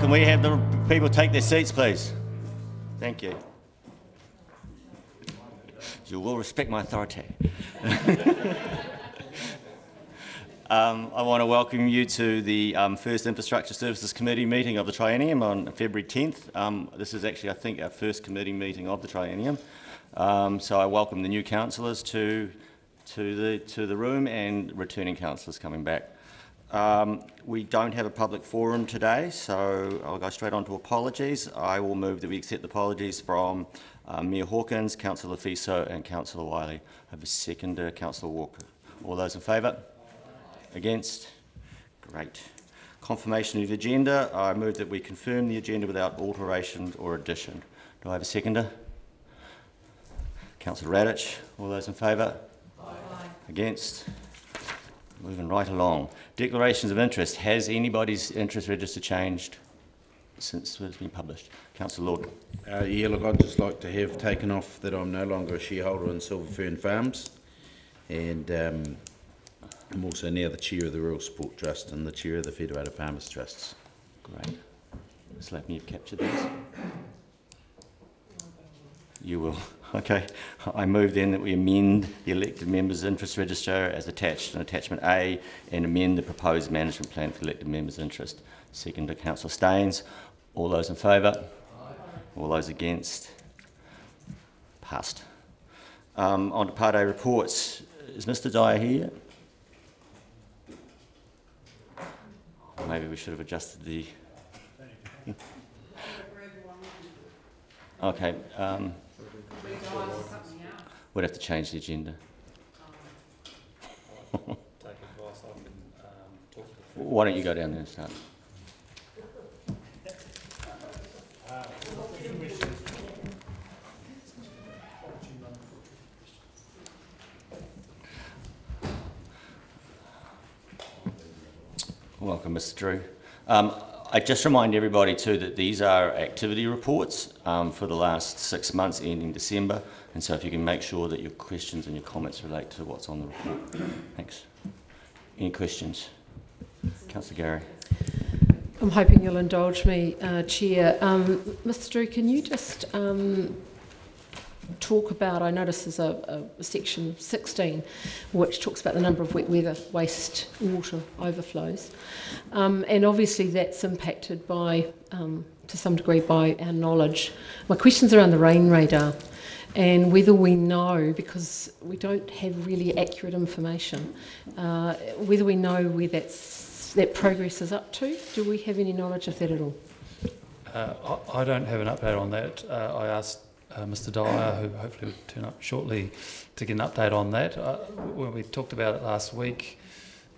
Can we have the people take their seats, please? Thank you. You will respect my authority. um, I want to welcome you to the um, first Infrastructure Services Committee meeting of the Triennium on February 10th. Um, this is actually, I think, our first committee meeting of the Triennium. Um, so I welcome the new councillors to, to, the, to the room and returning councillors coming back. Um, we don't have a public forum today, so I'll go straight on to apologies. I will move that we accept the apologies from uh, Mayor Hawkins, Councillor Fiso and Councillor Whiley. I have a seconder, Councillor Walker. All those in favour? Against? Great. Confirmation of the agenda. I move that we confirm the agenda without alteration or addition. Do I have a seconder? Councillor Radich. All those in favour? Against? Moving right along. Declarations of interest. Has anybody's interest register changed since it's been published? Councillor Lord. Uh, yeah, look, I'd just like to have taken off that I'm no longer a shareholder in Silver Fern Farms, and um, I'm also now the chair of the Rural Support Trust and the chair of the Federated Farmers Trusts. Great. Slap me, you've captured these. You will. Okay. I move then that we amend the elected members' interest register as attached in attachment A and amend the proposed management plan for elected members' interest. Second to Councillor Staynes. All those in favour? All those against? Passed. Um, on to Part A reports. Is Mr Dyer here? Maybe we should have adjusted the. Okay. Um, we'd have to change the agenda. Why don't you go down there and start? Welcome, Mr. Drew. Um, I just remind everybody too that these are activity reports um, for the last six months ending December, and so if you can make sure that your questions and your comments relate to what's on the report. Thanks. Any questions? Councillor Garey. I'm hoping you'll indulge me, uh, Chair. Um, Mr. Drew, can you just um, talk about? I notice there's a, a, section 16 which talks about the number of wet weather waste water overflows, um, and obviously that's impacted by, um, to some degree, by our knowledge. My question's around the rain radar. And whether we know, because we don't have really accurate information, uh, whether we know where that's, that progress is up to. Do we have any knowledge of that at all? Uh, I, I don't have an update on that. Uh, I asked uh, Mr. Dyer, who hopefully will turn up shortly, to get an update on that. Uh, when we talked about it last week,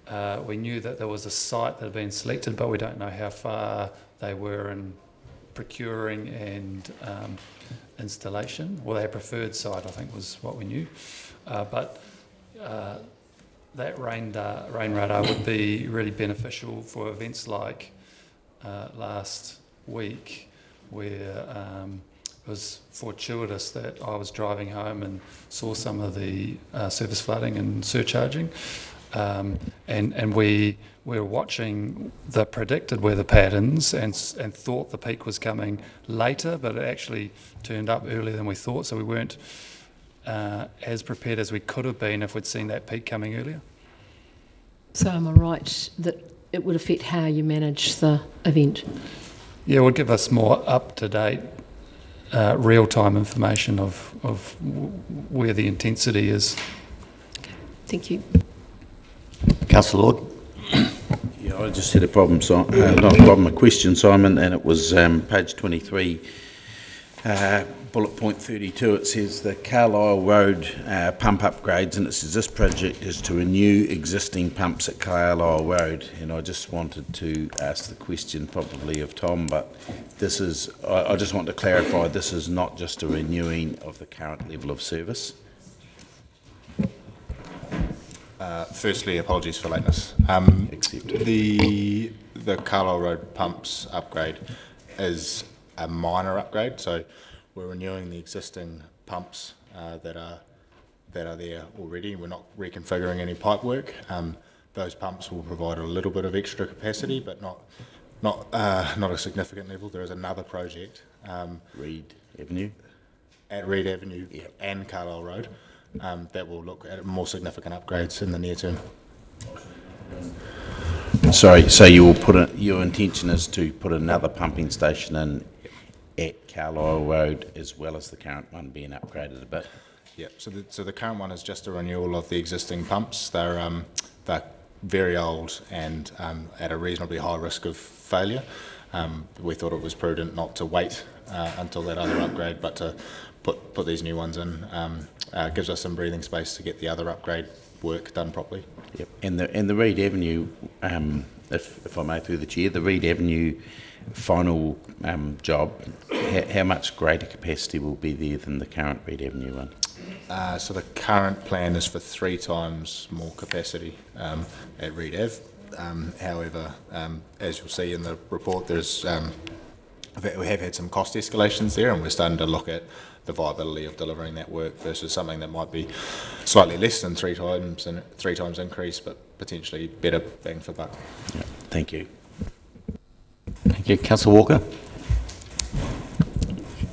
uh, we knew that there was a site that had been selected, but we don't know how far they were in procuring and um, installation. Well, their preferred site, I think, was what we knew. Uh, but uh, that rain, da- rain radar would be really beneficial for events like uh, last week, where um, was fortuitous that I was driving home and saw some of the uh, surface flooding and surcharging. Um, and, and we were watching the predicted weather patterns and, and thought the peak was coming later, but it actually turned up earlier than we thought. So we weren't uh, as prepared as we could have been if we'd seen that peak coming earlier. So am I right that it would affect how you manage the event? Yeah, it would give us more up to date, uh, real time information of, of where the intensity is. Thank you. Councillor Lord. Yeah, I just had a problem, so, uh, not a problem, a question, Simon, and it was um, page 23, uh, bullet point 32. It says the Carlisle Road uh, pump upgrades, and it says this project is to renew existing pumps at Carlisle Road. And I just wanted to ask the question, probably of Tom, but this is, I, I just want to clarify, this is not just a renewing of the current level of service. Uh, firstly, apologies for lateness. Um, Accepted. the the Carlisle Road pumps upgrade is a minor upgrade, so we're renewing the existing pumps uh, that are that are there already. We're not reconfiguring any pipe work. Um, those pumps will provide a little bit of extra capacity, but not not, uh, not a significant level. There is another project um, Reed Avenue. at Reed Avenue Yep. and Carlisle Road um, that will look at more significant upgrades in the near term. Sorry, so you will put a, your intention is to put another pumping station in at Carlisle Road as well as the current one being upgraded a bit? Yep. So the, so the current one is just a renewal of the existing pumps. They're um, they're very old and um, at a reasonably high risk of failure. Um, we thought it was prudent not to wait uh, until that other upgrade, but to put put these new ones in. Um, uh, gives us some breathing space to get the other upgrade work done properly. Yep. And the, and the Reed Avenue, um, if, if I may through the chair, the Reed Avenue final um, job, how, how much greater capacity will be there than the current Reed Avenue one? Uh, so the current plan is for three times more capacity um, at Reed Ave. Um, however, um, as you'll see in the report, there's um, we have had some cost escalations there, and we're starting to look at the viability of delivering that work versus something that might be slightly less than three times and three times increase, but potentially better bang for buck. Yeah, thank you. Thank you. Councillor Walker?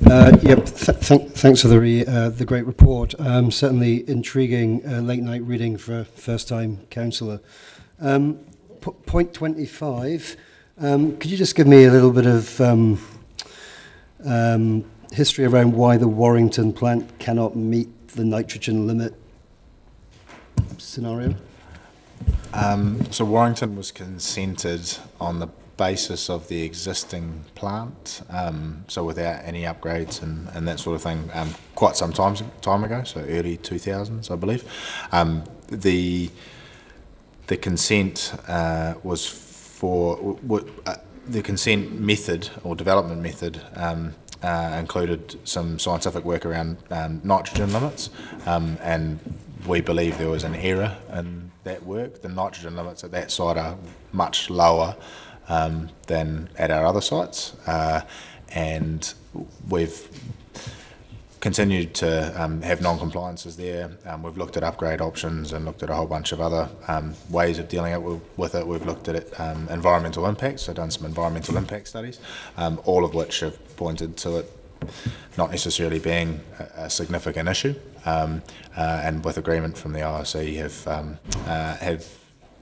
Uh, Yep, th- thank- thanks for the re- uh, the great report. Um, Certainly intriguing uh, late-night reading for a first-time councillor. Um, Point 25, um, could you just give me a little bit of um, um, history around why the Warrington plant cannot meet the nitrogen limit scenario? Um, so Warrington was consented on the basis of the existing plant, um, so without any upgrades and, and that sort of thing, um, quite some time, time ago, so early 2000s, I believe. Um, the the consent uh, was for uh, the consent method or development method um, uh, included some scientific work around um, nitrogen limits, um, and we believe there was an error in that work. The nitrogen limits at that site are much lower um, than at our other sites, uh, and we've continued to um, have non-compliances there. Um, we've looked at upgrade options and looked at a whole bunch of other um, ways of dealing it with, it. We've looked at it, um, environmental impacts, so done some environmental impact studies, um, all of which have pointed to it not necessarily being a, a significant issue, um, uh, and with agreement from the ORC have uh, have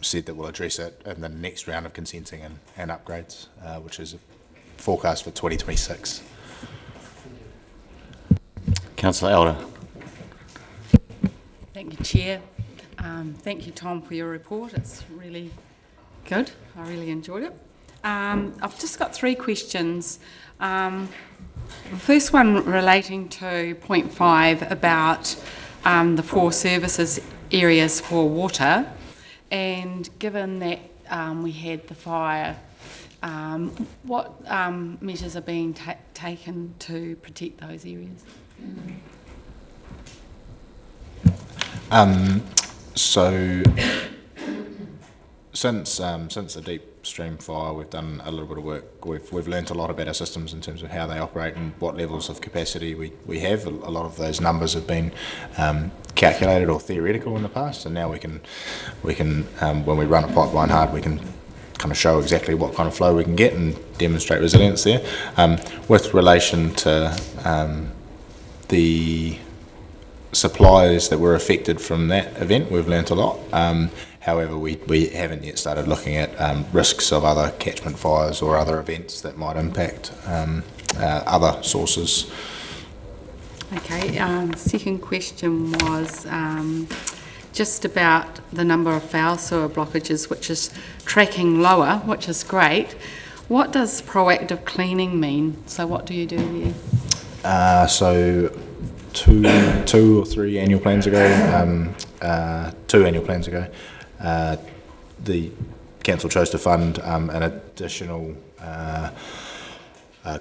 said that we'll address it in the next round of consenting and, and upgrades, uh, which is a forecast for 2026. Councillor Elder? Thank you, Chair. Um, thank you, Tom, for your report. It's really good. I really enjoyed it. Um, I've just got three questions. Um, the first one relating to point five about um, the four services areas for water. And given that um, we had the fire, um, what um, measures are being ta- taken to protect those areas? Um, so since um, since the deep stream fire, we've done a little bit of work. We've we've learnt a lot about our systems in terms of how they operate and what levels of capacity we, we have. A, a lot of those numbers have been um, calculated or theoretical in the past, and now we can we can um, when we run a pipeline hard, we can kind of show exactly what kind of flow we can get and demonstrate resilience there. Um, with relation to um, the suppliers that were affected from that event, we've learnt a lot. Um, however, we, we haven't yet started looking at um, risks of other catchment fires or other events that might impact um, uh, other sources. Okay, um, second question was um, just about the number of foul sewer blockages, which is tracking lower, which is great. What does proactive cleaning mean? So, what do you do there? Uh, so, two, two or three annual plans ago, um, uh, two annual plans ago, uh, the council chose to fund um, an additional uh, uh,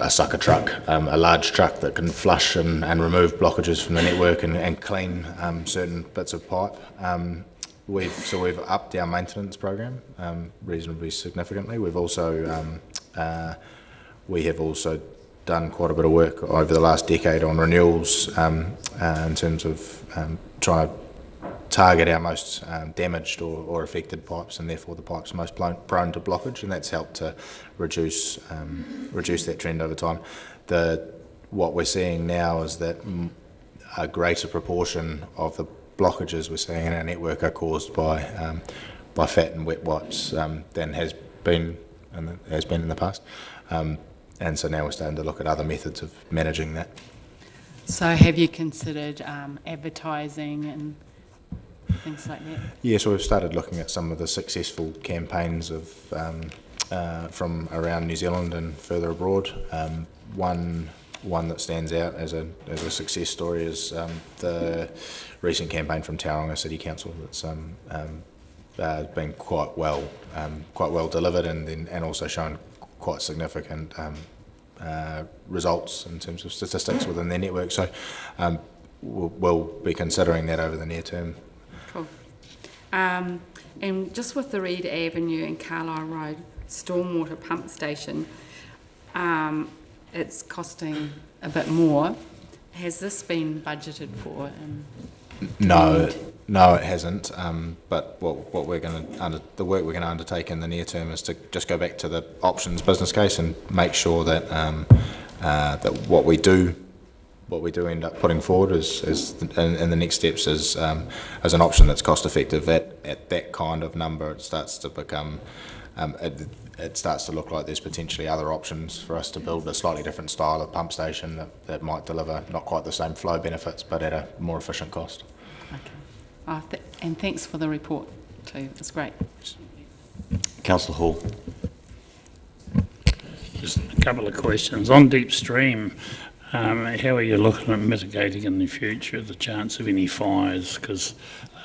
a sucker truck, um, a large truck that can flush and, and remove blockages from the network and, and clean um, certain bits of pipe. Um, we've so we've upped our maintenance program um, reasonably significantly. We've also um, uh, we have also done quite a bit of work over the last decade on renewals uh, in terms of trying to target our most um, damaged or, or affected pipes, and therefore the pipes most prone, to blockage, and that's helped to reduce um, reduce that trend over time. The what we're seeing now is that a greater proportion of the blockages we're seeing in our network are caused by um, by fat and wet wipes um, than has been and has been in the past. Um, and so now we're starting to look at other methods of managing that. So have you considered um, advertising and things like that? Yeah, so we've started looking at some of the successful campaigns of um, uh, from around New Zealand and further abroad. Um, one one that stands out as a as a success story is um, the recent campaign from Tauranga City Council. That's um, um, uh, been quite well um, quite well delivered and then and also shown quite significant um, uh, results in terms of statistics within their network. So um, we'll, we'll be considering that over the near term. Um, and just with the Reed Avenue and Carlisle Road stormwater pump station, um, it's costing a bit more. Has this been budgeted for? Um, No, no, it hasn't. Um, but what, what we're going to under the work we're going to undertake in the near term is to just go back to the options business case and make sure that um, uh, that what we do, what we do end up putting forward is, is in, in the next steps is um, as an option that's cost effective. At at that kind of number, it starts to become. Um, it, it starts to look like there's potentially other options for us to build a slightly different style of pump station that, that might deliver not quite the same flow benefits but at a more efficient cost. okay. Oh, th- and thanks for the report too. It's great. Councillor Hall. Just a couple of questions. On Deep Stream, um, how are you looking at mitigating in the future the chance of any fires? Because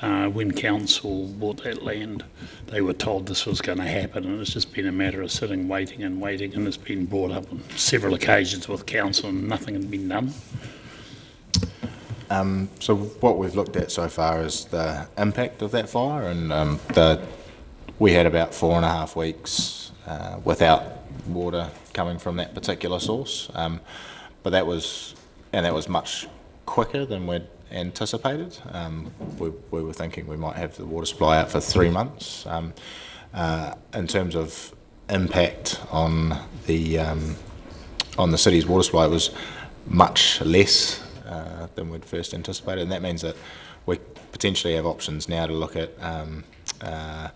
uh, when council bought that land, they were told this was going to happen, and it's just been a matter of sitting, waiting and waiting, and it's been brought up on several occasions with council, and nothing has been done. Um, so what we've looked at so far is the impact of that fire, and um, the we had about four and a half weeks uh, without water coming from that particular source, um, but that was and that was much quicker than we'd anticipated. Um, we, we were thinking we might have the water supply out for three months. Um, uh, in terms of impact on the um, on the city's water supply, it was much less uh, than we'd first anticipated, and that means that we potentially have options now to look at um, uh,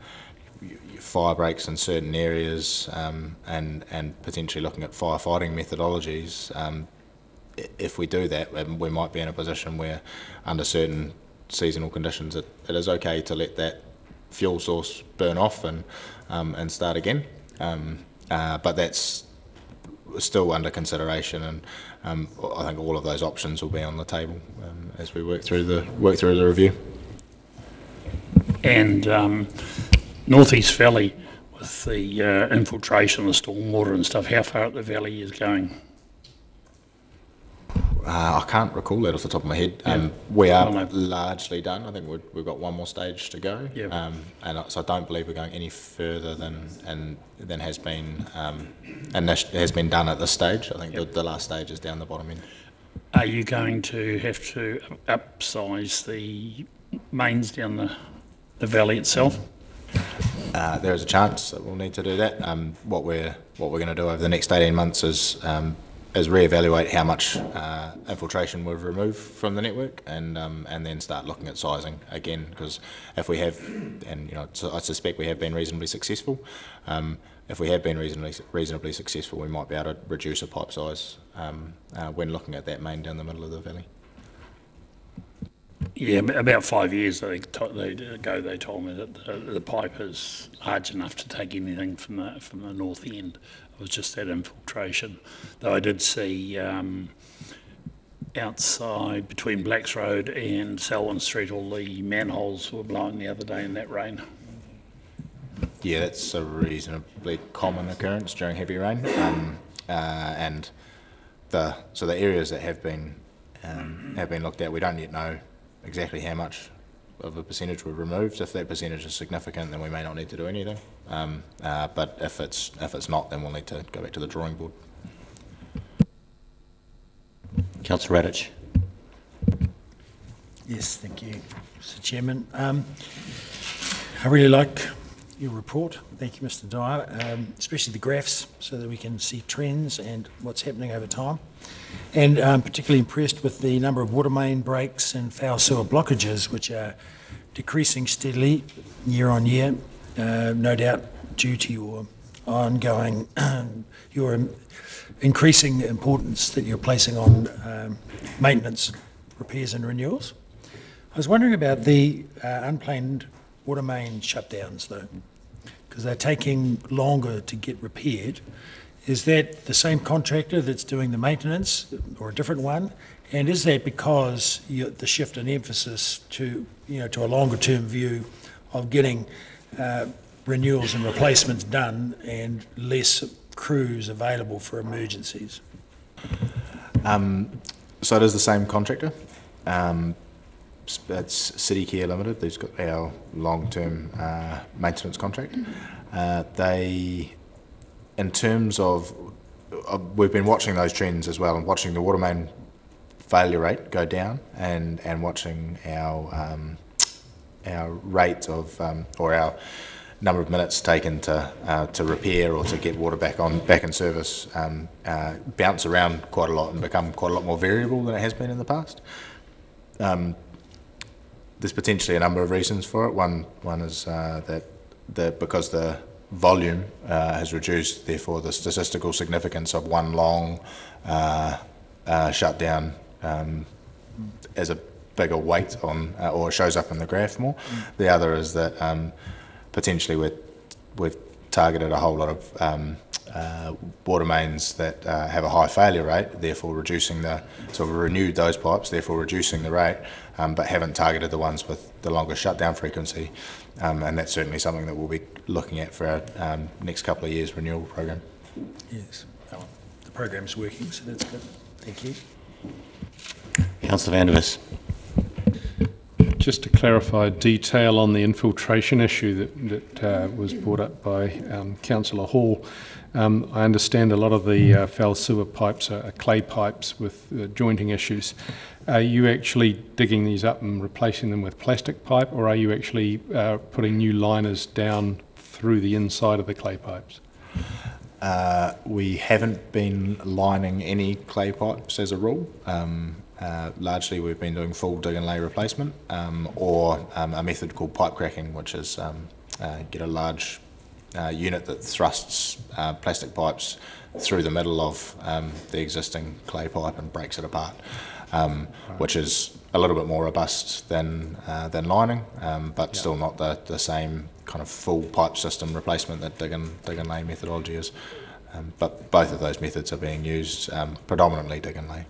fire breaks in certain areas um, and and potentially looking at firefighting methodologies. Um, if we do that, we might be in a position where, under certain seasonal conditions, it, it is okay to let that fuel source burn off and um, and start again. Um, uh, but that's still under consideration, and um, I think all of those options will be on the table um, as we work through the work through the review. And um, Northeast Valley, with the uh, infiltration, the stormwater and stuff, how far up the valley is going? Uh, I can't recall that off the top of my head. Um, we are largely done. I think we've, got one more stage to go. Yeah. Um, and I- so I don't believe we're going any further than and than has been um, init- has been done at this stage. I think the, the last stage is down the bottom end. Are you going to have to upsize the mains down the, the valley itself? Uh, there is a chance that we'll need to do that. Um, what we're what we're going to do over the next eighteen months is um, is reevaluate how much uh, infiltration we've removed from the network, and um, and then start looking at sizing again. Because if we have, and you know, I suspect we have been reasonably successful. Um, if we have been reasonably reasonably successful, we might be able to reduce a pipe size um, uh, when looking at that main down the middle of the valley. Yeah, about five years ago, they told me that the, the pipe is large enough to take anything from the from the north end. It was just that infiltration. Though I did see um, outside between Blacks Road and Selwyn Street, all the manholes were blowing the other day in that rain. Yeah, that's a reasonably common occurrence during heavy rain, um, uh, and the so the areas that have been um, have been looked at, we don't yet know exactly how much of a percentage we've removed. If that percentage is significant, then we may not need to do anything. Um, uh, but if it's if it's not, then we'll need to go back to the drawing board. Councillor Radich. Yes, thank you, Mr Chairman. Um, I really like your report. Thank you, Mr Dyer, um, especially the graphs so that we can see trends and what's happening over time. And I'm particularly impressed with the number of water main breaks and foul sewer blockages, which are decreasing steadily year on year, uh, no doubt due to your ongoing, your increasing importance that you're placing on um, maintenance, repairs and renewals. I was wondering about the uh, unplanned water main shutdowns though, because they're taking longer to get repaired. Is that the same contractor that's doing the maintenance or a different one? And is that because you, the shift in emphasis to, you know, to a longer term view of getting uh, renewals and replacements done and less crews available for emergencies? So it is the same contractor. Um, s- it's City Care Limited. They've got our long-term uh, maintenance contract. Uh, they, in terms of, uh, we've been watching those trends as well, and watching the water main failure rate go down, and and watching our um, our rate of um, or our number of minutes taken to uh, to repair or to get water back on back in service um, uh, bounce around quite a lot and become quite a lot more variable than it has been in the past. Um, there's potentially a number of reasons for it. One one is uh, that the because the volume uh, has reduced, therefore the statistical significance of one long uh, uh, shutdown um, as a bigger weight on or shows up in the graph more. The other is that um, potentially we're, we've targeted a whole lot of um, uh, water mains that uh, have a high failure rate, therefore reducing the, so we've renewed those pipes, therefore reducing the rate, um, but haven't targeted the ones with the longer shutdown frequency. Um, and that's certainly something that we'll be looking at for our um, next couple of years renewal program. Yes. Oh, The program's working, so that's good. Thank you. Councillor Van der Just to clarify detail on the infiltration issue that, that uh, was brought up by um, Councillor Hall. Um, I understand a lot of the uh, foul sewer pipes are, are clay pipes with uh, jointing issues. Are you actually digging these up and replacing them with plastic pipe, or are you actually uh, putting new liners down through the inside of the clay pipes? Uh, we haven't been lining any clay pipes as a rule. Um, uh, largely, we've been doing full dig and lay replacement, um, or um, a method called pipe cracking, which is um, uh, get a large uh, unit that thrusts uh, plastic pipes through the middle of um, the existing clay pipe and breaks it apart, um, which is a little bit more robust than uh, than lining, um, but still not the, the same kind of full pipe system replacement that dig and, dig and lay methodology is. Um, but both of those methods are being used um, predominantly dig and lay.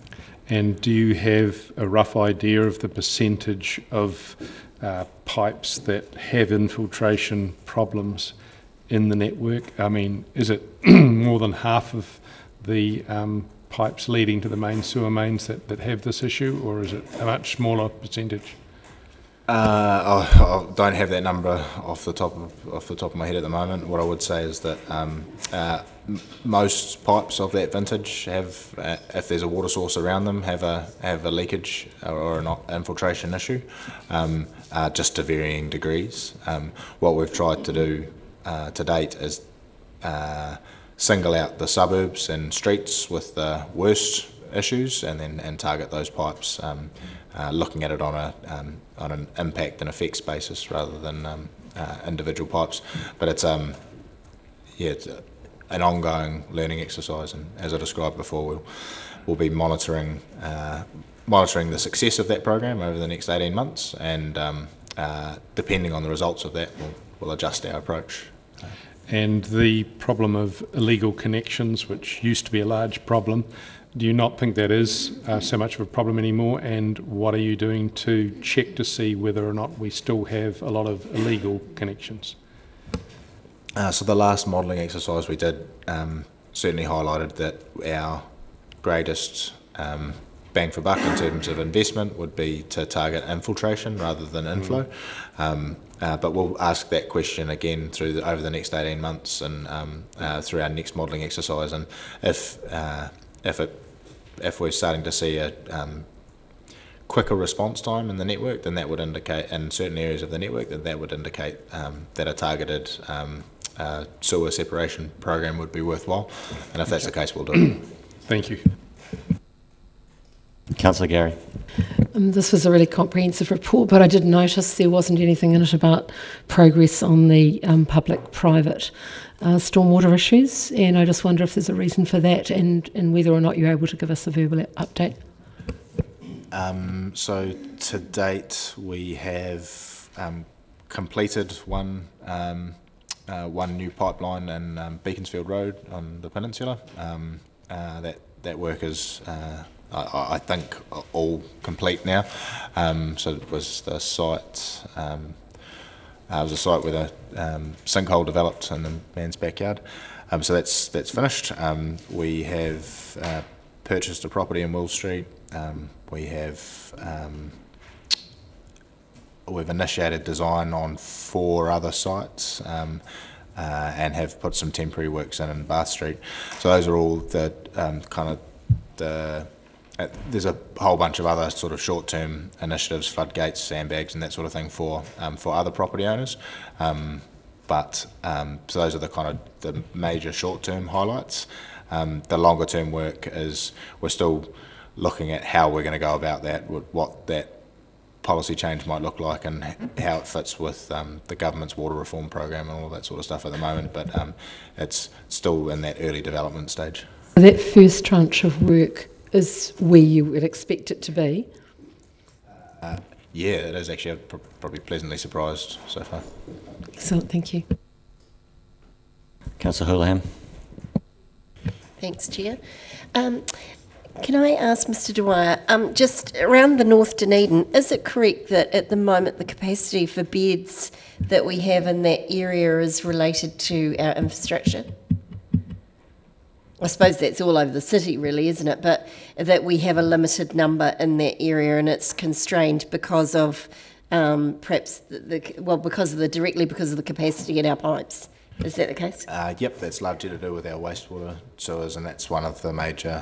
And do you have a rough idea of the percentage of uh, pipes that have infiltration problems in the network? I mean, is it more than half of the um, pipes leading to the main sewer mains that, that have this issue, or is it a much smaller percentage? Uh, I, don't have that number off the top of off the top of my head at the moment. What I would say is that um, uh, most pipes of that vintage have, uh, if there's a water source around them, have a have a leakage or, or an infiltration issue, um, uh, just to varying degrees. Um, what we've tried to do uh, to date is uh, single out the suburbs and streets with the worst issues, and then and target those pipes, um, uh, looking at it on a um, on an impact and effects basis rather than um, uh, individual pipes. But it's um, yeah, it's a, an ongoing learning exercise, and as I described before, we'll we'll be monitoring uh, monitoring the success of that program over the next eighteen months, and um, uh, depending on the results of that, we'll, we'll adjust our approach. And the problem of illegal connections, which used to be a large problem, do you not think that is uh, so much of a problem anymore? And what are you doing to check to see whether or not we still have a lot of illegal connections? Uh, so the last modelling exercise we did um, certainly highlighted that our greatest um, bang for buck in terms of investment would be to target infiltration rather than inflow. Um, uh, but we'll ask that question again through the, over the next 18 months and um, uh, through our next modelling exercise. And if uh, if it if we're starting to see a um, quicker response time in the network, then that would indicate, in certain areas of the network, that that would indicate um, that a targeted um, uh, sewer separation program would be worthwhile. And if that's the case, we'll do it. Thank you. Councillor Garey. Um, this was a really comprehensive report, but I did notice there wasn't anything in it about progress on the um, public-private uh, stormwater issues, and I just wonder if there's a reason for that, and, and whether or not you're able to give us a verbal update. Um, so to date, we have um, completed one um, uh, one new pipeline in um, Beaconsfield Road on the peninsula. Um, uh, that that work is, uh, I, I think, all complete now. Um, so it was the site. Um, uh, it was a site where the um, sinkhole developed in the man's backyard. Um, so that's that's finished. Um, we have uh, purchased a property in Will Street. Um, we have um, we've initiated design on four other sites uh, and have put some temporary works in in Bath Street. So those are all the um, kind of the there's a whole bunch of other sort of short-term initiatives, floodgates, sandbags, and that sort of thing for um, for other property owners. Um, but um, so those are the kind of the major short-term highlights. Um, the longer-term work is we're still looking at how we're going to go about that, what that policy change might look like, and how it fits with um, the government's water reform program and all that sort of stuff at the moment. But um, it's still in that early development stage. That first tranche of work is where you would expect it to be. Uh, yeah, it is actually. I'm pr- probably pleasantly surprised so far. Excellent, thank you. Councillor Houlahan. Thanks, Chair. Um, can I ask Mr Dyer, um, just around the North Dunedin, is it correct that at the moment the capacity for beds that we have in that area is related to our infrastructure? I suppose that's all over the city, really, isn't it? But that we have a limited number in that area and it's constrained because of um, perhaps the, the well, because of the directly because of the capacity in our pipes. Is that the case? Uh, yep, that's largely to do with our wastewater sewers, and that's one of the major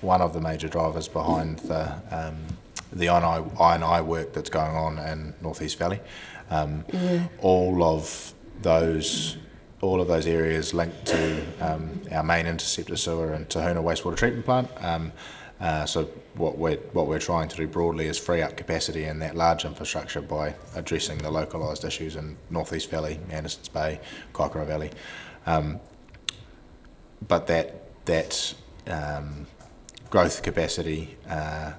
one of the major drivers behind the um, the INI, work that's going on in Northeast Valley. Um, Yeah. All of those all of those areas linked to um, our main interceptor sewer and Tahuna wastewater treatment plant. Um, uh, so what we're what we're trying to do broadly is free up capacity in that large infrastructure by addressing the localised issues in Northeast Valley, Andersons Bay, Kaikorai Valley. Um, but that that um, growth capacity uh,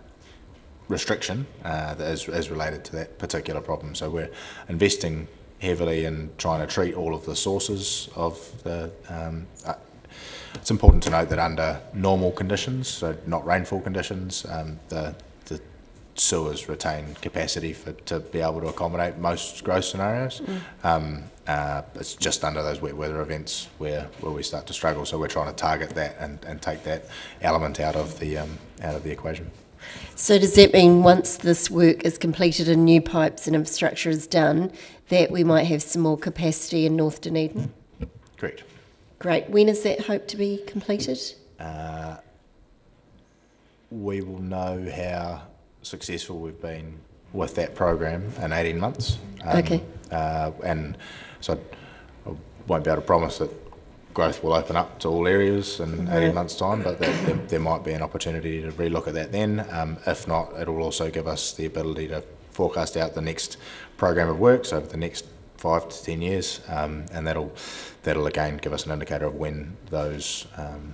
restriction uh, is related to that particular problem. So we're investing heavily in trying to treat all of the sources of the. Um, uh, it's important to note that under normal conditions, so not rainfall conditions, um, the the sewers retain capacity for to be able to accommodate most growth scenarios. Um, uh, it's just under those wet weather events where, where we start to struggle. So we're trying to target that and, and take that element out of the um, out of the equation. So does that mean once this work is completed and new pipes and infrastructure is done, that we might have some more capacity in North Dunedin? Correct. Great. When is that hoped to be completed? Uh, we will know how successful we've been with that program in 18 months. Um, Okay. Uh, and so I won't be able to promise that growth will open up to all areas in 18 months' time, but that, there, there might be an opportunity to relook at that then. Um, if not, it will also give us the ability to forecast out the next program of works over the next five to 10 years, um, and that'll, that'll again give us an indicator of when those um,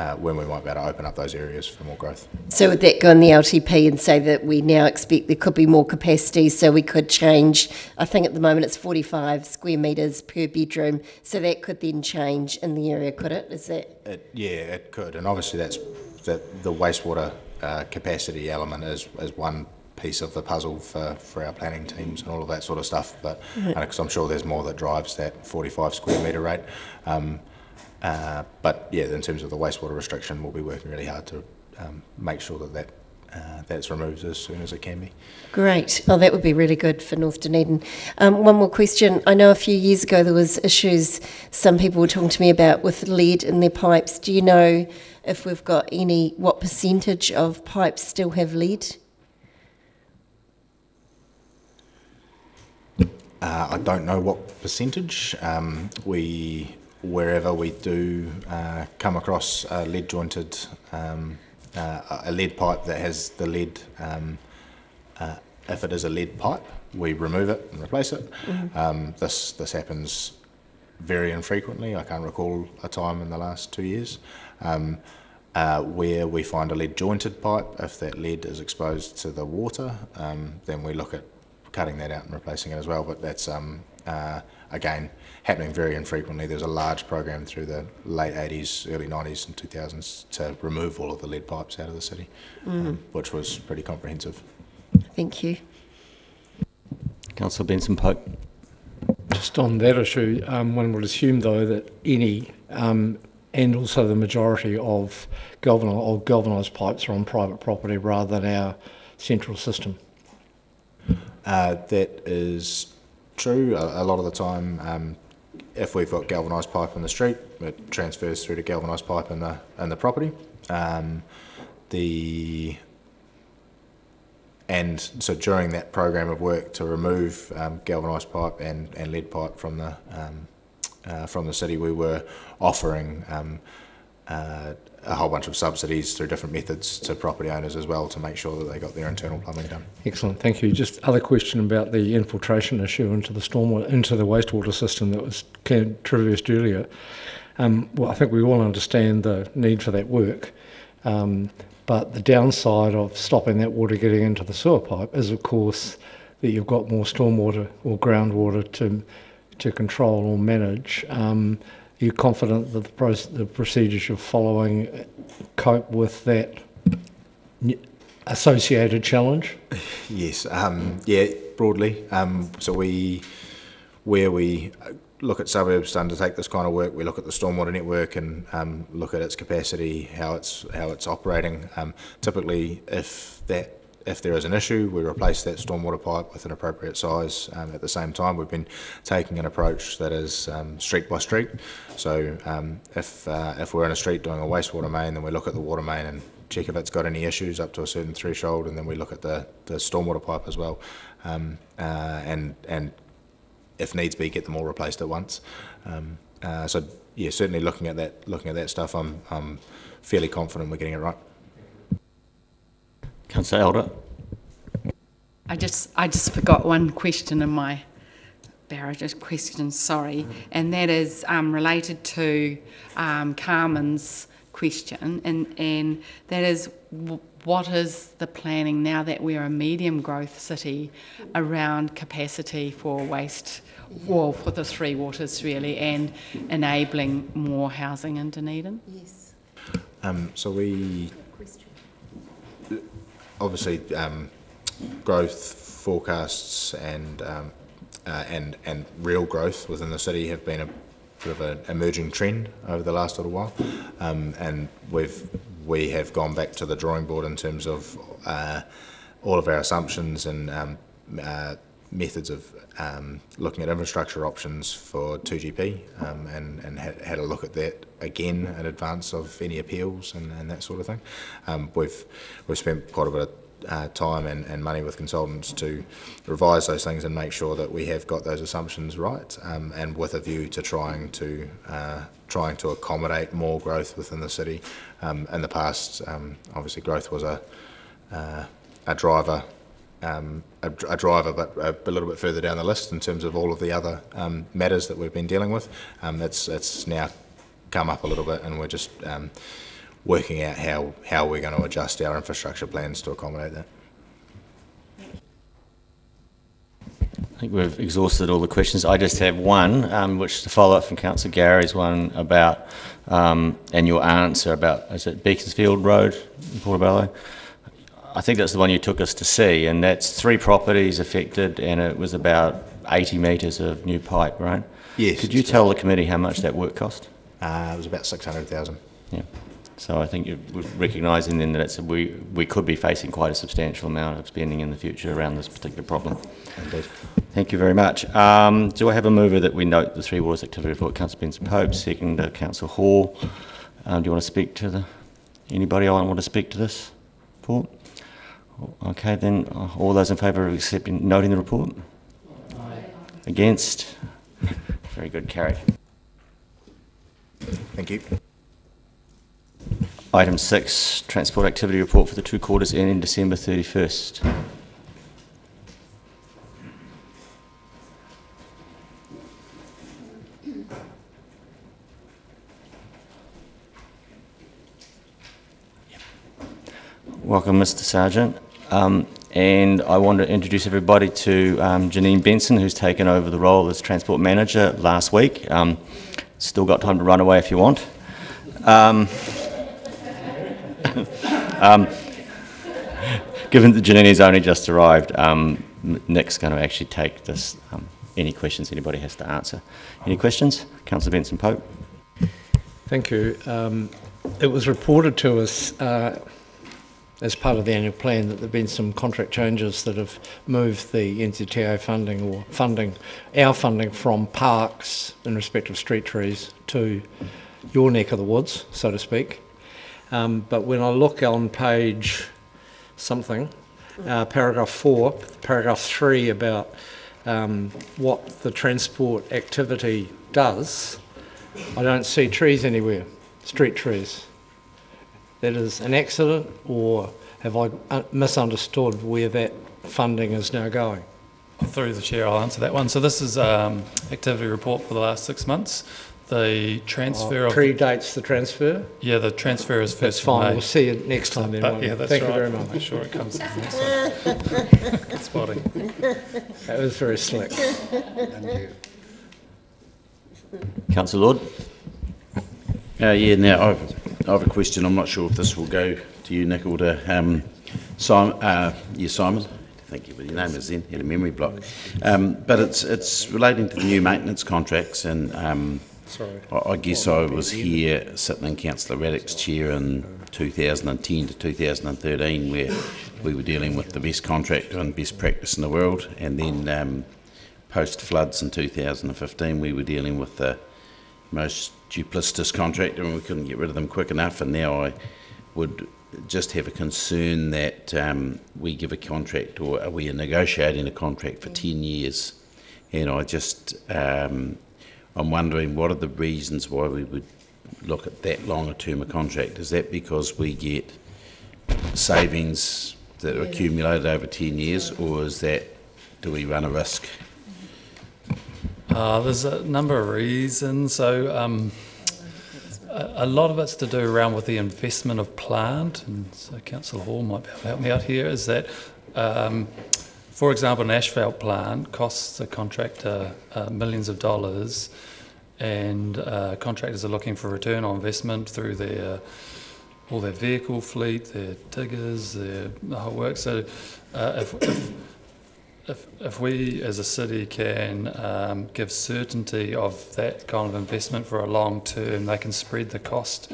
uh, when we might be able to open up those areas for more growth. So would that go in the LTP and say that we now expect there could be more capacity, so we could change, I think at the moment it's 45 square metres per bedroom, so that could then change in the area, could it? Is that, It, yeah, it could, and obviously that's the, the wastewater uh, capacity element is, is one piece of the puzzle for, for our planning teams and all of that sort of stuff. But because I'm sure there's more that drives that 45 square metre rate. Um, uh, but yeah, in terms of the wastewater restriction, we'll be working really hard to um, make sure that that uh, that's removed as soon as it can be. Great. Well, that would be really good for North Dunedin. Um, one more question. I know a few years ago there was issues some people were talking to me about with lead in their pipes. Do you know if we've got any, what percentage of pipes still have lead? Uh, I don't know what percentage. Um, we wherever we do uh, come across a lead jointed um, uh, a lead pipe that has the lead. Um, uh, if it is a lead pipe, we remove it and replace it. Um, this this happens very infrequently. I can't recall a time in the last two years um, uh, where we find a lead jointed pipe. If that lead is exposed to the water, um, then we look at cutting that out and replacing it as well. But that's um, uh, again happening very infrequently. There's a large program through the late 80s, early 90s, and 2000s to remove all of the lead pipes out of the city, um, which was pretty comprehensive. Thank you. Councillor Benson Pope. Just on that issue, um, one would assume though that any um, and also the majority of galvanised, of galvanised pipes are on private property rather than our central system. Uh, that is true. A, a lot of the time, um, if we've got galvanised pipe in the street, it transfers through to galvanised pipe in the in the property. Um, the and so during that program of work to remove um, galvanised pipe and, and lead pipe from the um, uh, from the city, we were offering um, uh, a whole bunch of subsidies through different methods to property owners as well to make sure that they got their internal plumbing done. Excellent, thank you. Just other question about the infiltration issue into the stormwater, into the wastewater system that was traversed earlier. Um, well, I think we all understand the need for that work, um, but the downside of stopping that water getting into the sewer pipe is, of course, that you've got more stormwater or groundwater to to control or manage. Um, you confident that the, proce- the procedures you're following cope with that associated challenge? Yes, um, yeah, broadly. Um, so we, where we look at suburbs to undertake this kind of work, we look at the stormwater network and um, look at its capacity, how it's how it's operating. Um, typically, if that if there is an issue, we replace that stormwater pipe with an appropriate size. Um, at the same time, we've been taking an approach that is um, street by street. So um, if uh, if we're in a street doing a wastewater main, then we look at the water main and check if it's got any issues up to a certain threshold, and then we look at the, the stormwater pipe as well, um, uh, and and if needs be, get them all replaced at once. Um, uh, so yeah, certainly looking at that looking at that stuff, I'm I'm fairly confident we're getting it right. Councillor Elder. I just, I just forgot one question in my barrage of questions, sorry, and that is um, related to um, Carmen's question, and, and that is what is the planning now that we're a medium growth city around capacity for waste, well, for the three waters really, and enabling more housing in Dunedin? Yes. Um, so we obviously um, growth forecasts and um, uh, and and real growth within the city have been a bit of an emerging trend over the last little while, um, and we've we have gone back to the drawing board in terms of uh, all of our assumptions and um, uh, methods of um, looking at infrastructure options for 2GP um, and, and had, had a look at that again in advance of any appeals and, and that sort of thing. Um, we've, we've spent quite a bit of uh, time and, and money with consultants to revise those things and make sure that we have got those assumptions right um, and with a view to trying to uh, trying to accommodate more growth within the city. Um, in the past, um, obviously growth was a, uh, a driver um, a, a, driver, but a, a, little bit further down the list in terms of all of the other um, matters that we've been dealing with. Um, it's now come up a little bit, and we're just um, working out how how we're going to adjust our infrastructure plans to accommodate that. I think we've exhausted all the questions. I just have one, um, which to follow up from Councillor Garey's one about, um, and your answer about, is it Beaconsfield Road in Portobello? I think that's the one you took us to see, and that's three properties affected, and it was about 80 metres of new pipe, right? Yes. Could you tell the committee how much that work cost? Uh, it was about 600,000. Yeah. So I think you're recognising then that it's we, we could be facing quite a substantial amount of spending in the future around this particular problem. Indeed. Thank you very much. Um, do I have a mover that we note the Three Waters Activity Report? Councillor Benson Pope, second uh, Councillor Hall. Um, do you want to speak to the, anybody I want to speak to this report? Okay, then uh, all those in favour of accepting, noting the report? Aye. Against? Very good, carried. Thank you. Item six, transport activity report for the two quarters ending December 31st. Welcome, Mr. Sargent. Um, and I want to introduce everybody to um, Jeanine Benson, who's taken over the role as transport manager last week. Um, still got time to run away if you want. Um, um, given that Jeanine's only just arrived, um, Nick's going to actually take this. Any questions anybody has to answer. Any questions? Councillor Benson Pope. Thank you. It was reported to us uh, as part of the annual plan that there have been some contract changes that have moved the NZTA funding or funding, our funding from parks in respect of street trees to your neck of the woods, so to speak. Um, but when I look on page something, uh, paragraph four, paragraph three about um, what the transport activity does, I don't see trees anywhere, street trees. That is an accident, or have I uh, misunderstood where that funding is now going? Through the chair, I'll answer that one. So this is um, activity report for the last six months. The transfer Oh, of predates the transfer. yeah, the transfer is That's first fine. May. We'll see you next time then. But yeah, that's Thank right. you very much. Make sure it comes to the next one. Spotty. That was very slick. Councillor Lord. Uh, yeah, now I've, I have a question. I'm not sure if this will go to you, Nick, or to um, Simon. Uh, yeah, Simon. Thank you, but your name is then. Had a memory block. Um, but it's it's relating to the new maintenance contracts, and um, Sorry. I, I guess I was here sitting in Councillor Radich's chair in 2010 to 2013, where we were dealing with the best contract and best practice in the world, and then um, post floods in 2015, we were dealing with the most duplicitous contractor, and we couldn't get rid of them quick enough. And now I would just have a concern that um, we give a contract, or we are negotiating a contract for 10 years, and I just um, I'm wondering what are the reasons why we would look at that longer term of contract? Is that because we get savings that are accumulated over 10 years, or is that do we run a risk? Uh, there's a number of reasons. So um, a, a lot of it's to do around with the investment of plant, and so Councillor Hall might be able to help me out here. Is that, um, for example, an asphalt plant costs the contractor uh, millions of dollars, and uh, contractors are looking for return on investment through their all their vehicle fleet, their diggers, their the whole work. So uh, if, if if, if we as a city can um, give certainty of that kind of investment for a long term, they can spread the cost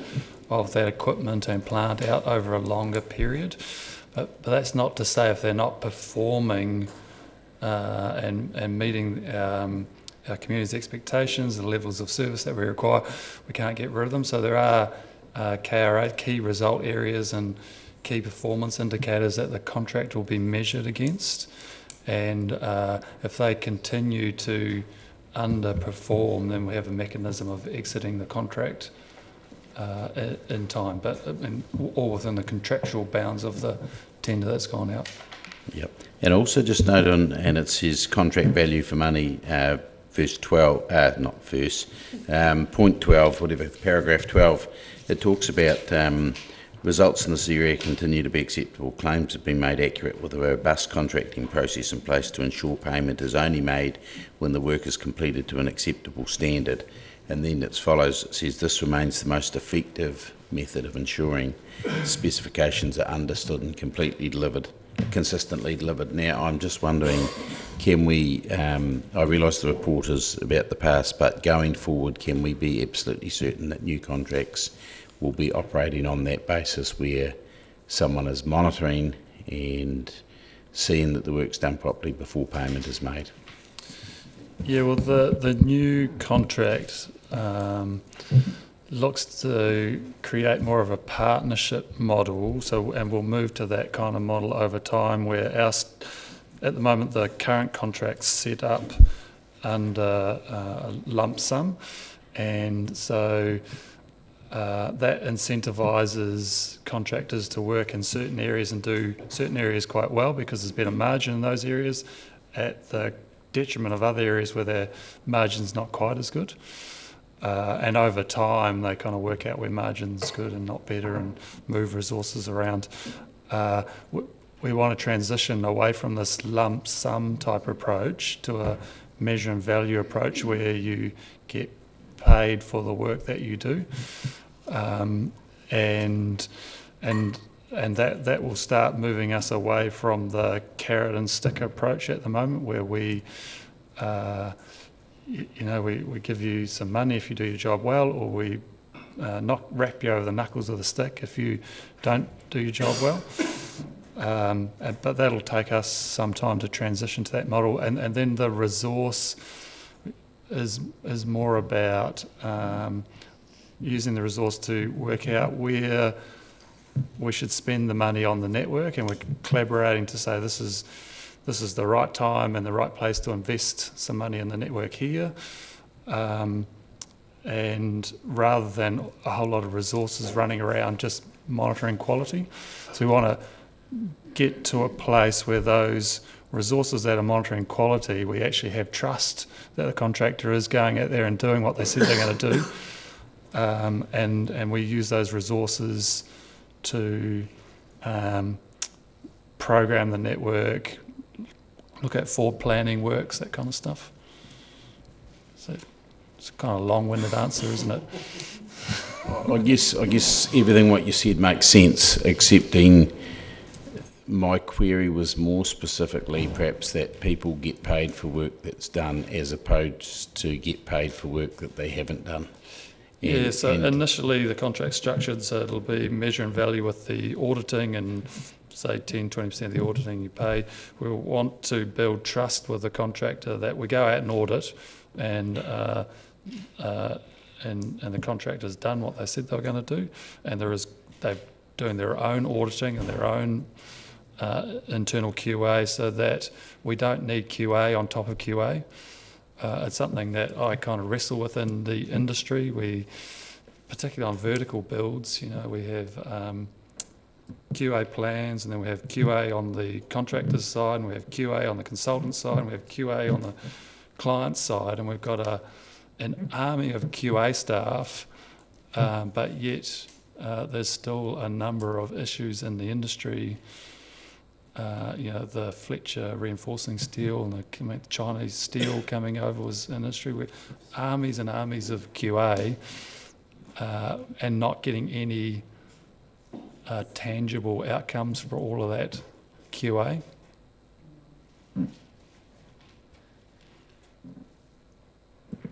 of that equipment and plant out over a longer period. But, but that's not to say if they're not performing uh, and, and meeting um, our community's expectations, the levels of service that we require, we can't get rid of them. So there are uh, KRA, key result areas and key performance indicators that the contract will be measured against. And uh, if they continue to underperform, then we have a mechanism of exiting the contract uh, in time, but all within the contractual bounds of the tender that's gone out. Yep. And also just note on, and it says contract value for money, uh, verse 12, uh, not verse, um, point 12, whatever, paragraph 12, it talks about um, results in this area continue to be acceptable. Claims have been made accurate with a robust contracting process in place to ensure payment is only made when the work is completed to an acceptable standard. And then it follows, it says this remains the most effective method of ensuring specifications are understood and completely delivered consistently delivered. Now, I'm just wondering, can we, um, I realise the report is about the past, but going forward, can we be absolutely certain that new contracts will be operating on that basis where someone is monitoring and seeing that the work's done properly before payment is made? Yeah, well, the, the new contract um, looks to create more of a partnership model. So, and we'll move to that kind of model over time. Where our, at the moment, the current contract's set up under uh, a lump sum, and so uh, that incentivises contractors to work in certain areas and do certain areas quite well because there's better margin in those areas at the detriment of other areas where their margin's not quite as good. Uh, and over time, they kind of work out where margin's good and not better and move resources around. Uh, we, we want to transition away from this lump sum type approach to a measure and value approach where you get paid for the work that you do. Um, and and and that, that will start moving us away from the carrot and stick approach at the moment, where we, uh, you, know, we, we give you some money if you do your job well, or we uh, knock, wrap you over the knuckles with a stick if you don't do your job well. Um, but that'll take us some time to transition to that model, and, and then the resource is is more about um, using the resource to work out where we should spend the money on the network, and we're collaborating to say this is this is the right time and the right place to invest some money in the network here. Um, and rather than a whole lot of resources running around just monitoring quality, so we want to get to a place where those resources that are monitoring quality, we actually have trust that the contractor is going out there and doing what they said they're going to do, um, and and we use those resources to um, program the network, look at forward planning works, that kind of stuff. So it's kind of a long-winded answer, isn't it? I guess I guess everything what you said makes sense, excepting my query was more specifically perhaps that people get paid for work that's done as opposed to get paid for work that they haven't done. Yeah, And- so and- initially the contract structured so it'll be measure and value with the auditing and say 10, 20% of the auditing you pay. We want to build trust with the contractor that we go out and audit and uh, uh, and, and the contractor's done what they said they were going to do and there is they're doing their own auditing and their own uh, internal QA so that we don't need QA on top of QA. Uh, it's something that I kind of wrestle with in the industry. We, particularly on vertical builds, you know, we have um, QA plans, and then we have QA on the contractor's side, and we have QA on the consultant side, and we have QA on the client side, and we've got a an army of QA staff, um, but yet uh, there's still a number of issues in the industry uh, you know, the Fletcher reinforcing steel and the Chinese steel coming over was an industry with armies and armies of QA uh, and not getting any uh, tangible outcomes for all of that QA.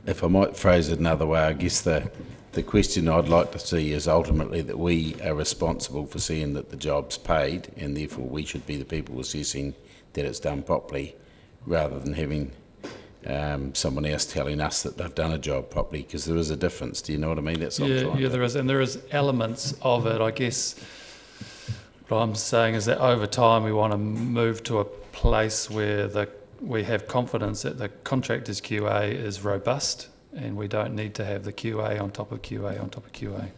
If I might phrase it another way, I guess the, the question I'd like to see is ultimately that we are responsible for seeing that the job's paid and therefore we should be the people assessing that it's done properly rather than having um, someone else telling us that they've done a job properly because there is a difference. Do you know what I mean? That's Yeah, yeah, there is, and there is elements of it. I guess what I'm saying is that over time we want to move to a place where the we have confidence that the contractor's QA is robust, and we don't need to have the QA on top of QA on top of QA.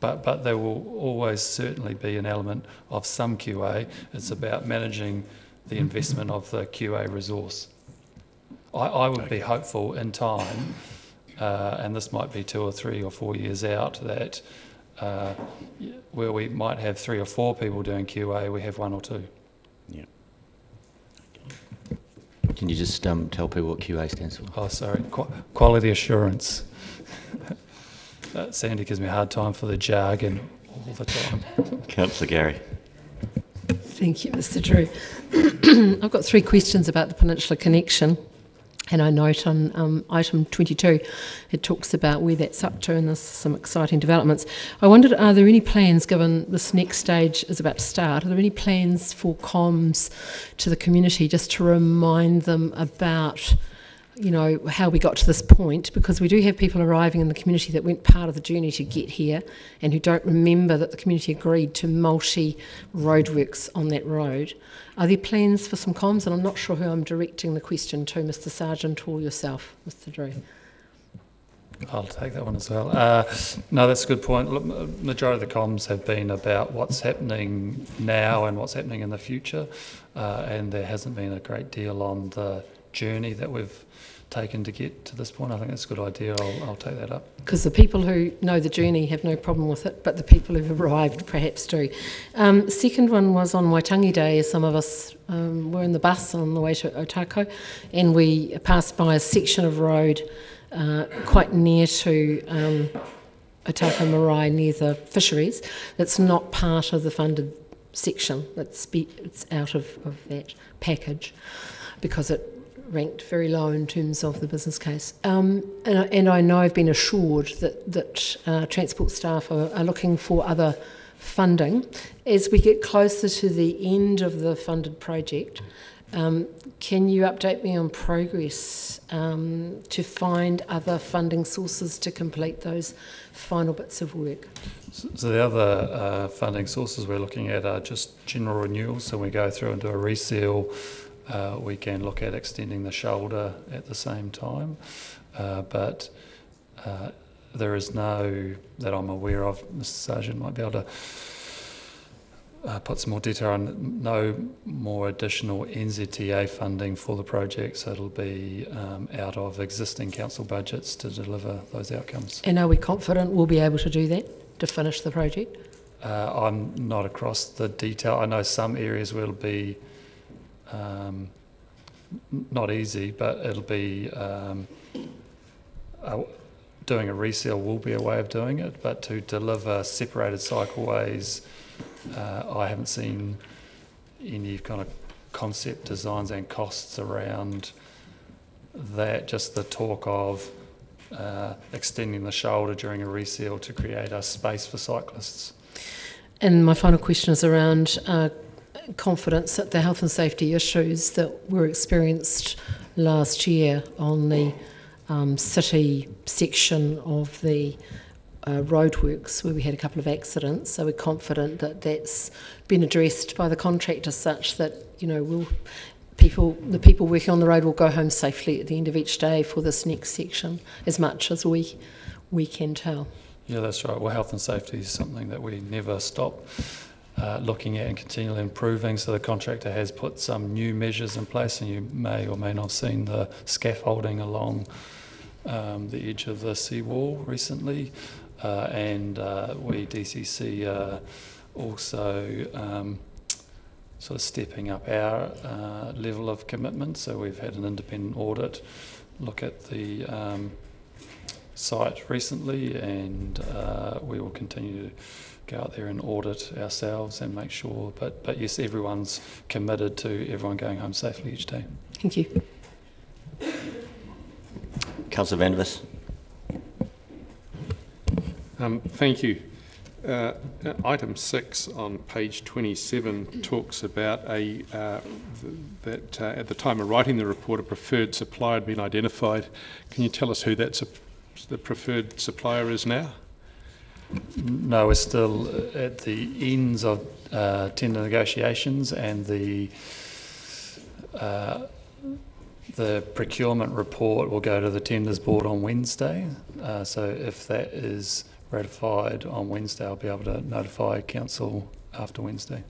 But but there will always certainly be an element of some QA. It's about managing the investment of the QA resource. I, I would be hopeful in time uh, and this might be two or three or four years out, that uh, where we might have three or four people doing QA, we have one or two. Yeah. Can you just um, tell people what QA stands for? Oh, sorry, Qu- quality assurance. uh, Sandy gives me a hard time for the jargon all the time. Councillor Garey. Thank you, Mr. Drew. I've got three questions about the Peninsula Connection. And I note on um, item 22, it talks about where that's up to, and there's some exciting developments. I wondered, are there any plans, given this next stage is about to start, are there any plans for comms to the community just to remind them about you know, how we got to this point because we do have people arriving in the community that weren't part of the journey to get here and who don't remember that the community agreed to multi roadworks on that road. Are there plans for some comms? And I'm not sure who I'm directing the question to, Mr. Sargent or yourself, Mr. Drew. I'll take that one as well. Uh, no, that's a good point. Look, majority of the comms have been about what's happening now and what's happening in the future, uh, and there hasn't been a great deal on the journey that we've taken to get to this point. I think that's a good idea. I'll, I'll take that up. Because the people who know the journey have no problem with it, but the people who've arrived perhaps do. Um, second one was on Waitangi Day. Some of us um, were in the bus on the way to Otakou, and we passed by a section of road uh, quite near to um, Otakou Marae, near the fisheries. That's not part of the funded section. It's, be, it's out of, of that package because it ranked very low in terms of the business case. Um, and, I- and I know I've been assured that, that uh, transport staff are, are looking for other funding. As we get closer to the end of the funded project, um, can you update me on progress um, to find other funding sources to complete those final bits of work? So the other uh, funding sources we're looking at are just general renewals. So we go through and do a reseal. Uh, we can look at extending the shoulder at the same time, uh, but uh, there is no that I'm aware of. Mr. Sargent might be able to uh, put some more detail on. No more additional NZTA funding for the project, so it'll be um, out of existing council budgets to deliver those outcomes. And are we confident we'll be able to do that to finish the project? Uh, I'm not across the detail. I know some areas will be um, not easy, but it'll be um, uh, doing a reseal will be a way of doing it. But to deliver separated cycleways, uh, I haven't seen any kind of concept designs and costs around that. Just the talk of uh, extending the shoulder during a reseal to create a space for cyclists. And my final question is around uh, confidence that the health and safety issues that were experienced last year on the um, city section of the uh, roadworks where we had a couple of accidents. So we're confident that that's been addressed by the contractor such that, you know, we'll, people, the people working on the road will go home safely at the end of each day for this next section as much as we, we can tell. Yeah, that's right. Well, health and safety is something that we never stop uh, looking at and continually improving. So the contractor has put some new measures in place, and you may or may not have seen the scaffolding along um, the edge of the seawall recently. Uh, and uh, we, DCC, uh, also um, sort of stepping up our uh, level of commitment. So we've had an independent audit look at the um, site recently, and we will continue to go out there and audit ourselves and make sure. But but yes, everyone's committed to everyone going home safely each day. Thank you. Councillor Van Um, thank you. Uh, item six on page 27 talks about a uh, th- that uh, at the time of writing the report, a preferred supplier had been identified. Can you tell us who that sup- the preferred supplier is now? No, we're still at the ends of uh, tender negotiations, and the uh, the procurement report will go to the tenders board on Wednesday. Uh, so if that is ratified on Wednesday, I'll be able to notify council after Wednesday.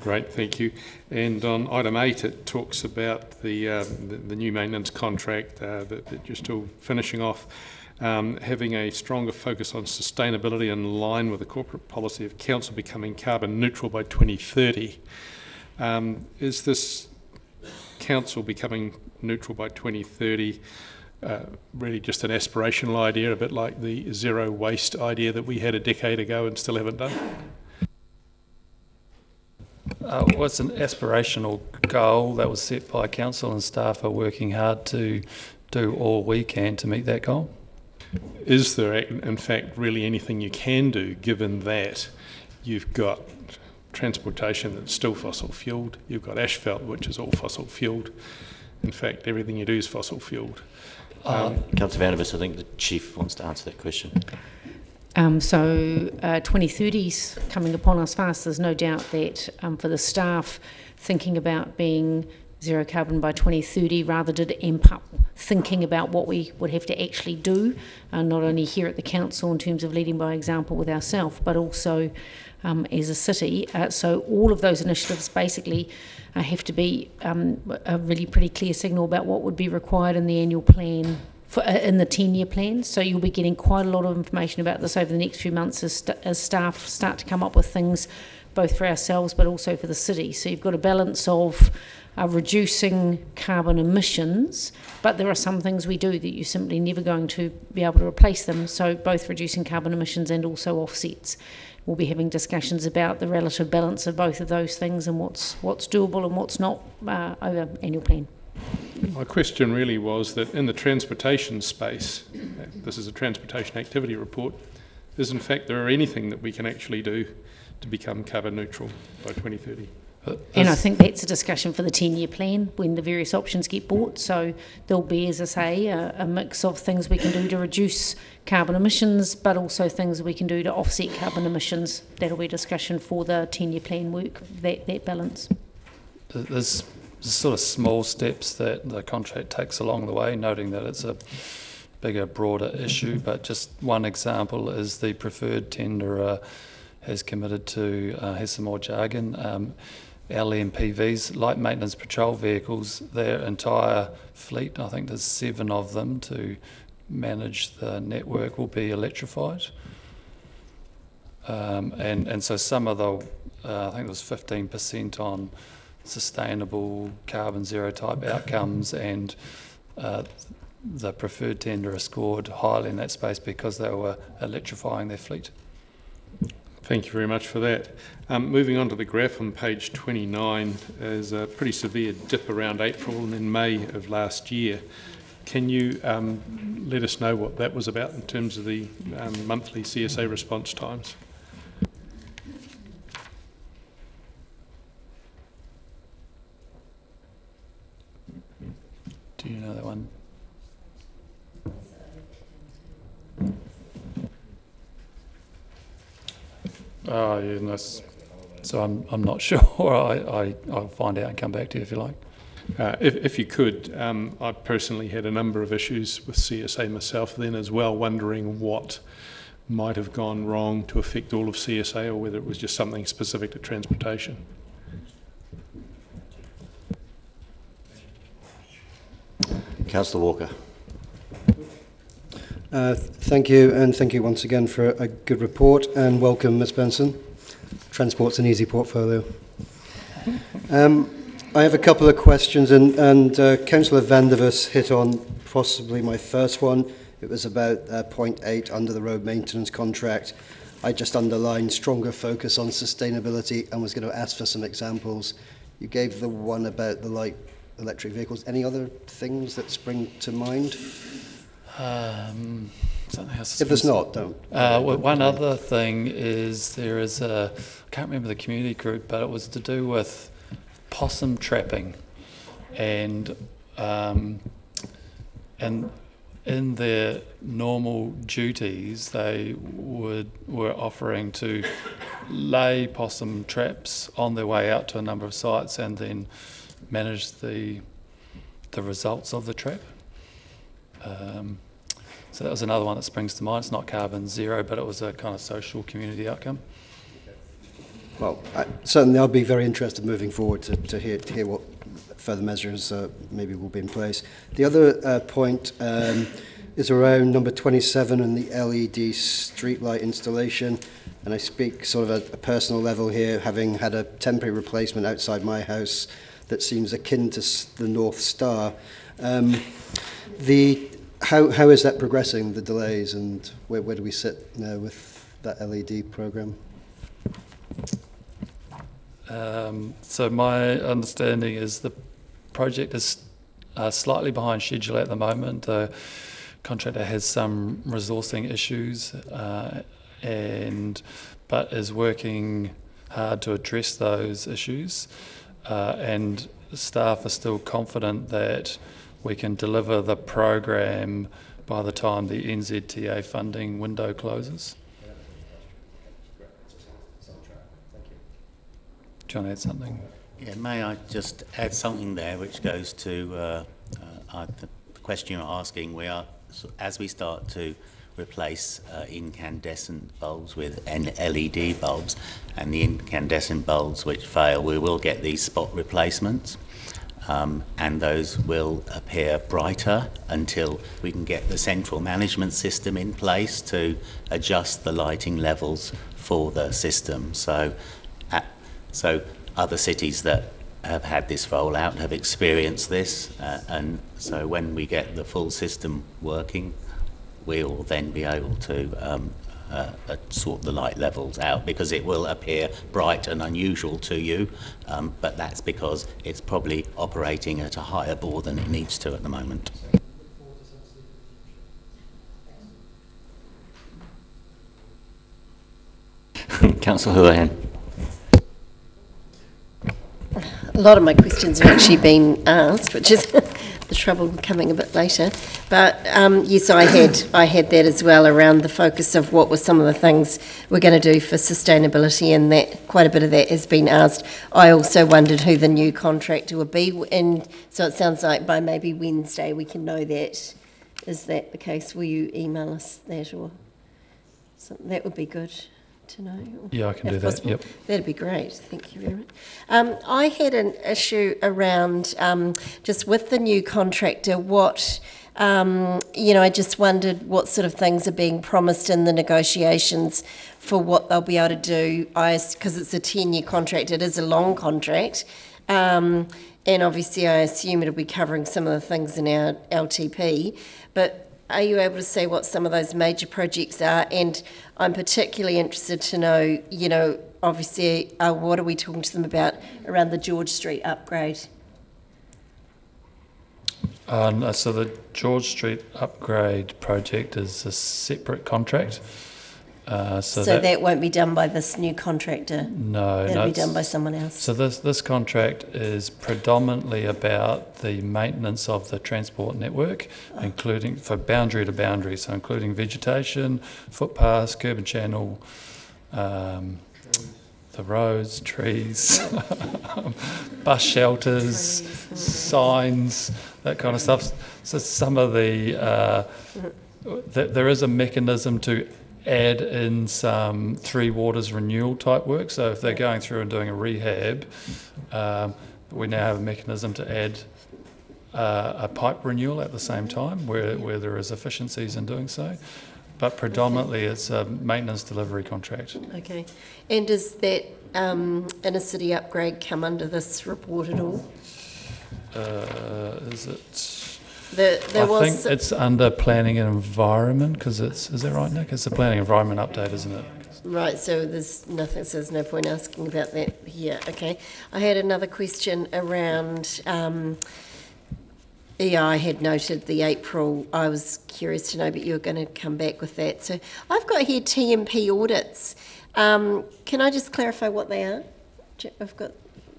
Great, thank you. And on item eight, it talks about the um, the, the new maintenance contract uh, that, that you're still finishing off. Um, having a stronger focus on sustainability in line with the corporate policy of council becoming carbon neutral by 2030. Um, is this council becoming neutral by 2030 uh, really just an aspirational idea, a bit like the zero waste idea that we had a decade ago and still haven't done? Uh, well, it's an aspirational goal that was set by council, and staff are working hard to do all we can to meet that goal. Is there, in fact, really anything you can do given that you've got transportation that's still fossil fueled, you've got asphalt, which is all fossil fueled, in fact, everything you do is fossil fueled. Um, Councillor Vandervis, I think the chief wants to answer that question. Um, so uh, 2030's coming upon us fast. There's no doubt that um, for the staff thinking about being zero carbon by 2030 rather did amp up thinking about what we would have to actually do, uh, not only here at the council in terms of leading by example with ourselves, but also um, as a city. Uh, so all of those initiatives basically uh, have to be um, a really pretty clear signal about what would be required in the annual plan for, uh, in the 10 year plan. So you'll be getting quite a lot of information about this over the next few months as, st- as staff start to come up with things both for ourselves but also for the city. So you've got a balance of uh, reducing carbon emissions, but there are some things we do that you're simply never going to be able to replace them. So both reducing carbon emissions and also offsets. We'll be having discussions about the relative balance of both of those things and what's what's doable and what's not uh, over annual plan. My question really was that in the transportation space, this is a transportation activity report, is in fact there anything that we can actually do to become carbon neutral by 2030? And I think that's a discussion for the 10 year plan when the various options get bought. So there'll be, as I say, a, a, mix of things we can do to reduce carbon emissions, but also things we can do to offset carbon emissions. That'll be a discussion for the 10 year plan work, that, that balance. There's sort of small steps that the contract takes along the way, noting that it's a bigger, broader issue. But just one example is the preferred tenderer has committed to, uh, has some more jargon. Um, LMPVs, light maintenance patrol vehicles, their entire fleet, I think there's seven of them to manage the network, will be electrified. Um, and, and so some of the, uh, I think it was 15% on sustainable carbon zero type outcomes, and uh, the preferred tenderer scored highly in that space because they were electrifying their fleet. Thank you very much for that. Um, moving on to the graph on page 29, is a pretty severe dip around April and then May of last year. Can you um, let us know what that was about in terms of the um, monthly CSA response times? Do you know that one? Oh, yeah, that's, so I'm, I'm not sure. I, I, I'll find out and come back to you if you like. Uh, if, if you could, um, I personally had a number of issues with CSA myself then as well, wondering what might have gone wrong to affect all of CSA or whether it was just something specific to transportation. Councillor Walker. Uh, thank you, and thank you once again for a good report, and welcome, Ms. Benson. Transport's an easy portfolio. Um, I have a couple of questions, and, and uh, Councillor Vandervis hit on possibly my first one. It was about uh, point eight under the road maintenance contract. I just underlined stronger focus on sustainability and was going to ask for some examples. You gave the one about the light electric vehicles. Any other things that spring to mind? Um, if there's not, don't. Uh, well, one other thing is there is a, I can't remember the community group, but it was to do with possum trapping, and um, and in their normal duties, they would were offering to lay possum traps on their way out to a number of sites, and then manage the the results of the trap. Um, so that was another one that springs to mind. It's not carbon zero, but it was a kind of social community outcome. Well, I, certainly I'll be very interested moving forward to, to, hear, to hear what further measures uh, maybe will be in place. The other uh, point um, is around number 27 and the LED streetlight installation. And I speak sort of at a personal level here, having had a temporary replacement outside my house that seems akin to the North Star. Um, the how, how is that progressing, the delays, and where, where do we sit now with that LED program? Um, so my understanding is the project is uh, slightly behind schedule at the moment. The contractor has some resourcing issues, uh, and but is working hard to address those issues. Uh, and staff are still confident that we can deliver the program by the time the NZTA funding window closes. To add something? Yeah, may I just add something there which goes to uh, uh, the question you're asking? We are, as we start to replace uh, incandescent bulbs with LED bulbs, and the incandescent bulbs which fail, we will get these spot replacements. Um, and those will appear brighter until we can get the central management system in place to adjust the lighting levels for the system. So, uh, so other cities that have had this rollout have experienced this, uh, and so when we get the full system working, we'll then be able to um, uh, sort the light levels out because it will appear bright and unusual to you, um, but that's because it's probably operating at a higher bore than it needs to at the moment. Councillor Houlahan. A lot of my questions have actually been asked, which is the trouble coming a bit later. But um, yes, I had I had that as well around the focus of what were some of the things we're going to do for sustainability, and that quite a bit of that has been asked. I also wondered who the new contractor would be, and so it sounds like by maybe Wednesday we can know that. Is that the case? Will you email us that, or something? That would be good to know. Yeah, I can do that, possible. yep. That'd be great. Thank you very much. Um, I had an issue around um, just with the new contractor. What um, you know, I just wondered what sort of things are being promised in the negotiations for what they'll be able to do. I because it's a ten-year contract. It is a long contract. Um, and obviously, I assume it'll be covering some of the things in our LTP. But are you able to say what some of those major projects are? And I'm particularly interested to know, you know, obviously, uh, what are we talking to them about around the George Street upgrade? Uh, so the George Street upgrade project is a separate contract. Uh, so, So, that, won't be done by this new contractor. no, That'll no, be done by someone else. So this this contract is predominantly about the maintenance of the transport network, including for boundary to boundary, so including vegetation, footpaths, curb and channel, um, the roads, trees, bus shelters, signs, that kind of stuff. So some of the uh, th- there is a mechanism to add in some three waters renewal type work. So if they're going through and doing a rehab, um, we now have a mechanism to add uh, a pipe renewal at the same time where, where there is efficiencies in doing so. But predominantly it's a maintenance delivery contract. Okay. And does that um, inner city upgrade come under this report at all? Uh, is it? There, there I was. think it's under planning and environment because it's, is that right, Nick? It's the planning environment update, isn't it? Right, so there's nothing, so there's no point asking about that here. Okay. I had another question around. Um, yeah, I had noted the April. I was curious to know, but you were going to come back with that. So I've got here TMP audits. Um, can I just clarify what they are? I've got.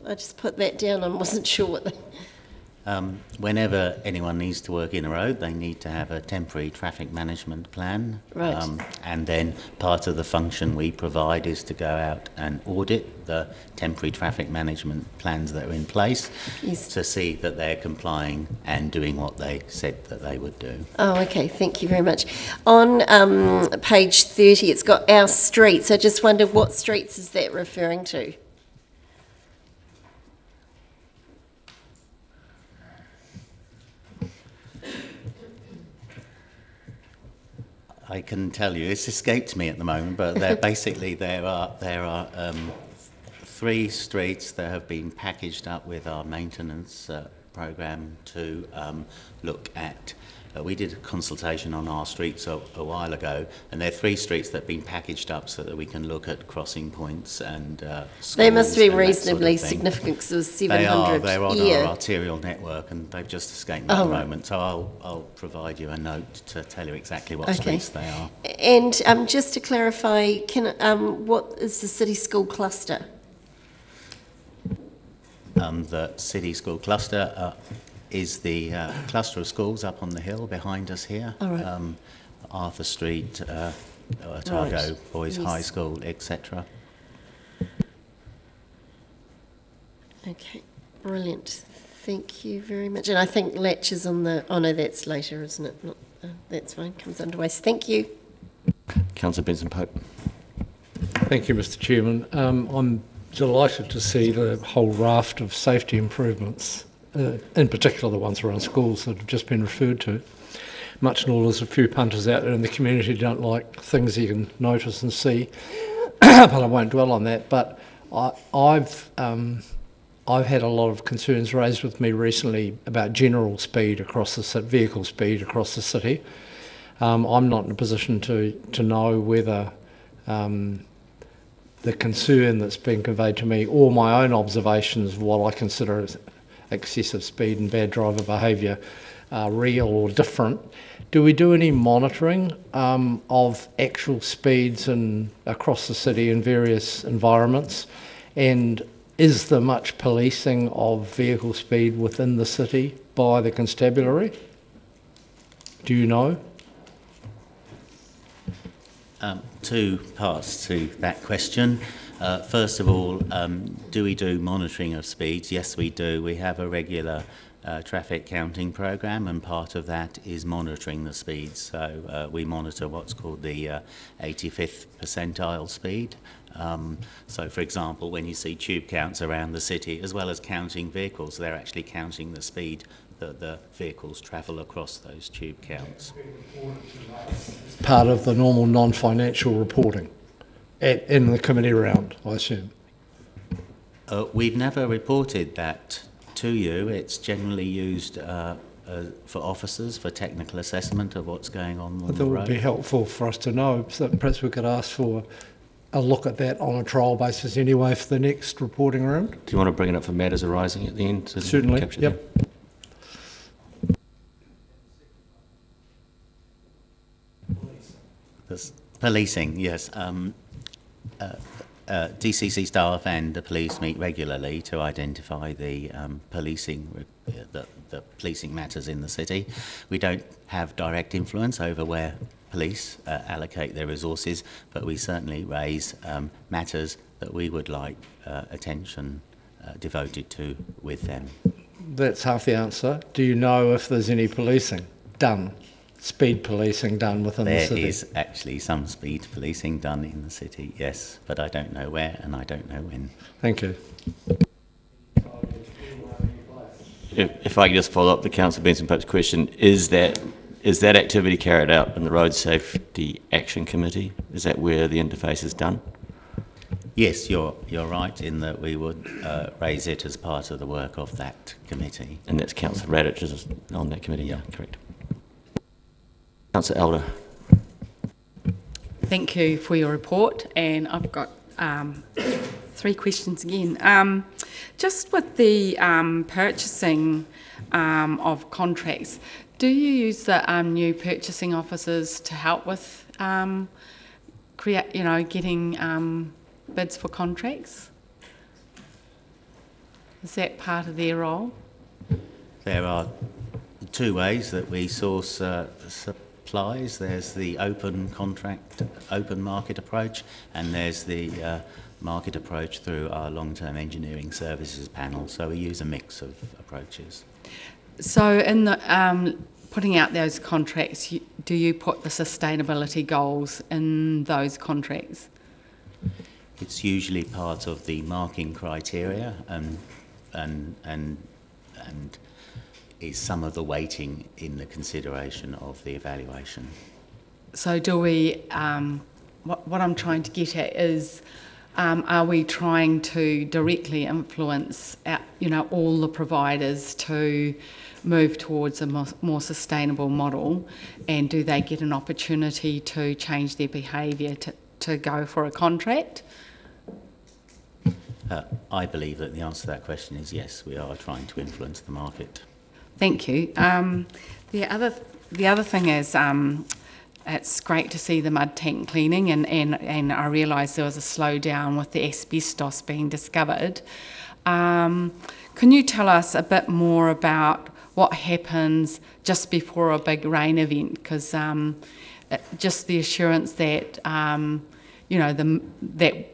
I just put that down. I wasn't sure what they. Um, whenever anyone needs to work in a road, they need to have a temporary traffic management plan. Right. Um, and then part of the function we provide is to go out and audit the temporary traffic management plans that are in place Yes. to see that they're complying and doing what they said that they would do. Oh, okay. Thank you very much. On um, page 30, it's got our streets. I just wonder what streets is that referring to? I can tell you, it's escaped me at the moment, but there basically there are there are um, three streets that have been packaged up with our maintenance uh, program to um, look at. Uh, we did a consultation on our streets a, a while ago, and there are three streets that have been packaged up so that we can look at crossing points and. Uh, They must be that sort of reasonably significant because it was They are. They're on year. our arterial network, and they've just escaped me at Oh, the moment. So I'll I'll provide you a note to tell you exactly what Okay. streets they are. And um, just to clarify, can um, what is the city school cluster? um, the city school cluster uh, is the uh, cluster of schools up on the hill behind us here. All right. Um, Arthur Street, uh, Otago Right. Boys High School, etc. Okay, brilliant. Thank you very much. And I think Latch is on the, oh no, that's later, isn't it? Not, uh, that's fine, comes under waste. Thank you. Councillor Benson Pope. Thank you, Mr Chairman. Um, I'm delighted to see the whole raft of safety improvements, uh, in particular the ones around schools that have just been referred to. Much and all, there's a few punters out there in the community who don't like things you can notice and see, but I won't dwell on that. But I, I've um, I've had a lot of concerns raised with me recently about general speed across the vehicle speed across the city. Um, I'm not in a position to to know whether um, the concern that's been conveyed to me or my own observations of what I consider excessive speed and bad driver behaviour are real or different. Do we do any monitoring um, of actual speeds and across the city in various environments? And is there much policing of vehicle speed within the city by the constabulary? Do you know? Um, two parts to that question. Uh, first of all, um, do we do monitoring of speeds? Yes, we do. We have a regular uh, traffic counting program, and part of that is monitoring the speeds. So uh, we monitor what's called the uh, 85th percentile speed. Um, so, for example, when you see tube counts around the city, as well as counting vehicles, they're actually counting the speed that the vehicles travel across those tube counts. Part of the normal non-financial reporting at, in the committee round, I assume. Uh, we've never reported that to you. It's generally used uh, uh, for officers for technical assessment of what's going on on I the thought it would road. be helpful for us to know, so perhaps we could ask for a look at that on a trial basis anyway for the next reporting round. Do you want to bring it up for matters arising at the end? to Certainly, capture yep. that? This- Policing, yes. Um, uh, uh, DCC staff and the police meet regularly to identify the um, policing, uh, the, the policing matters in the city. We don't have direct influence over where police uh, allocate their resources, but we certainly raise um, matters that we would like uh, attention uh, devoted to with them. That's half the answer. Do you know if there's any policing done, speed policing done within the There city? is actually some speed policing done in the city, yes, but I don't know where and I don't know when. Thank you. If, if I could just follow up the Councillor Benson Pope's question, is that is that activity carried out in the Road Safety Action Committee? Is that where the interface is done? Yes, you're, you're right in that we would uh, raise it as part of the work of that committee. And that's Councillor Radich is on that committee, yeah, correct. Councillor Elder. Thank you for your report, and I've got um, three questions again. Um, just with the um, purchasing um, of contracts, do you use the um, new purchasing officers to help with um, create, you know, getting um, bids for contracts? Is that part of their role? There are two ways that we source uh, supplies. There's the open contract, open market approach, and there's the uh, market approach through our long-term engineering services panel. So we use a mix of approaches. So, in the um, putting out those contracts, you, do you put the sustainability goals in those contracts? It's usually part of the marking criteria and and and and is some of the weighting in the consideration of the evaluation. So, do we? Um, what, what I'm trying to get at is, um, are we trying to directly influence, our, you know, all the providers to move towards a more, more sustainable model, and do they get an opportunity to change their behaviour to, to go for a contract? Uh, I believe that the answer to that question is yes. We are trying to influence the market. Thank you. Um, the other the other thing is um, it's great to see the mud tank cleaning, and, and, and I realise there was a slowdown with the asbestos being discovered. Um, can you tell us a bit more about what happens just before a big rain event? Because um, just the assurance that um, you know the that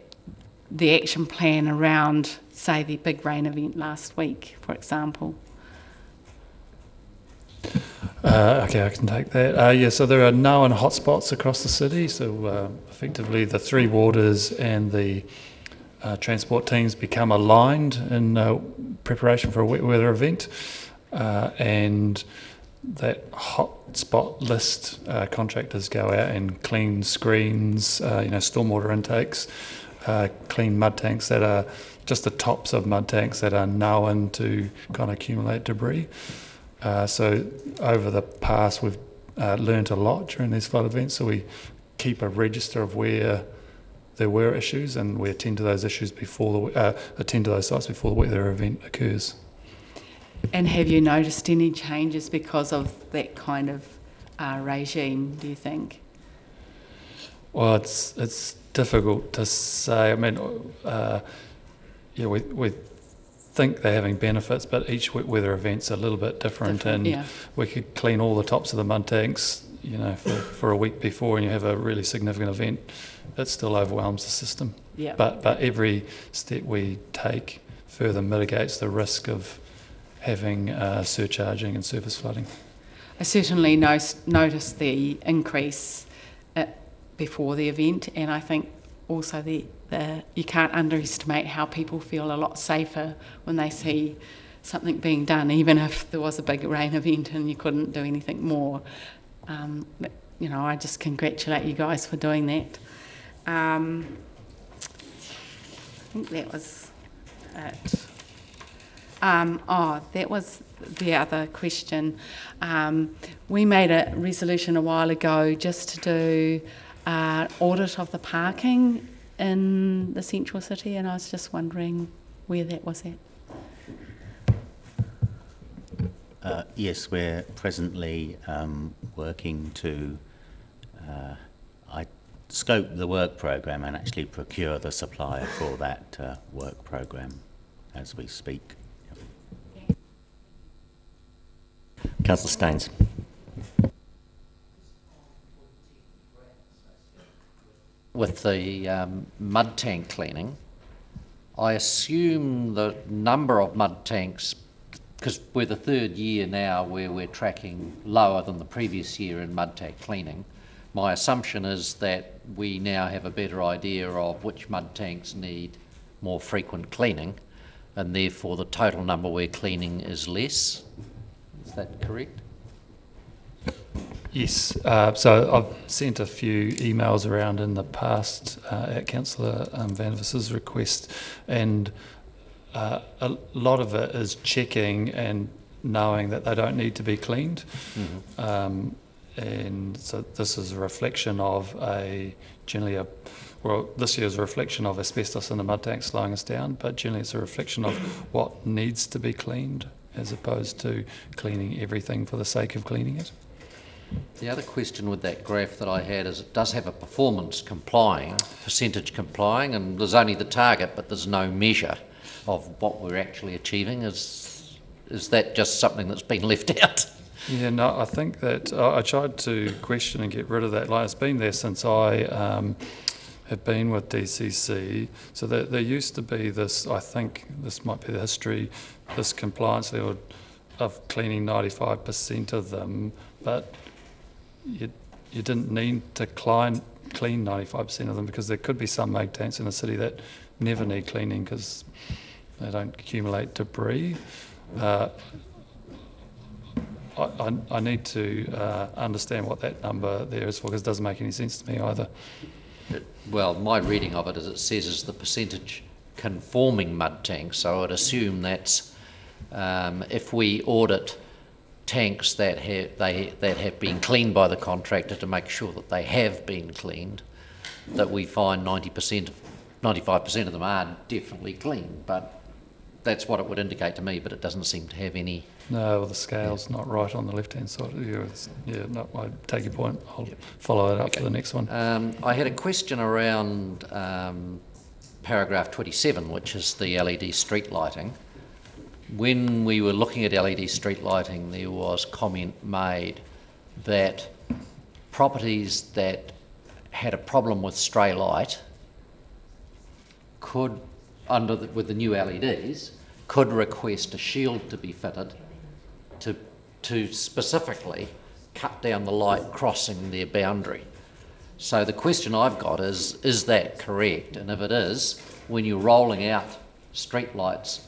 the action plan around, say, the big rain event last week, for example. Uh, okay, I can take that. Uh, yeah, so there are known hotspots across the city. So uh, effectively, the three waters and the uh, transport teams become aligned in uh, preparation for a wet weather event, uh, and that hotspot list contractors go out and clean screens, you know, stormwater intakes, clean mud tanks that are just the tops of mud tanks that are known to kind of accumulate debris. Uh, so over the past, we've uh, learned a lot during these flood events. So we keep a register of where there were issues, and we attend to those issues before the uh, attend to those sites before the weather event occurs. And have you noticed any changes because of that kind of uh, regime? Do you think? Well, it's it's difficult to say. I mean, uh, yeah, we we think they're having benefits, but each wet weather event's a little bit different, Different, and yeah. we could clean all the tops of the mud tanks, you know, for, for a week before, and you have a really significant event. It still overwhelms the system. Yeah. But but every step we take further mitigates the risk of having uh, surcharging and surface flooding. I certainly no- noticed the increase uh, before the event, and I think also the, the you can't underestimate how people feel a lot safer when they see something being done, even if there was a big rain event and you couldn't do anything more. Um, but, you know, I just congratulate you guys for doing that. Um, I think that was it. Um, oh, that was the other question. Um, we made a resolution a while ago just to do uh, audit of the parking in the central city, and I was just wondering where that was at. Uh, yes, we're presently um, working to uh, I scope the work program and actually procure the supplier for that uh, work program as we speak. Councillor Staynes. With the um, mud tank cleaning, I assume the number of mud tanks, because we're the third year now where we're tracking lower than the previous year in mud tank cleaning. My assumption is that we now have a better idea of which mud tanks need more frequent cleaning, and therefore the total number we're cleaning is less. Is that correct? Yes, uh, so I've sent a few emails around in the past uh, at Councillor um, Vandervis's request, and uh, a lot of it is checking and knowing that they don't need to be cleaned. Mhm. Um, and so this is a reflection of a generally a well, this year is a reflection of asbestos in the mud tank slowing us down, but generally it's a reflection of what needs to be cleaned as opposed to cleaning everything for the sake of cleaning it. The other question with that graph that I had is it does have a performance complying, percentage complying, and there's only the target, but there's no measure of what we're actually achieving. Is, is that just something that's been left out? Yeah, no, I think that I I tried to question and get rid of that line. It's been there since I um, have been with DCC. So there, there used to be this, I think this might be the history, this compliance level of cleaning 95% of them, but you, you didn't need to clean, clean 95% of them because there could be some mag tanks in the city that never need cleaning because they don't accumulate debris. Uh, I, I, I need to uh, understand what that number there is for because it doesn't make any sense to me either. It- Well, my reading of it is it says is the percentage conforming mud tanks, so I'd assume that's um, if we audit tanks that have, they, that have been cleaned by the contractor to make sure that they have been cleaned, that we find 90%, of- 95% of them are definitely clean, but that's what it would indicate to me, but it doesn't seem to have any No, well, the scale's not right on the left-hand side. Yeah, yeah no, I take your point. I'll follow it up for the next one. Um, I had a question around um, paragraph 27, which is the LED street lighting. When we were looking at LED street lighting, there was comment made that properties that had a problem with stray light could, under the, with the new LEDs, could request a shield to be fitted to, to specifically cut down the light crossing their boundary. So the question I've got is, is that correct? And if it is, when you're rolling out street lights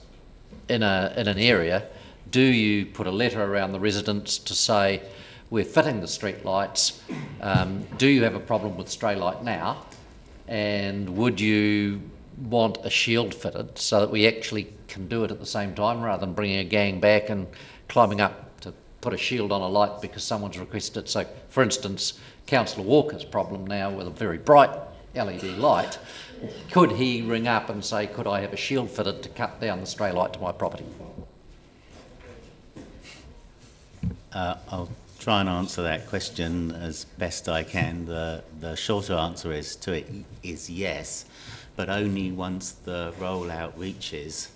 in, a, in an area, do you put a letter around the residents to say, we're fitting the street lights, um, do you have a problem with stray light now? And would you want a shield fitted so that we actually can do it at the same time rather than bringing a gang back and climbing up to put a shield on a light because someone's requested. So, for instance, Councillor Walker's problem now with a very bright LED light, could he ring up and say, could I have a shield fitted to cut down the stray light to my property? Uh, I'll try and answer that question as best I can. The, the shorter answer is to it is yes, but only once the rollout reaches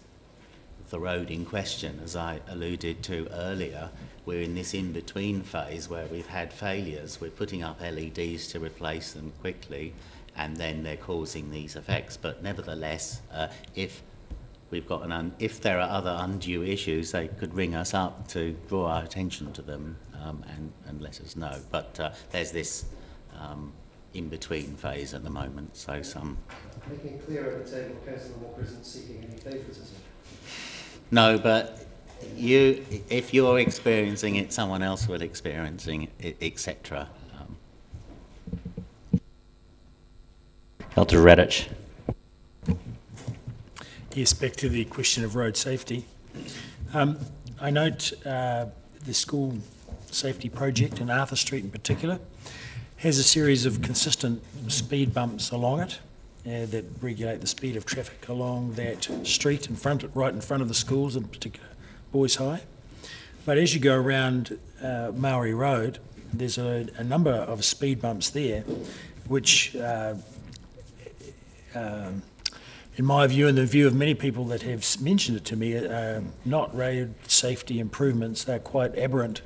the road in question. As I alluded to earlier, we're in this in-between phase where we've had failures. We're putting up LEDs to replace them quickly, and then they're causing these effects. But nevertheless, uh, if we've got an un- if there are other undue issues, they could ring us up to draw our attention to them um, and, and let us know. But uh, there's this um, in-between phase at the moment, so some. Making clear at the table, Councillor Walker isn't seeking any favouritism. No, but you, if you're experiencing it, someone else will experiencing it, etc. Um, Dr. Radich. Yes, back to the question of road safety. Um, I note uh, the school safety project in Arthur Street in particular has a series of consistent speed bumps along it uh, that regulate the speed of traffic along that street in front, right in front of the schools, in particular Boys High. But as you go around uh, Maori Road, there's a, a, number of speed bumps there, which, uh, um, in my view, and the view of many people that have mentioned it to me, are not road safety improvements. They're quite aberrant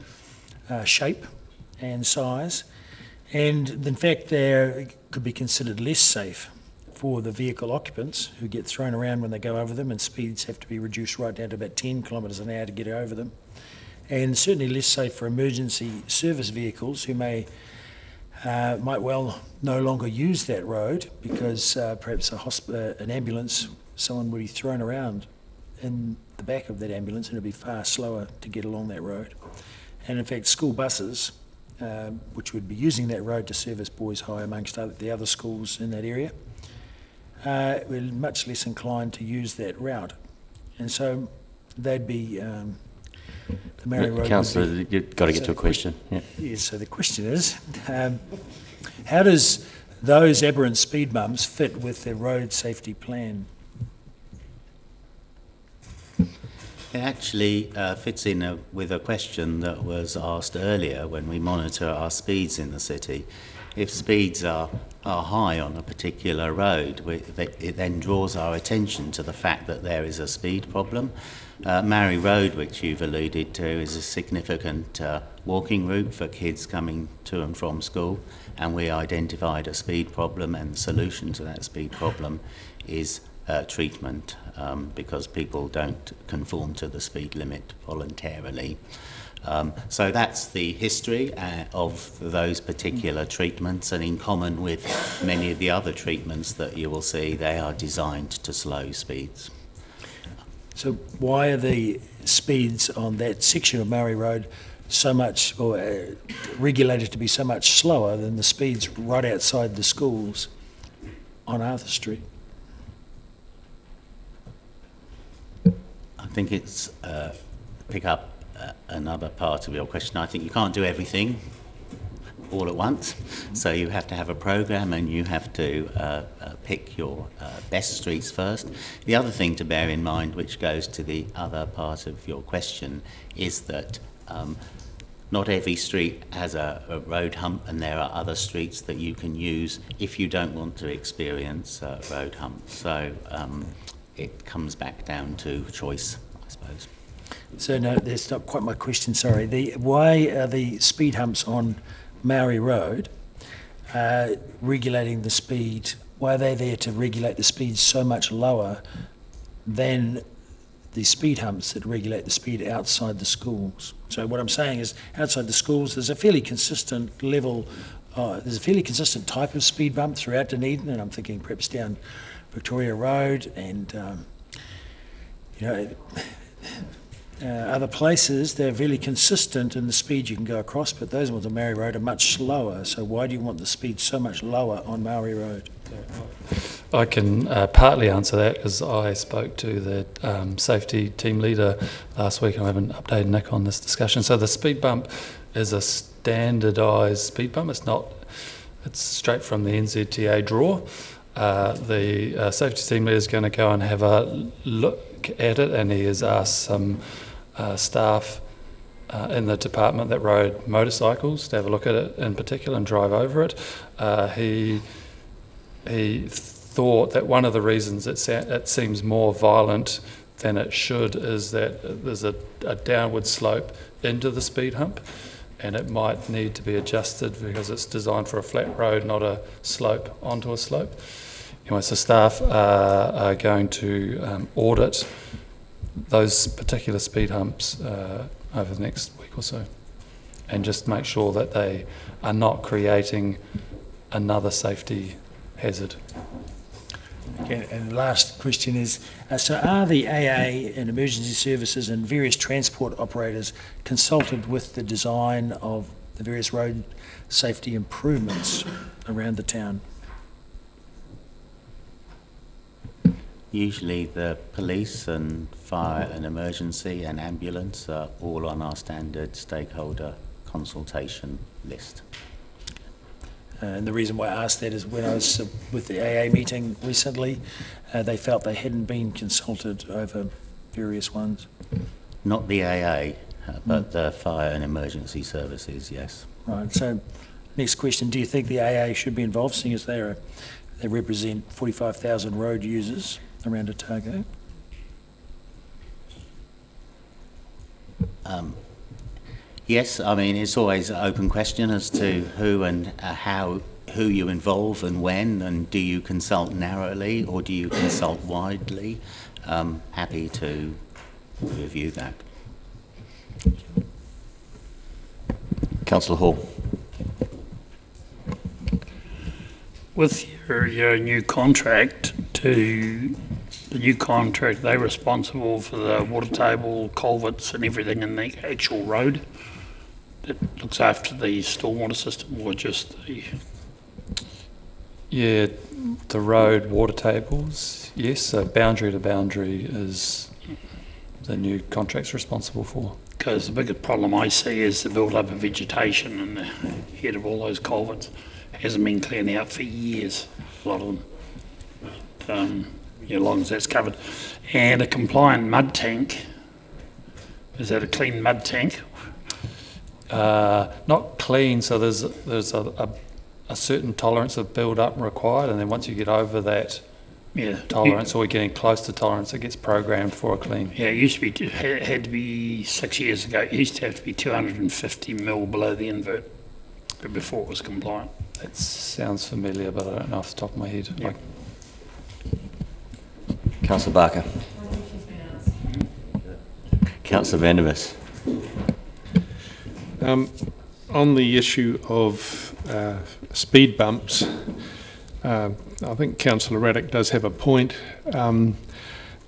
uh, shape and size, and in fact, they could be considered less safe for the vehicle occupants who get thrown around when they go over them, and speeds have to be reduced right down to about 10 kilometres an hour to get over them. And certainly less safe for emergency service vehicles who may uh, might well no longer use that road because uh, perhaps a hosp- uh, an ambulance, someone would be thrown around in the back of that ambulance and it'd be far slower to get along that road. And in fact, school buses, uh, which would be using that road to service Boys High amongst other, the other schools in that area, uh, we're much less inclined to use that route. And so they'd be, um, the Maori Road. Councillor, you've got to get so to a question. Yeah. Yes, so the question is, um, how does those aberrant speed bumps fit with the road safety plan? It actually uh, fits in a, with a question that was asked earlier when we monitor our speeds in the city. If speeds are, are high on a particular road, we, they, it then draws our attention to the fact that there is a speed problem. Uh, Maori Road, which you've alluded to, is a significant uh, walking route for kids coming to and from school, and we identified a speed problem, and the solution to that speed problem is uh, treatment um, because people don't conform to the speed limit voluntarily. Um, so that's the history uh, of those particular treatments, and in common with many of the other treatments that you will see, they are designed to slow speeds. So why are the speeds on that section of Maori Road so much, or uh, regulated to be so much slower than the speeds right outside the schools on Arthur Street? I think it's uh, pick up uh, another part of your question. I think you can't do everything all at once, so you have to have a program and you have to uh, uh, pick your uh, best streets first. The other thing to bear in mind, which goes to the other part of your question, is that um, not every street has a, a, road hump, and there are other streets that you can use if you don't want to experience road humps. So um, it comes back down to choice, I suppose. So no, that's not quite my question, sorry. The, why are the speed humps on Maori Road uh, regulating the speed, why are they there to regulate the speed so much lower than the speed humps that regulate the speed outside the schools? So what I'm saying is, outside the schools, there's a fairly consistent level, uh, there's a fairly consistent type of speed bump throughout Dunedin, and I'm thinking perhaps down Victoria Road and, um, you know, uh, other places, they're really consistent in the speed you can go across, but those ones on Maori Road are much slower. So why do you want the speed so much lower on Maori Road? I can uh, partly answer that as I spoke to the um, safety team leader last week and I haven't updated Nick on this discussion. So the speed bump is a standardised speed bump. It's not, it's straight from the NZTA draw. Uh, the uh, safety team leader is going to go and have a look at it and he has asked some uh, staff uh, in the department that rode motorcycles to have a look at it in particular and drive over it. Uh, he he thought that one of the reasons it, it seems more violent than it should is that there's a, a downward slope into the speed hump and it might need to be adjusted because it's designed for a flat road, not a slope onto a slope. Anyway, so staff are, are going to um, audit those particular speed humps uh, over the next week or so and just make sure that they are not creating another safety hazard. Okay, and last question is, uh, so are the AA and emergency services and various transport operators consulted with the design of the various road safety improvements around the town? Usually the police and fire and emergency and ambulance are all on our standard stakeholder consultation list. Uh, and the reason why I asked that is when I was uh, with the AA meeting recently, uh, they felt they hadn't been consulted over various ones. Not the AA, uh, but the fire and emergency services, yes. Right, so next question, do you think the AA should be involved, seeing as they're, they represent 45,000 road users around Otago? Um, yes, I mean, it's always an open question as to who and uh, how, who you involve and when, and do you consult narrowly or do you consult widely? Um, happy to review that. Councillor Hall. With your, your new contract to, the new contract, they responsible for the water table, culverts and everything in the actual road that looks after the stormwater system or just the, Yeah, the road water tables, yes, so boundary to boundary is the new contract's responsible for. because the biggest problem I see is the build-up of vegetation and the head of all those culverts hasn't been cleaned out for years, a lot of them. Um, yeah, as long as that's covered. And a compliant mud tank, is that a clean mud tank? Uh, not clean, so there's, there's a, a, a certain tolerance of build-up required, and then once you get over that Yeah. tolerance, or we're getting close to tolerance, it gets programmed for a clean. Yeah, it used to be, it had to be, six years ago, it used to have to be 250 mil below the invert, but before it was compliant. That sounds familiar, but I don't know off the top of my head. Yeah. Like, Councillor Barker. Councillor Vandervis. Um, on the issue of uh, speed bumps, uh, I think Councillor Radich does have a point. Um,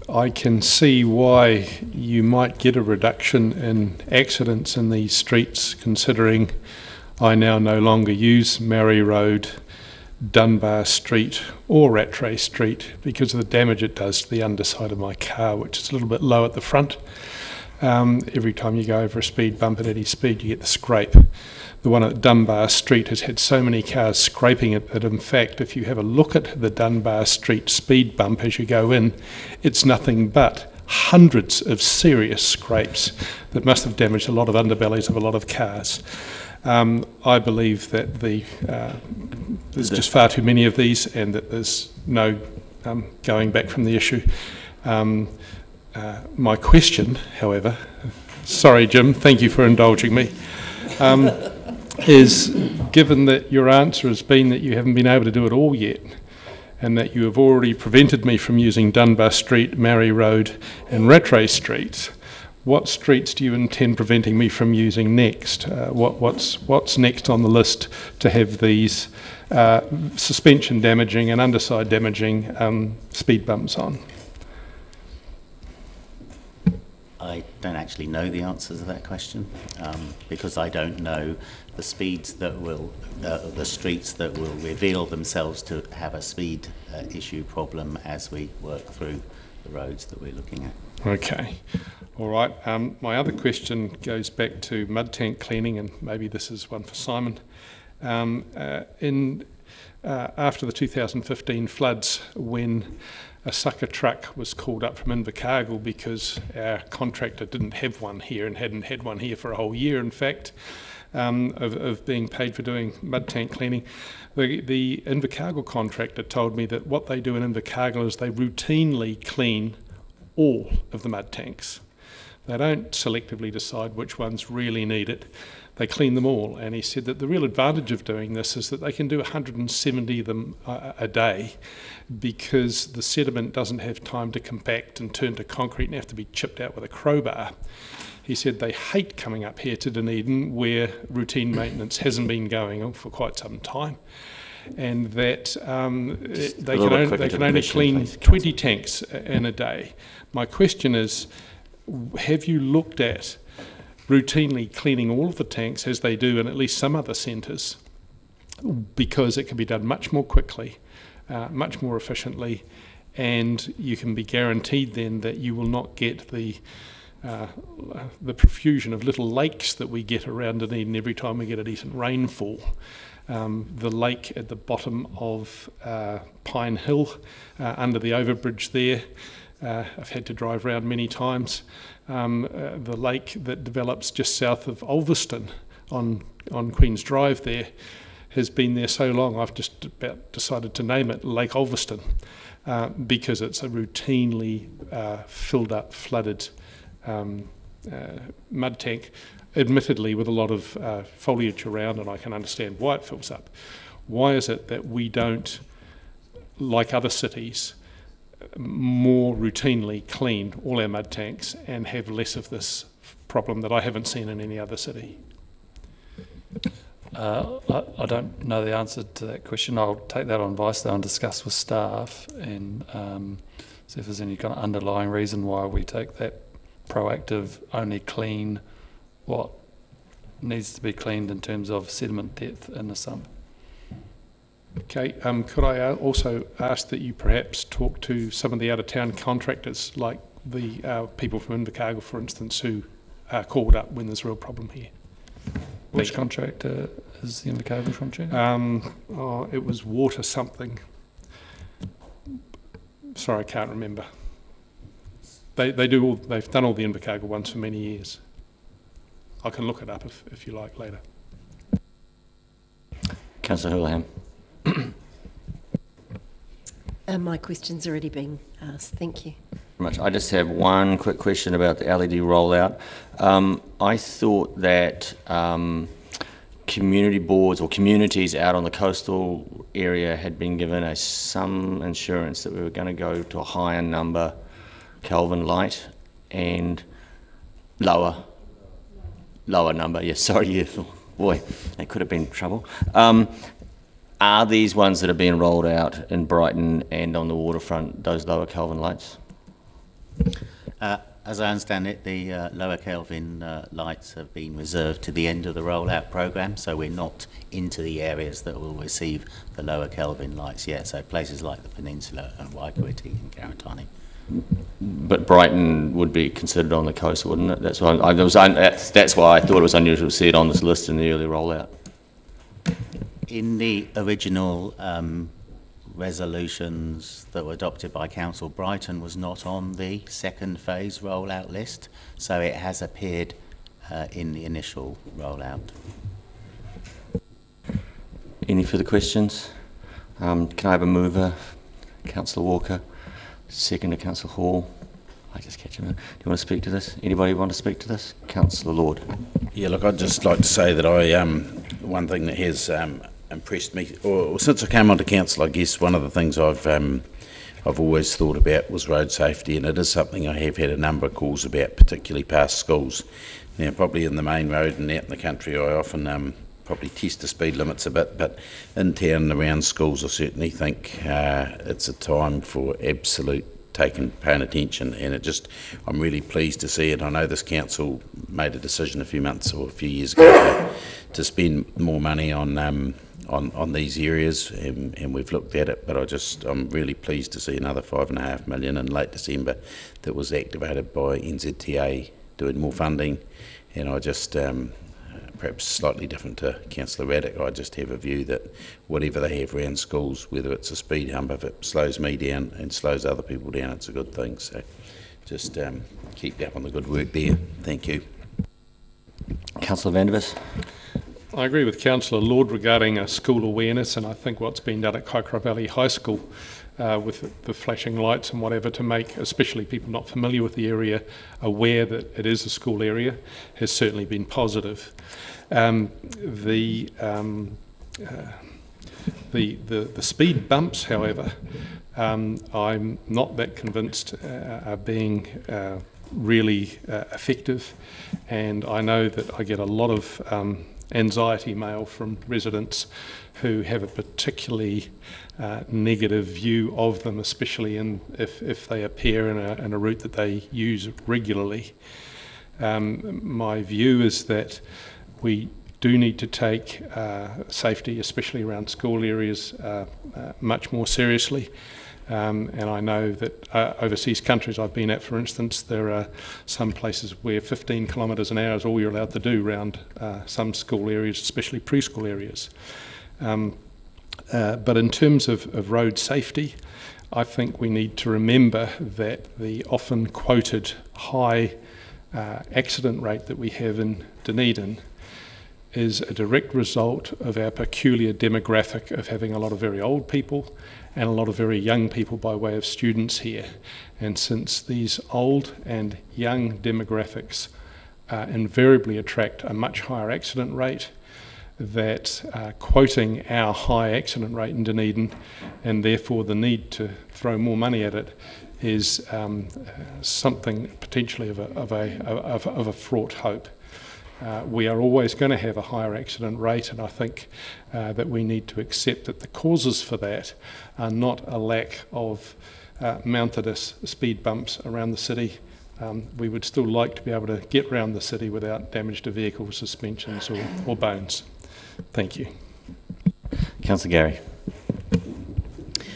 I can see why you might get a reduction in accidents in these streets, considering I now no longer use Maori Road, Dunbar Street, or Rattray Street because of the damage it does to the underside of my car, which is a little bit low at the front. Um, every time you go over a speed bump at any speed, you get the scrape. The one at Dunbar Street has had so many cars scraping it that, in fact, if you have a look at the Dunbar Street speed bump as you go in, it's nothing but hundreds of serious scrapes that must have damaged a lot of underbellies of a lot of cars. Um, I believe that the uh, there's just far too many of these, and that there's no um, going back from the issue. Um, Uh, my question, however, sorry, Jim, thank you for indulging me, um, is given that your answer has been that you haven't been able to do it all yet, and that you have already prevented me from using Dunbar Street, Maori Road, and Rattray Streets, what streets do you intend preventing me from using next? Uh, what, what's, what's next on the list to have these uh, suspension damaging and underside damaging um, speed bumps on? I don't actually know the answers to that question um, because I don't know the speeds that will, uh, the streets that will reveal themselves to have a speed uh, issue problem as we work through the roads that we're looking at. Okay. All right. Um, my other question goes back to mud tank cleaning, and maybe this is one for Simon. Um, uh, in uh, after the 2015 floods, when a sucker truck was called up from Invercargill because our contractor didn't have one here and hadn't had one here for a whole year, in fact, um, of, of, being paid for doing mud tank cleaning. The, the Invercargill contractor told me that what they do in Invercargill is they routinely clean all of the mud tanks. They don't selectively decide which ones really need it. They clean them all. And he said that the real advantage of doing this is that they can do 170 of them a, a day because the sediment doesn't have time to compact and turn to concrete and have to be chipped out with a crowbar. He said they hate coming up here to Dunedin where routine maintenance hasn't been going on for quite some time and that um, they can, only, they can only clean 20 tanks in a day. My question is, have you looked at routinely cleaning all of the tanks as they do in at least some other centres? Because it can be done much more quickly, uh, much more efficiently, and you can be guaranteed then that you will not get the uh, the profusion of little lakes that we get around Dunedin every time we get a decent rainfall. Um, the lake at the bottom of uh, Pine Hill, uh, under the overbridge there, uh, I've had to drive around many times. Um, uh, the lake that develops just south of Ulverston on, on Queen's Drive there has been there so long, I've just about decided to name it Lake Ulverston uh, because it's a routinely uh, filled up, flooded um, uh, mud tank, admittedly with a lot of uh, foliage around, and I can understand why it fills up. Why is it that we don't, like other cities, more routinely clean all our mud tanks and have less of this problem that I haven't seen in any other city? Uh, I, I, don't know the answer to that question. I'll take that on advice though and discuss with staff and um, see if there's any kind of underlying reason why we take that proactive, only clean what needs to be cleaned in terms of sediment depth in the sump. Okay, um, could I uh, also ask that you perhaps talk to some of the out of town contractors, like the uh, people from Invercargill, for instance, who are called up when there's a real problem here? Which contractor is the Invercargill contractor? Um, oh, it was water something. Sorry, I can't remember. They, they do all, they've done all the Invercargill ones for many years. I can look it up if, if you like later. Councillor Houlahan. Uh, my question's already been asked. Thank you. Much. I just have one quick question about the LED rollout. Um, I thought that um, community boards or communities out on the coastal area had been given a some insurance that we were going to go to a higher number Kelvin light and lower lower number. Yes, sorry, yeah, boy, that could have been trouble. Um, are these ones that are being rolled out in Brighton and on the waterfront those lower Kelvin lights? Uh, as I understand it, the uh, lower Kelvin uh, lights have been reserved to the end of the rollout program, so we're not into the areas that will receive the lower Kelvin lights yet. So places like the Peninsula and Waikouaiti and Karitane. But Brighton would be considered on the coast, wouldn't it? That's why I, I was, that's, that's why I thought it was unusual to see it on this list in the early rollout. In the original um, resolutions that were adopted by Council, Brighton was not on the second phase rollout list, so it has appeared uh, in the initial rollout. Any further questions? Um, can I have a mover? Councillor Walker. Second to Councillor Hall. I I just catch him. Do you want to speak to this? Anybody want to speak to this? Councillor Lord. Yeah, look, I'd just like to say that I, um, one thing that has um, impressed me, or, since I came onto council, I guess one of the things I've um, I've always thought about was road safety, and it is something I have had a number of calls about, particularly past schools. Now, probably in the main road and out in the country, I often um, probably test the speed limits a bit, but in town and around schools, I certainly think uh, it's a time for absolute taken paying attention and it just I'm really pleased to see it. I know this council made a decision a few months or a few years ago to, to spend more money on um, on, on these areas and, and we've looked at it but I just I'm really pleased to see another five and a half million in late December that was activated by NZTA doing more funding and I just um, perhaps slightly different to Councillor Radich. I just have a view that whatever they have around schools, whether it's a speed hump, if it slows me down and slows other people down, it's a good thing. So just um, keep up on the good work there. Thank you. Councillor Vandervis. I agree with Councillor Lord regarding uh, school awareness, and I think what's been done at Kaikorai Valley High School uh, with the flashing lights and whatever to make, especially people not familiar with the area, aware that it is a school area, has certainly been positive. Um, the, um, uh, the, the the speed bumps, however, um, I'm not that convinced uh, are being uh, really uh, effective, and I know that I get a lot of um, anxiety mail from residents who have a particularly uh, negative view of them, especially in, if, if they appear in a, in a route that they use regularly. Um, my view is that we do need to take uh, safety, especially around school areas, uh, uh, much more seriously. Um, and I know that uh, overseas countries I've been at, for instance, there are some places where 15 kilometres an hour is all you're allowed to do around uh, some school areas, especially preschool areas. Um, uh, but in terms of, of road safety, I think we need to remember that the often quoted high uh, accident rate that we have in Dunedin is a direct result of our peculiar demographic of having a lot of very old people and a lot of very young people by way of students here. And since these old and young demographics uh, invariably attract a much higher accident rate, that uh, quoting our high accident rate in Dunedin and therefore the need to throw more money at it is um, something potentially of a, of a, of, of a fraught hope. Uh, we are always going to have a higher accident rate, and I think uh, that we need to accept that the causes for that are not a lack of uh, mounted speed bumps around the city. Um, we would still like to be able to get around the city without damage to vehicles, suspensions, or, or bones. Thank you. Councillor Garey.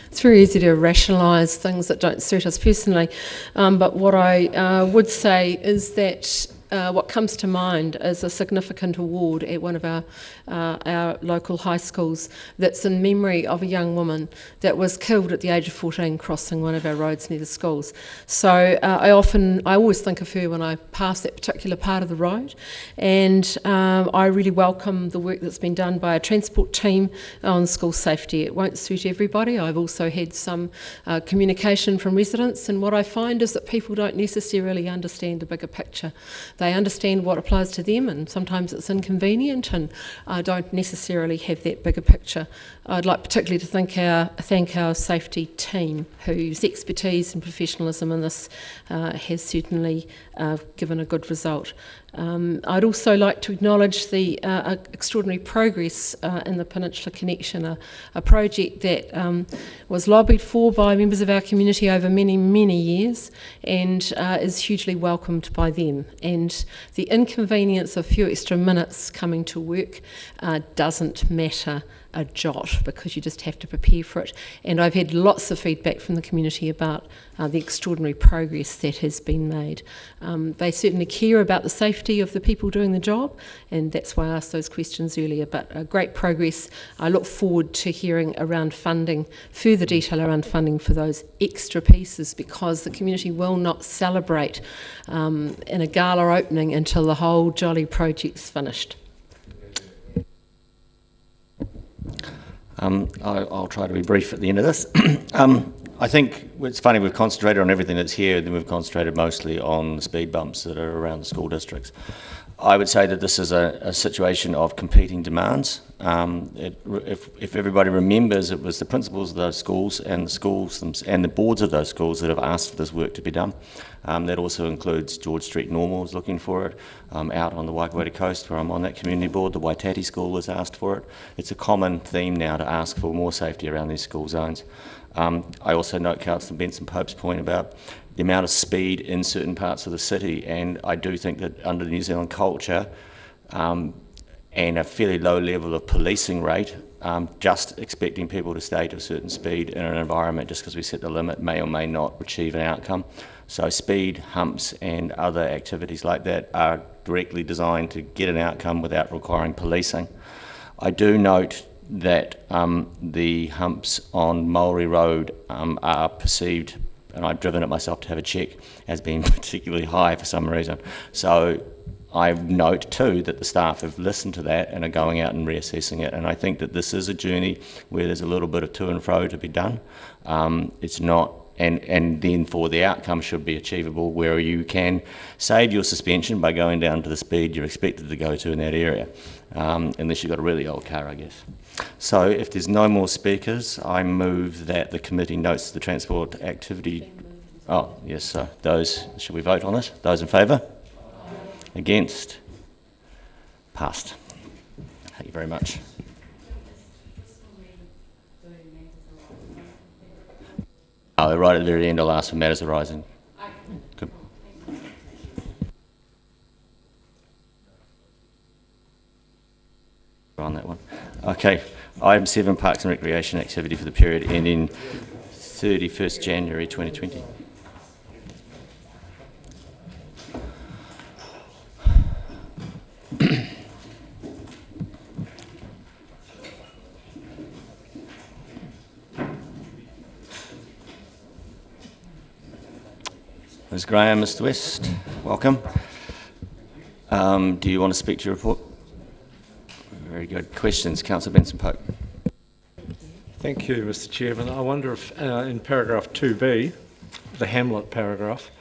It's very easy to rationalise things that don't suit us personally, um, but what I uh, would say is that uh, what comes to mind is a significant award at one of our, uh, our local high schools that's in memory of a young woman that was killed at the age of 14 crossing one of our roads near the schools. So uh, I often, I always think of her when I pass that particular part of the road, and um, I really welcome the work that's been done by a transport team on school safety. It won't suit everybody. I've also had some uh, communication from residents, and what I find is that people don't necessarily understand the bigger picture they understand what applies to them, and sometimes it's inconvenient and uh, don't necessarily have that bigger picture. I'd like particularly to thank our, thank our safety team, whose expertise and professionalism in this uh, has certainly uh, given a good result. Um, I'd also like to acknowledge the uh, extraordinary progress uh, in the Peninsula Connection, a, a project that um, was lobbied for by members of our community over many, many years and uh, is hugely welcomed by them. And the inconvenience of a few extra minutes coming to work uh, doesn't matter a jot because you just have to prepare for it. And I've had lots of feedback from the community about uh, the extraordinary progress that has been made. Um, they certainly care about the safety of the people doing the job, and that's why I asked those questions earlier. But uh, great progress. I look forward to hearing around funding, further detail around funding for those extra pieces because the community will not celebrate um, in a gala opening until the whole jolly project's finished. Um, I, will try to be brief at the end of this. um, I think it's funny, we've concentrated on everything that's here, then we've concentrated mostly on speed bumps that are around the school districts. I would say that this is a, a situation of competing demands. Um, it, if, if everybody remembers, it was the principals of those schools and the schools and the boards of those schools that have asked for this work to be done. Um, that also includes George Street Normal is looking for it. Um, out on the Waikouaiti coast, where I'm on that community board, the Waitati School has asked for it. It's a common theme now to ask for more safety around these school zones. Um, I also note Councillor Benson Pope's point about the amount of speed in certain parts of the city, and I do think that under the New Zealand culture um, and a fairly low level of policing rate, um, just expecting people to stay to a certain speed in an environment just because we set the limit may or may not achieve an outcome. So speed, humps and other activities like that are directly designed to get an outcome without requiring policing. I do note that um, the humps on Maori Road um, are perceived, and I've driven it myself to have a check, as being particularly high for some reason. So I note too that the staff have listened to that and are going out and reassessing it. And I think that this is a journey where there's a little bit of to and fro to be done. Um, it's not and, and then for the outcome should be achievable where you can save your suspension by going down to the speed you're expected to go to in that area, um, unless you've got a really old car, I guess. So if there's no more speakers, I move that the committee notes the transport activity. Oh, yes, so those, should we vote on it? Those in favour? Against? Passed. Thank you very much. Oh, right at the very end, I'll ask for matters arising. On that one. Okay. Item 7, Parks and Recreation activity for the period ending 31st January 2020. Ms Graham, Mr West, welcome. Um, do you want to speak to your report? Very good. Questions? Councillor Benson Pope. Thank you, Mr Chairman. I wonder if uh, in paragraph 2b, the Hamlet paragraph,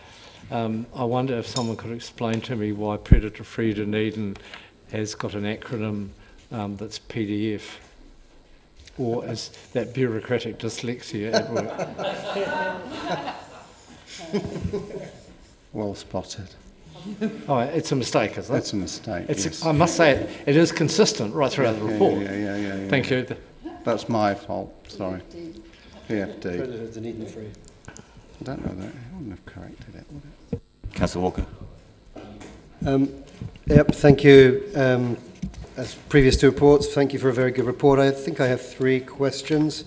um, I wonder if someone could explain to me why predator-free Dunedin has got an acronym um, that's PDF, or is that bureaucratic dyslexia at work? well spotted. Oh, it's a mistake, is it? It's a mistake. It's yes. A, I must say it, it is consistent right throughout yeah, the report. Yeah, yeah, yeah, yeah, Thank you. That's my fault. Sorry. PFD. Dunedin free. I don't know that. I wouldn't have corrected it, would it? Councillor Walker. Um, yep, thank you. Um, as previous two reports, thank you for a very good report. I think I have three questions.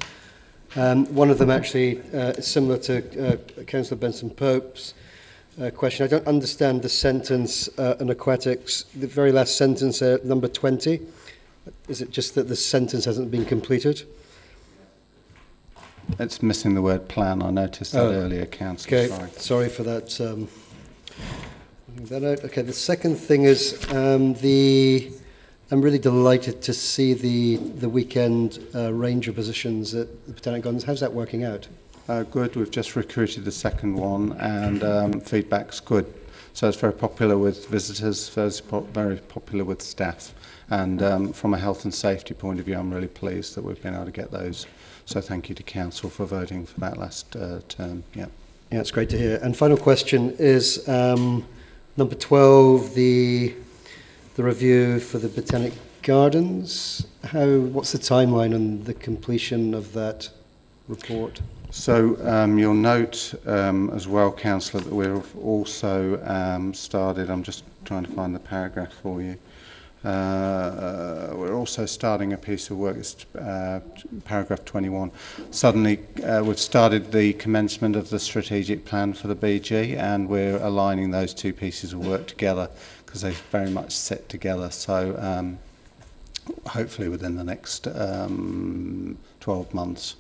Um, one of them actually uh, is similar to uh, Councillor Benson Pope's uh, question. I don't understand the sentence uh, on aquatics, the very last sentence, uh, number 20. Is it just that the sentence hasn't been completed? It's missing the word plan. I noticed that oh, earlier, Councillor. Okay, sorry. sorry for that. Um, that out. Okay, the second thing is um, the. I'm really delighted to see the the weekend uh, ranger positions at the Botanic Gardens. How's that working out? Uh, good. We've just recruited the second one, and um, feedback's good. So it's very popular with visitors, very, popular with staff. And um, from a health and safety point of view, I'm really pleased that we've been able to get those. So thank you to Council for voting for that last uh, term. Yeah. Yeah, it's great to hear. And final question is um, number 12, the, the review for the Botanic Gardens. How, what's the timeline on the completion of that report? So um, you'll note um, as well, Councillor, that we've also um, started, I'm just trying to find the paragraph for you, uh, we're also starting a piece of work, it's uh, paragraph 21. Suddenly, uh, we've started the commencement of the strategic plan for the BG, and we're aligning those two pieces of work together because they're very much sit together. So, um, hopefully, within the next um, 12 months.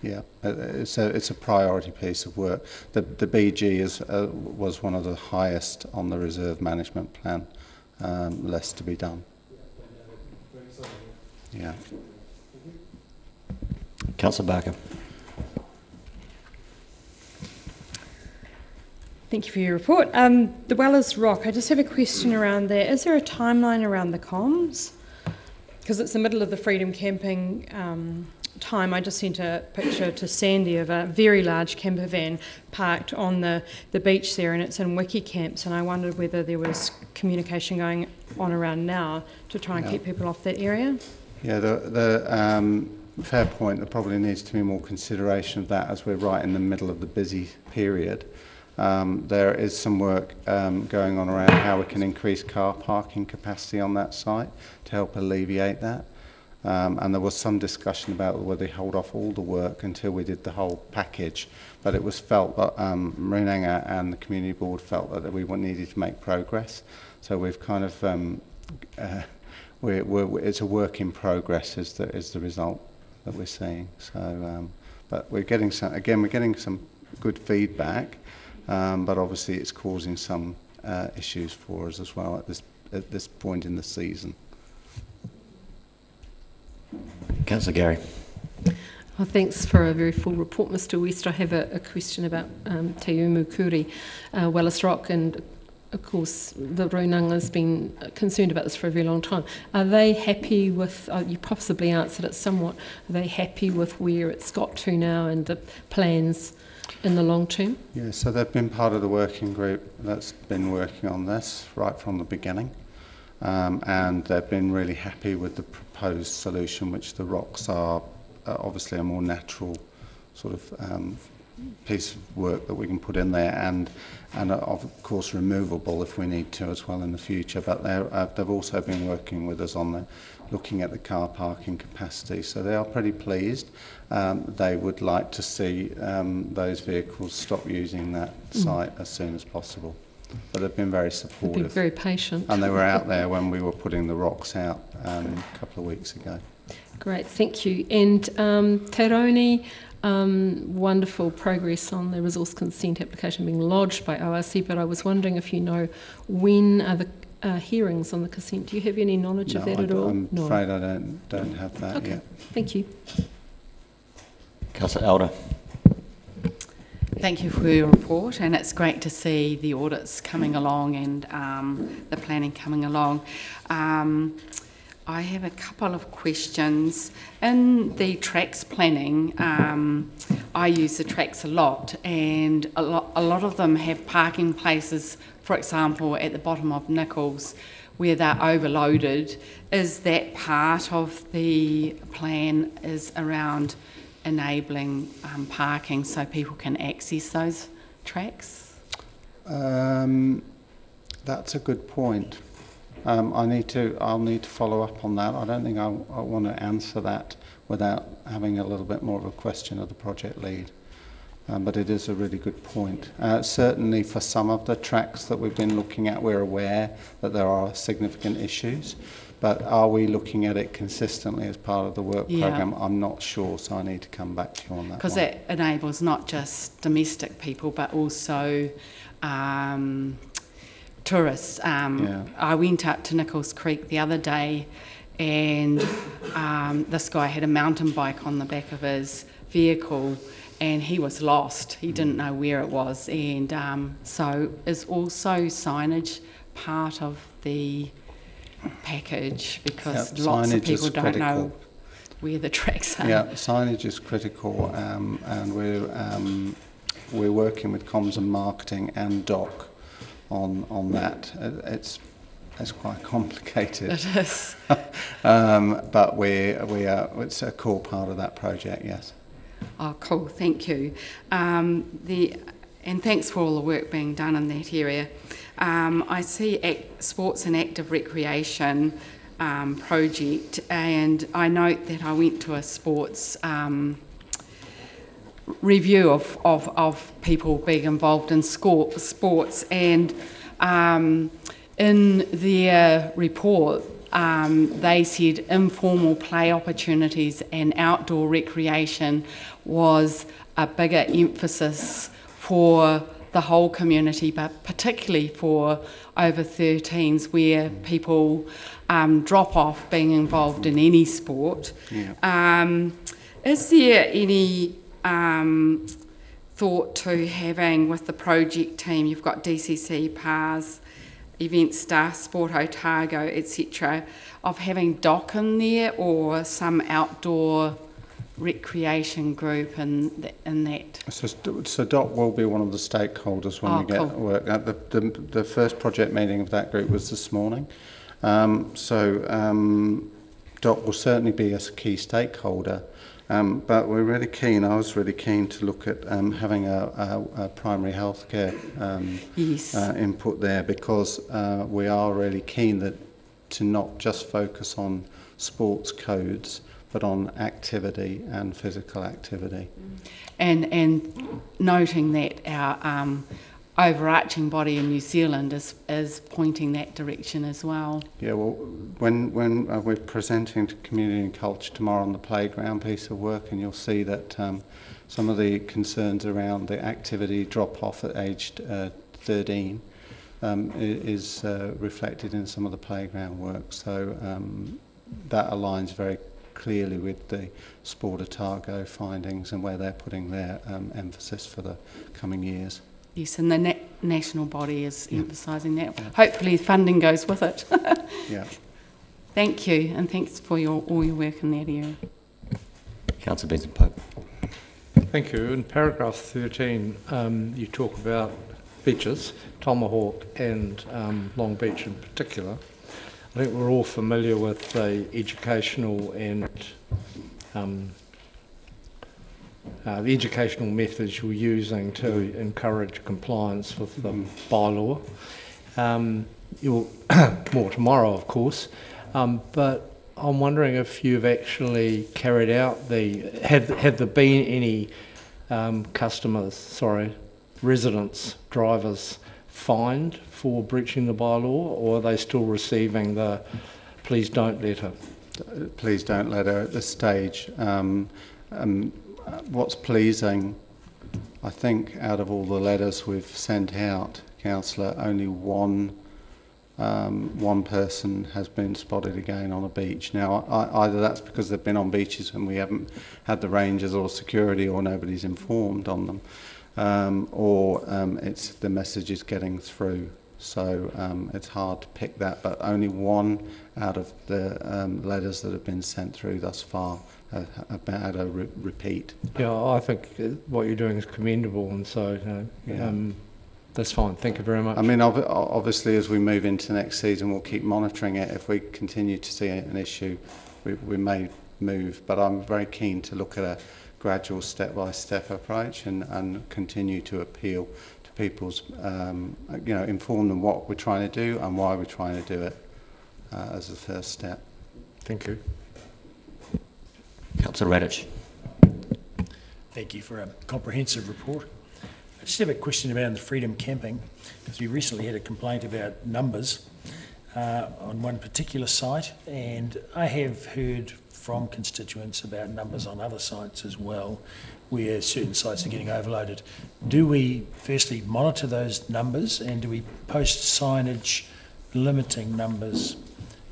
Yeah, uh, it's a, it's a priority piece of work. The, the BG is, uh, was one of the highest on the reserve management plan um, less to be done. Yeah. Councillor Barker. Thank you for your report. Um, the Wellers Rock, I just have a question around there. Is there a timeline around the comms? Because it's the middle of the freedom camping um, time. I just sent a picture to Sandy of a very large camper van parked on the, the beach there, and it's in Wiki Camps. And I wondered whether there was communication going on around now to try and Yeah. keep people off that area. Yeah, the, the um, fair point. There probably needs to be more consideration of that as we're right in the middle of the busy period. Um, there is some work um, going on around how we can increase car parking capacity on that site to help alleviate that. Um, and there was some discussion about whether they hold off all the work until we did the whole package. But it was felt that um, Runanga and the community board felt that we needed to make progress. So we've kind of um, uh, we're, we're, it's a work in progress is the, is the result that we're seeing. So, um, but we're getting some, again, we're getting some good feedback, um, but obviously it's causing some uh, issues for us as well at this, at this point in the season. Councillor Garey. Well, thanks for a very full report, Mr West. I have a, a question about um, Te Umu Kuri, uh, Wellers Rock, and of course the Runanga's been concerned about this for a very long time. Are they happy with, uh, you possibly answered it somewhat, are they happy with where it's got to now and the plans in the long term? Yeah, so they've been part of the working group that's been working on this right from the beginning. Um, and they've been really happy with the proposed solution, which the rocks are uh, obviously a more natural sort of um, piece of work that we can put in there, and and of course removable if we need to as well in the future. But they're, uh, they've also been working with us on the looking at the car parking capacity, so they are pretty pleased. Um, they would like to see um, those vehicles stop using that Mm. site as soon as possible. But they've been very They've supportive. been very patient. And they were out there when we were putting the rocks out um, a couple of weeks ago. Great, thank you. And um, Taironi, um, wonderful progress on the resource consent application being lodged by ORC, but I was wondering if you know when are the uh, hearings on the consent? Do you have any knowledge no, of that I, at all? I'm afraid I don't, don't have that Okay, yet. thank you. Councillor Elder. Thank you for your report, and it's great to see the audits coming along and um, the planning coming along. Um, I have a couple of questions. In the tracks planning, um, I use the tracks a lot, and a lot, a lot of them have parking places, for example, at the bottom of Nichols, where they're overloaded. Is that part of the plan? Is around enabling um, parking so people can access those tracks? Um, that's a good point. Um, I need to. I'll need to follow up on that. I don't think I, I want to answer that without having a little bit more of a question of the project lead. Um, but it is a really good point. Uh, certainly, for some of the tracks that we've been looking at, we're aware that there are significant issues. But are we looking at it consistently as part of the work Yeah. programme? I'm not sure, so I need to come back to you on that. Because that enables not just domestic people but also um, tourists. Um, Yeah. I went up to Nichols Creek the other day and um, this guy had a mountain bike on the back of his vehicle and he was lost. He didn't know where it was. And um, so is also signage part of the package because Yep, lots of people don't know where the tracks are. Yeah, signage is critical, um, and we're um, we're working with comms and marketing and DOC on on that. It's it's quite complicated. It is. um, but we we are it's a core part of that project. Yes. Oh, cool. Thank you. Um, the and thanks for all the work being done in that area. Um, I see act, sports and active recreation um, project, and I note that I went to a sports um, review of, of, of people being involved in score, sports, and um, in their report, um, they said informal play opportunities and outdoor recreation was a bigger emphasis for the whole community, but particularly for over 13s where people um, drop off being involved in any sport. Yeah. Um, is there any um, thought to having with the project team, you've got DCC, PARS, event Star, Sport Otago, etc., of having DOC in there or some outdoor recreation group in, th- in that? So, so DOC will be one of the stakeholders when Oh, we get cool. work. Uh, the, the, the first project meeting of that group was this morning. Um, so um, DOC will certainly be a key stakeholder. Um, but we're really keen, I was really keen to look at um, having a, a, a primary healthcare um, Yes. uh, input there because uh, we are really keen that to not just focus on sports codes but on activity and physical activity. And, and noting that our um, overarching body in New Zealand is, is pointing that direction as well. Yeah, well, when, when uh, we're presenting to community and culture tomorrow on the playground piece of work, and you'll see that um, some of the concerns around the activity drop off at aged uh, 13 um, is uh, reflected in some of the playground work. So um, that aligns very clearly with the Sport Otago findings and where they're putting their um, emphasis for the coming years. Yes, and the na- national body is emphasising that. Hopefully, funding goes with it. Yeah. Thank you, and thanks for your, all your work in that area. Councillor Benson Pope. Thank you. In paragraph 13, um, you talk about beaches, Tomahawk and um, Long Beach in particular. I think we're all familiar with the educational and um, uh, the educational methods you're using to encourage compliance with the bylaw. Um, more tomorrow, of course, um, but I'm wondering if you've actually carried out the have have there been any um, customers, sorry, residents, drivers fined for breaching the bylaw, or are they still receiving the please don't letter? please don't let her at this stage. Um, um, what's pleasing, I think, out of all the letters we've sent out, Councillor, only one um, one person has been spotted again on a beach. Now, I, either that's because they've been on beaches and we haven't had the rangers or security or nobody's informed on them, um, or um, it's the message is getting through. So um, it's hard to pick that, but only one out of the um, letters that have been sent through thus far uh, have had a re- repeat. Yeah, I think uh, what you're doing is commendable, and so you know, Yeah. um, that's fine. Thank you very much. I mean, ob- obviously, as we move into next season, we'll keep monitoring it. If we continue to see an issue, we, we may move. But I'm very keen to look at a gradual step-by-step approach and, and continue to appeal to people's, um, you know, inform them what we're trying to do and why we're trying to do it uh, as a first step. Thank you. Councillor Radich. Thank you for a comprehensive report. I just have a question about the freedom camping, because we recently had a complaint about numbers uh, on one particular site, and I have heard from constituents about numbers on other sites as well, where certain sites are getting overloaded. Do we firstly monitor those numbers, and do we post signage limiting numbers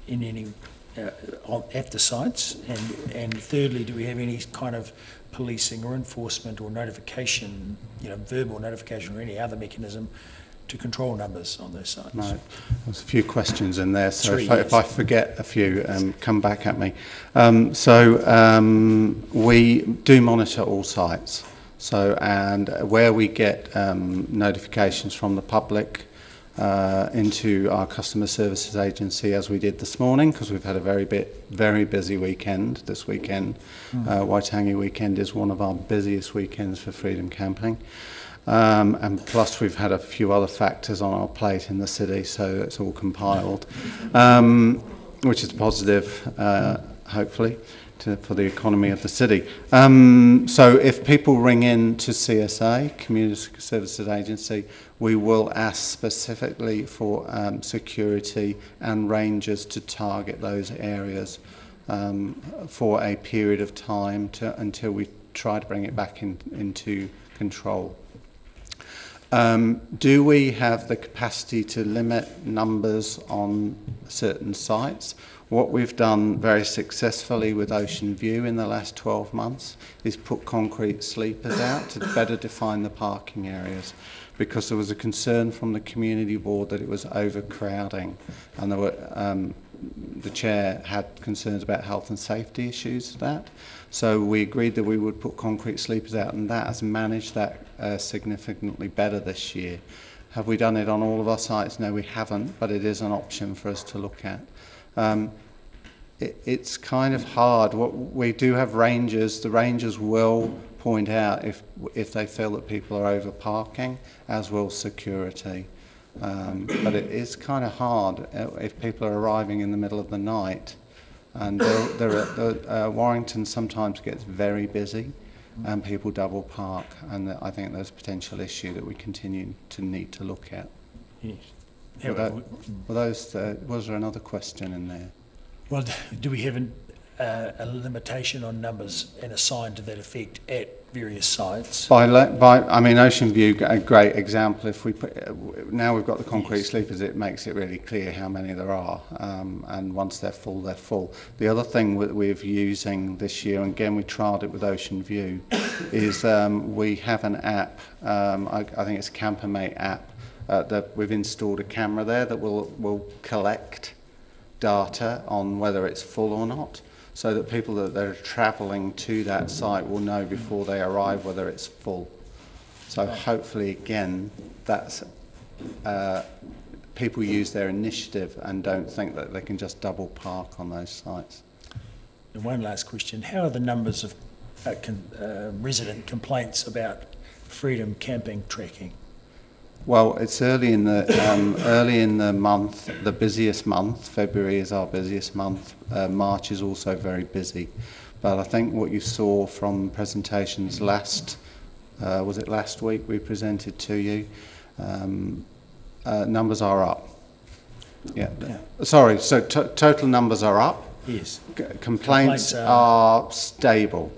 in any uh, on, at the sites? And, and thirdly, do we have any kind of policing or enforcement or notification, you know, verbal notification or any other mechanism to control numbers on those sites? Right. There's a few questions in there, so Three, if I, yes. if I forget a few, um, come back at me. Um, so um, we do monitor all sites. So and where we get um, notifications from the public uh, into our customer services agency, as we did this morning, because we've had a very bit very busy weekend this weekend. Mm. Uh, Waitangi weekend is one of our busiest weekends for freedom camping. Um, and plus, we've had a few other factors on our plate in the city, so it's all compiled, um, which is positive, uh, hopefully, to, for the economy of the city. Um, so, if people ring in to CSA, Community Services Agency, we will ask specifically for um, security and rangers to target those areas um, for a period of time to, until we try to bring it back in, into control. Um, do we have the capacity to limit numbers on certain sites? What we've done very successfully with Ocean View in the last 12 months is put concrete sleepers out to better define the parking areas because there was a concern from the community board that it was overcrowding and there were um, the chair had concerns about health and safety issues that. So we agreed that we would put concrete sleepers out and that has managed that uh, significantly better this year. Have we done it on all of our sites? No, we haven't, but it is an option for us to look at. Um, it, it's kind of hard. What we do have rangers. The rangers will point out if if they feel that people are over parking, as will security. Um, but it is kind of hard uh, if people are arriving in the middle of the night. And there, there are, the, uh, Warrington sometimes gets very busy and people double park. And I think there's a potential issue that we continue to need to look at. Yes. Were, were those, uh, was there another question in there? Well, do we have an, uh, a limitation on numbers and a sign to that effect at various sites? By, by, I mean, Ocean View, a great example. If we put, uh, now we've got the concrete sleepers, it makes it really clear how many there are. Um, and once they're full, they're full. The other thing that we're using this year, and again, we trialled it with Ocean View, is um, we have an app. Um, I, I think it's a Campermate app. Uh, that we've installed a camera there that will will collect data on whether it's full or not, so that people that, that are travelling to that site will know before they arrive whether it's full. So hopefully, again, that's uh, people use their initiative and don't think that they can just double park on those sites. And one last question, how are the numbers of uh, uh, resident complaints about freedom camping tracking? Well, it's early in the um, early in the month, the busiest month. February is our busiest month. Uh, March is also very busy, but I think what you saw from presentations last uh, was it last week we presented to you. Um, uh, numbers are up. Yeah. Sorry. So to total numbers are up. Yes. C- complaints, Complaints are- are stable.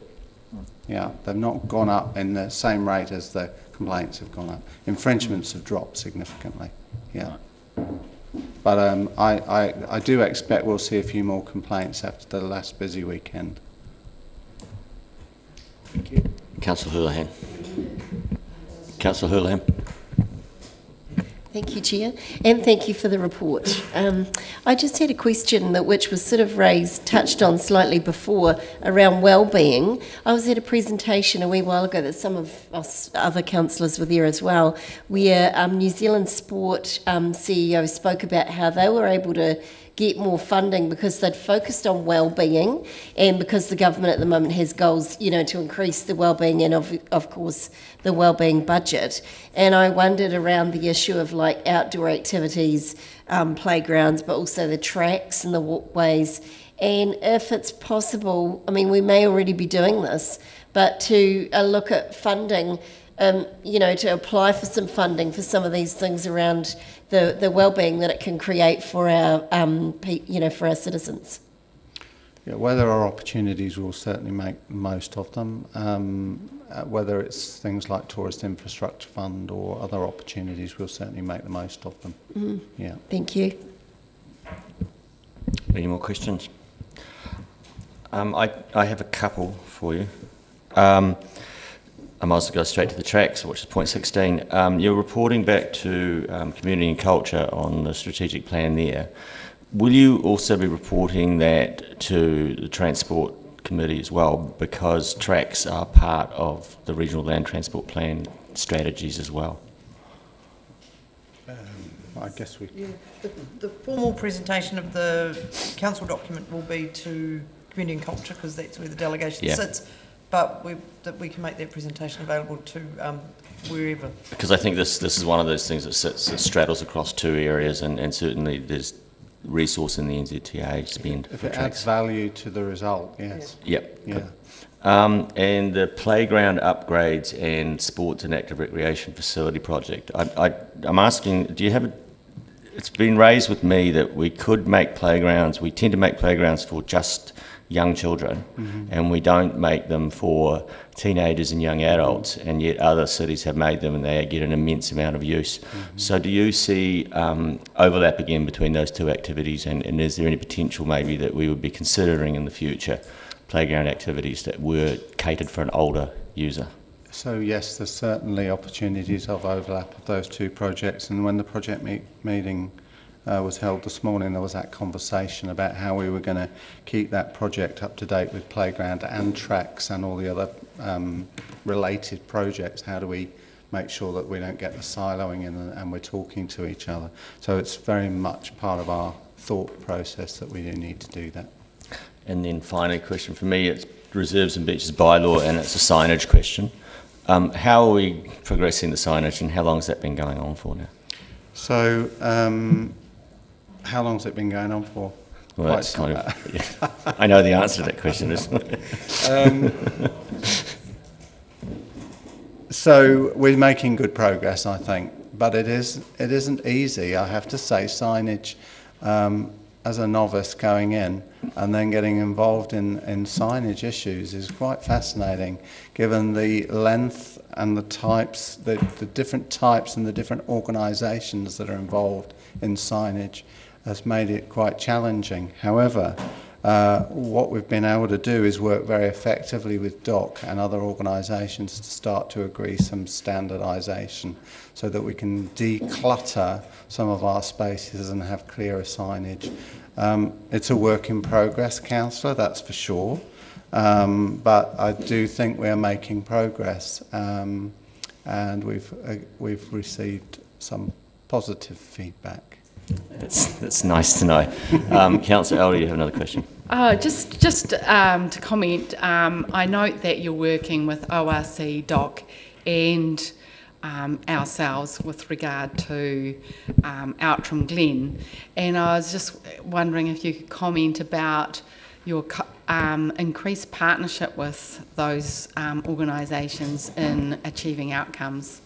Yeah, they've not gone up in the same rate as the complaints have gone up. Infringements have dropped significantly. Yeah. But um, I, I, I do expect we'll see a few more complaints after the last busy weekend. Thank you. Councillor Houlihan. Councillor Houlihan. Thank you, Chair, and thank you for the report. Um, I just had a question that which was sort of raised, touched on slightly before around well-being. I was at a presentation a wee while ago that some of us other councillors were there as well, where um, New Zealand Sport um, CEO spoke about how they were able to get more funding because they'd focused on well-being and because the government at the moment has goals, you know, to increase the well-being and of, of course the well-being budget. And I wondered around the issue of like outdoor activities, um, playgrounds, but also the tracks and the walkways. And if it's possible, I mean, we may already be doing this, but to uh, look at funding, um, you know, to apply for some funding for some of these things around the, the well-being that it can create for our, um, you know, for our citizens. Yeah, where there are opportunities, we'll certainly make the most of them. Um, uh, whether it's things like Tourist Infrastructure Fund or other opportunities, we'll certainly make the most of them. Mhm. Yeah. Thank you. Any more questions? Um, I, I have a couple for you. Um, I might as well go straight to the tracks, which is point 16. Um, you're reporting back to um, community and culture on the strategic plan there. Will you also be reporting that to the transport committee as well? Because tracks are part of the regional land transport plan strategies as well. I guess we. Yeah, the, the formal presentation of the council document will be to community and culture because that's where the delegation Yeah. sits. But we, that we can make that presentation available to um, wherever. Because I think this, this is one of those things that sits, that straddles across two areas, and, and certainly there's resource in the NZTA spend If it tracks. adds value to the result, yes. Yep. Yeah. Um, and the playground upgrades and sports and active recreation facility project. I, I, I'm asking, do you have a, it's been raised with me that we could make playgrounds, we tend to make playgrounds for just young children, Mhm. and we don't make them for teenagers and young adults, and yet other cities have made them and they get an immense amount of use. So, do you see um, overlap again between those two activities, and, and is there any potential maybe that we would be considering in the future playground activities that were catered for an older user? So yes, there's certainly opportunities of overlap of those two projects. And when the project meet, meeting uh, was held this morning, there was that conversation about how we were going to keep that project up to date with playground and tracks and all the other um, related projects. How do we make sure that we don't get the siloing in and, and we're talking to each other? So it's very much part of our thought process that we do need to do that. And then finally, question for me, it's reserves and beaches bylaw, and it's a signage question. Um, how are we progressing the signage, and how long has that been going on for now? So, um, how long has it been going on for? Well, Quite that's some- kind of. yeah. I know the answer to that question. Isn't it? Um, so we're making good progress, I think, but it is it isn't easy. I have to say, signage um, as a novice going in and then getting involved in, in signage issues is quite fascinating, given the length and the types, the, the different types and the different organisations that are involved in signage has made it quite challenging. However, uh, what we've been able to do is work very effectively with DOC and other organisations to start to agree some standardisation so that we can declutter some of our spaces and have clearer signage. Um, it's a work in progress, Councillor, that's for sure. Um, but I do think we are making progress um, and we've, uh, we've received some positive feedback. That's, that's nice to know. Um, Councillor Elder, you have another question. Uh, just just um, to comment, um, I note that you're working with ORC DOC and um, ourselves with regard to um, Outram Glen, and I was just wondering if you could comment about your um, increased partnership with those um, organisations in achieving outcomes.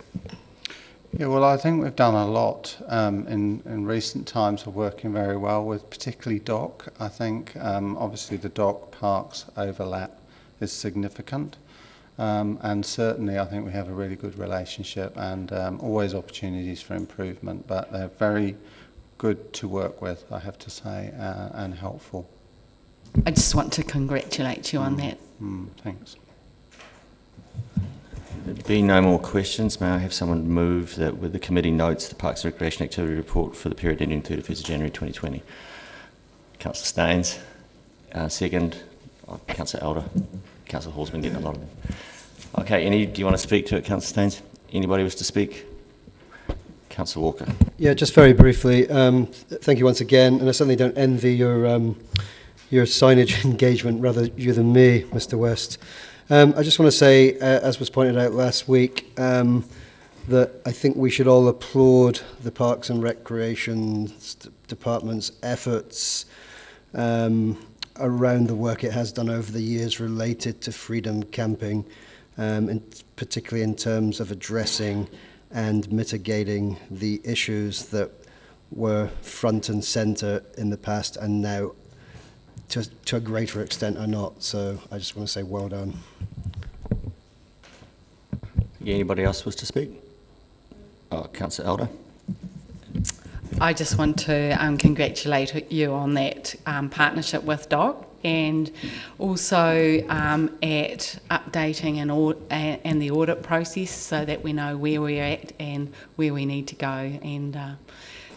Yeah, well, I think we've done a lot um, in, in recent times of working very well with particularly DOC. I think um, obviously the DOC parks overlap is significant. Um, and certainly I think we have a really good relationship and um, always opportunities for improvement, but they're very good to work with, I have to say, uh, and helpful. I just want to congratulate you on that. Mm, thanks. Being no more questions, may I have someone move that with the committee notes the Parks and Recreation Activity Report for the period ending 31st of January 2020? Councillor Staynes, uh, second. Oh, Councillor Elder. Councillor Hall's been getting a lot of them. Okay, any, do you want to speak to it, Councillor Staynes? Anybody wish to speak? Councillor Walker. Yeah, just very briefly. Um, th- thank you once again, and I certainly don't envy your um, your signage engagement, rather you than me, Mr. West. Um, I just want to say, uh, as was pointed out last week, um, that I think we should all applaud the Parks and Recreation Department's efforts um, around the work it has done over the years related to freedom camping, um, and particularly in terms of addressing and mitigating the issues that were front and centre in the past and now to, to a greater extent are not. So I just want to say well done. Anybody else wish to speak? Oh, Councillor Elder. I just want to um, congratulate you on that um, partnership with DOC and also um, at updating and, au- and, and the audit process so that we know where we're at and where we need to go and, uh,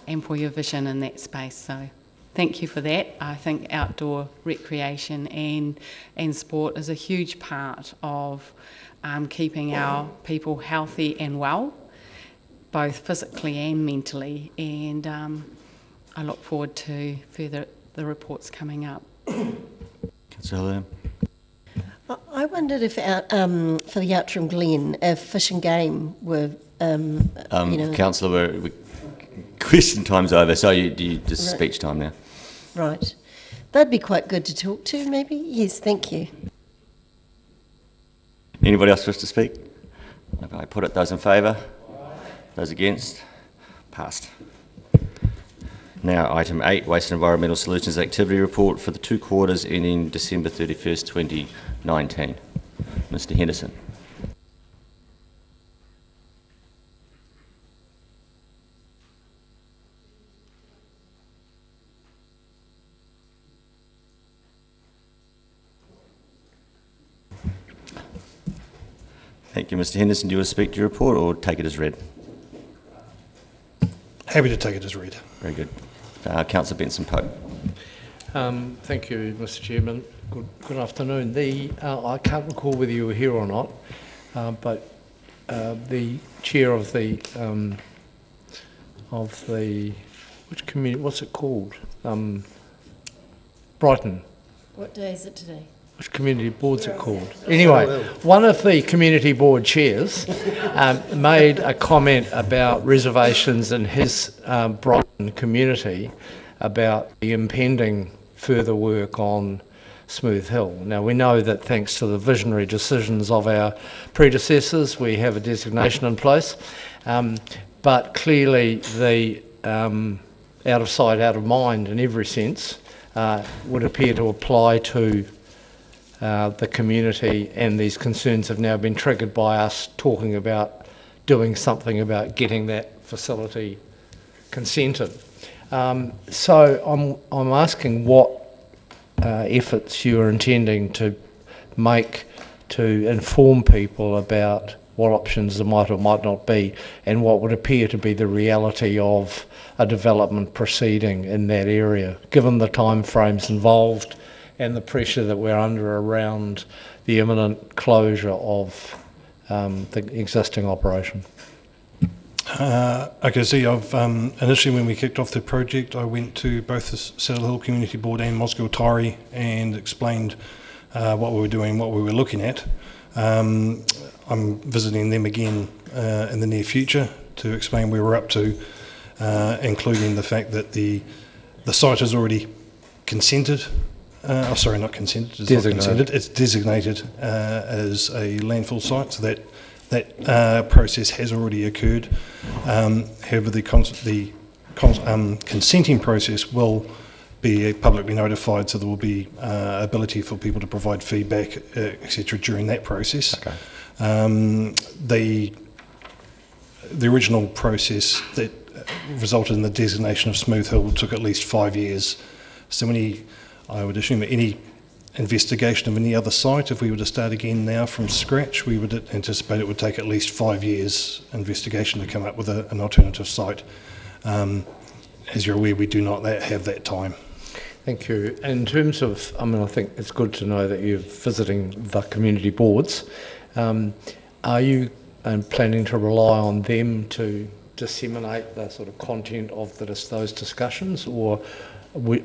and for your vision in that space. So thank you for that. I think outdoor recreation and, and sport is a huge part of um, keeping our people healthy and well both physically and mentally. And um, I look forward to further the reports coming up. Councillor I- I wondered if out, um, for the Outram Glen, if fish and game were, um, Um, you know, Councillor, we're, we, question time's over, so you, you just Right. speech time now. Right. That'd be quite good to talk to, maybe. Yes, thank you. Anybody else wish to speak? If I put it, those in favour? Those against? Passed. Now, item eight, Waste and Environmental Solutions Activity Report for the two quarters ending December 31st, 2019. Mr Henderson. Thank you, Mr Henderson. Do you want to speak to your report or take it as read? Happy to take it as read. Very good. Uh, Councillor Benson Pope. Um, thank you, Mr. Chairman. Good, good afternoon. The uh, I can't recall whether you were here or not, uh, but uh, the chair of the um, of the which community? What's it called? Um, Brighton. What day is it today? Community board's it called? Anyway, one of the community board chairs um, made a comment about reservations in his um, Brighton community about the impending further work on Smooth Hill. Now, we know that thanks to the visionary decisions of our predecessors, we have a designation in place, um, but clearly the um, out of sight, out of mind in every sense uh, would appear to apply to uh, the community, and these concerns have now been triggered by us talking about doing something about getting that facility consented. Um, so I'm, I'm asking what uh, efforts you are intending to make to inform people about what options there might or might not be, and what would appear to be the reality of a development proceeding in that area, given the timeframes involved and the pressure that we're under around the imminent closure of um, the existing operation. Uh, okay, see, I've um, initially when we kicked off the project, I went to both the Saddle Hill Community Board and Mosgiel Taieri and explained uh, what we were doing, what we were looking at. Um, I'm visiting them again uh, in the near future to explain where we're up to, uh, including the fact that the the site is already consented. Uh, oh, sorry, not consented. It's Designated. not consented. It's designated uh, as a landfill site, so that that uh, process has already occurred. Um, however, the, cons- the cons- um, consenting process will be publicly notified, so there will be uh, ability for people to provide feedback, uh, etc., during that process. Okay. Um, the the original process that resulted in the designation of Smooth Hill took at least five years. So any, I would assume any investigation of any other site, if we were to start again now from scratch, we would anticipate it would take at least five years investigation to come up with a, an alternative site. Um, as you're aware, we do not that, have that time. Thank you. In terms of, I mean, I think it's good to know that you're visiting the community boards. Um, are you um, planning to rely on them to disseminate the sort of content of the, those discussions, or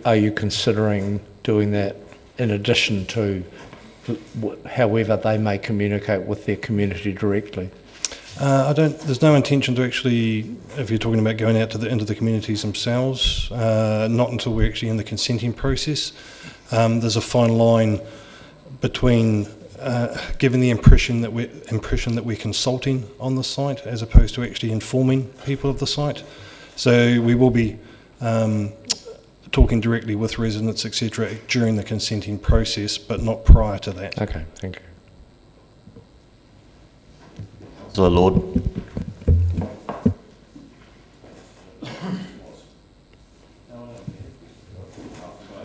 are you considering doing that in addition to however they may communicate with their community directly? Uh, I don't. There's no intention to actually, if you're talking about going out to the into the communities themselves, uh, not until we're actually in the consenting process. Um, there's a fine line between uh, giving the impression that we're impression that we're consulting on the site as opposed to actually informing people of the site. So we will be um, talking directly with residents, etc., during the consenting process, but not prior to that. Okay, thank you. Councillor Lord.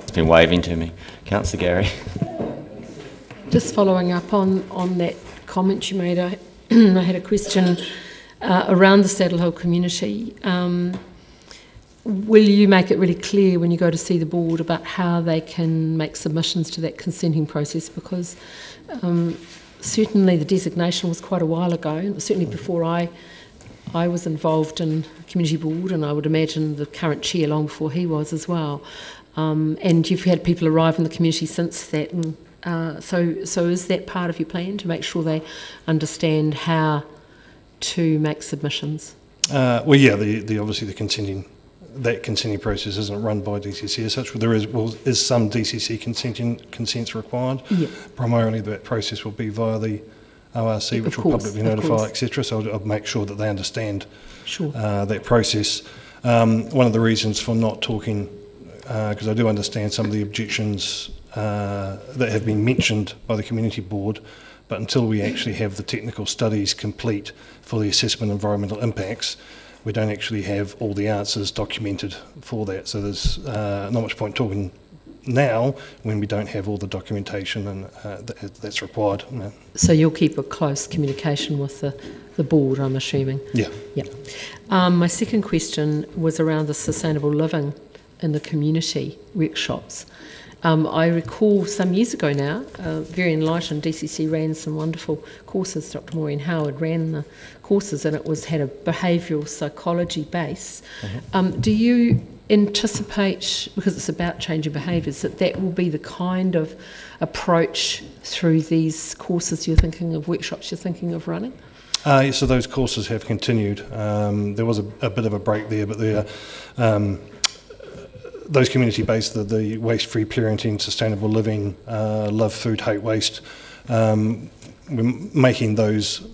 He's been waving to me. Councillor Garey. Just following up on, on that comment you made, I, I had a question uh, around the Saddle Hill community. Um, will you make it really clear when you go to see the board about how they can make submissions to that consenting process? Because um, certainly the designation was quite a while ago, and certainly before I I was involved in community board, and I would imagine the current chair long before he was as well. Um, and you've had people arrive in the community since that, and uh, so so is that part of your plan to make sure they understand how to make submissions? Uh, well, yeah, the, the obviously the consenting that consenting process isn't run by DCC as such. There is well, is some DCC consenting consents required. Yeah. Primarily, that process will be via the ORC, which Of will course, publicly notify, etc. So I'll, I'll make sure that they understand Sure. uh, that process. Um, one of the reasons for not talking, because I do understand some of the objections uh, that have been mentioned by the community board, but until we actually have the technical studies complete for the assessment of environmental impacts, we don't actually have all the answers documented for that. So there's uh, not much point talking now when we don't have all the documentation and uh, th- that's required. you know. So you'll keep a close communication with the, the board, I'm assuming? Yeah. Yeah. Um, my second question was around the sustainable living in the community workshops. Um, I recall some years ago now, uh, very enlightened, DCC ran some wonderful courses. Dr. Maureen Howard ran the courses, and it was had a behavioural psychology base. Um, do you anticipate, because it's about changing behaviours, that that will be the kind of approach through these courses you're thinking of, workshops you're thinking of running? Uh, so those courses have continued. Um, there was a, a bit of a break there, but they are, um, those community-based, the, the waste-free parenting, sustainable living, uh, love food, hate waste, um, we're making those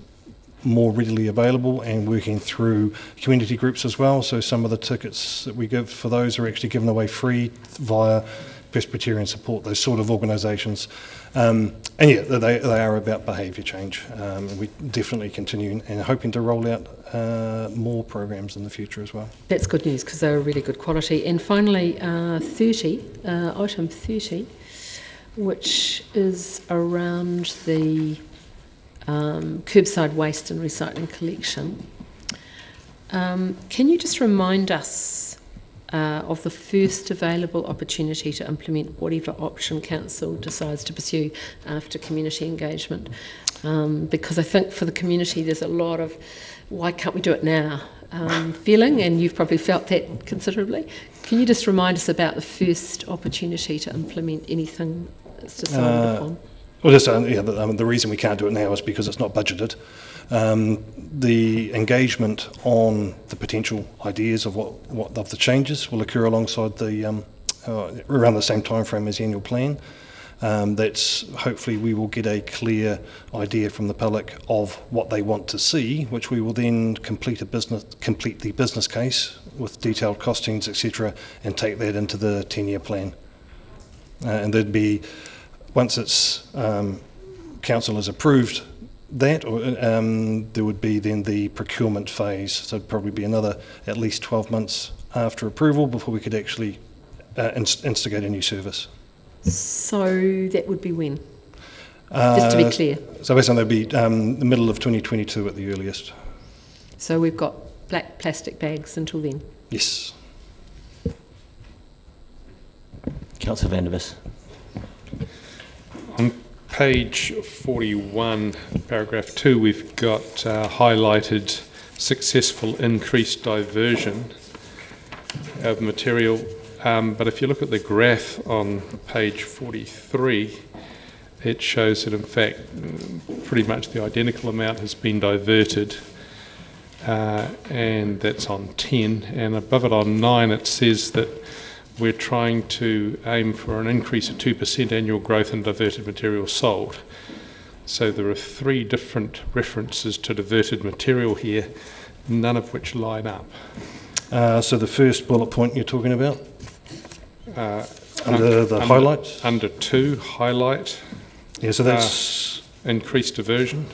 more readily available and working through community groups as well. So some of the tickets that we give for those are actually given away free via Presbyterian Support, those sort of organisations. Um, and yeah, they, they are about behaviour change. Um, we definitely continue and hoping to roll out uh, more programs in the future as well. That's good news because they're really good quality. And finally, uh, 30, uh, item 30, which is around the um, curbside waste and recycling collection. Um, can you just remind us uh, of the first available opportunity to implement whatever option council decides to pursue after community engagement? Um, because I think for the community there's a lot of why can't we do it now um, feeling, and you've probably felt that considerably. Can you just remind us about the first opportunity to implement anything that's decided Uh, upon? Well, just, uh, yeah, the, um, the reason we can't do it now is because it's not budgeted. Um, the engagement on the potential ideas of what, what of the changes will occur alongside the um, uh, around the same time frame as the annual plan. Um, that's hopefully we will get a clear idea from the public of what they want to see, which we will then complete a business complete the business case with detailed costings, etc., and take that into the ten-year plan. Uh, and there'd be once it's um, council has approved that, or, um, there would be then the procurement phase. So it'd probably be another at least 12 months after approval before we could actually uh, inst- instigate a new service. So that would be when? Just to be Uh, clear. So basically, that'd be um, the middle of 2022 at the earliest. So we've got black plastic bags until then. Yes. Councillor Vandervis. On page 41, paragraph 2, we've got uh, highlighted successful increased diversion of material. Um, but if you look at the graph on page 43, it shows that in fact pretty much the identical amount has been diverted. Uh, and that's on 10. And above it on 9, it says that we're trying to aim for an increase of 2% annual growth in diverted material sold. So there are three different references to diverted material here, none of which line up. Uh, so the first bullet point you're talking about? Uh, Under the highlights? Under two, highlight. Yeah, so that's- uh, increased diversion.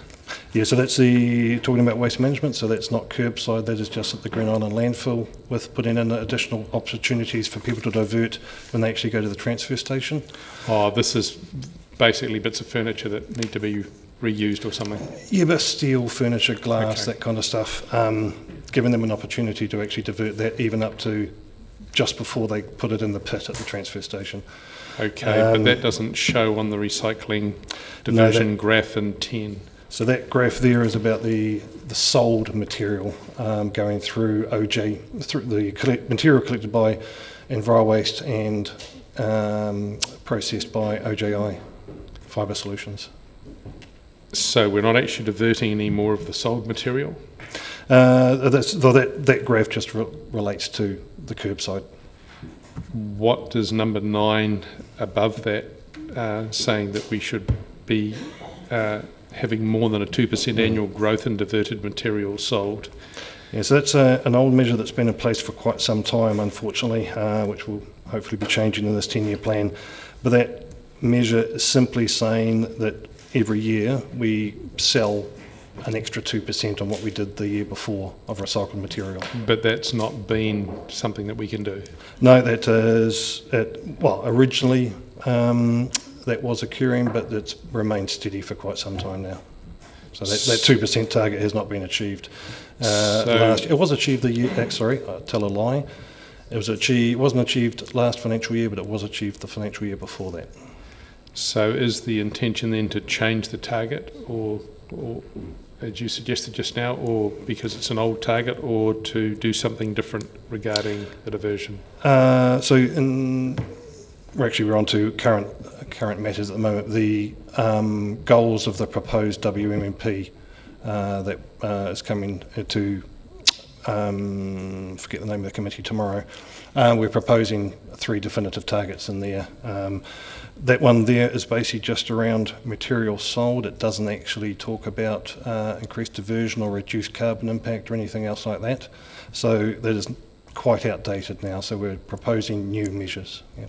Yeah, so that's the talking about waste management. So that's not curbside. That is just at the Green Island landfill, with putting in additional opportunities for people to divert when they actually go to the transfer station. Oh, this is basically bits of furniture that need to be reused or something. Yeah, but steel, furniture, glass, Okay. that kind of stuff. Um, giving them an opportunity to actually divert that, even up to just before they put it in the pit at the transfer station. Okay, Um, but that doesn't show on the recycling No, diversion that- graph in 10. So that graph there is about the, the sold material um, going through OJ, through the collect, material collected by EnviroWaste and um, processed by OJI Fibre Solutions. So we're not actually diverting any more of the sold material? Uh, that's, though that, that graph just re- relates to the curbside. What does number nine above that uh, saying that we should be uh, having more than a 2% annual growth in diverted material sold? Yeah, so that's a, an old measure that's been in place for quite some time, unfortunately, uh, which will hopefully be changing in this 10-year plan. But that measure is simply saying that every year we sell an extra 2% on what we did the year before of recycled material. But that's not been something that we can do. No, that is, it, well, originally um, that was occurring, but it's remained steady for quite some time now. So that, that 2% target has not been achieved. Uh, So- last, it was achieved the year, eh, sorry, I tell a lie. It was achieved, wasn't achieved last financial year, but it was achieved the financial year before that. So is the intention then to change the target or, or as you suggested just now, or because it's an old target, or to do something different regarding the diversion? Uh, so in, we're actually we're on to current current matters at the moment. The um, goals of the proposed WMMP uh, that uh, is coming to um, forget the name of the committee tomorrow. Uh, we're proposing three definitive targets in there. Um, that one there is basically just around material sold. It doesn't actually talk about uh, increased diversion or reduced carbon impact or anything else like that. So that is quite outdated now. So we're proposing new measures. Yeah.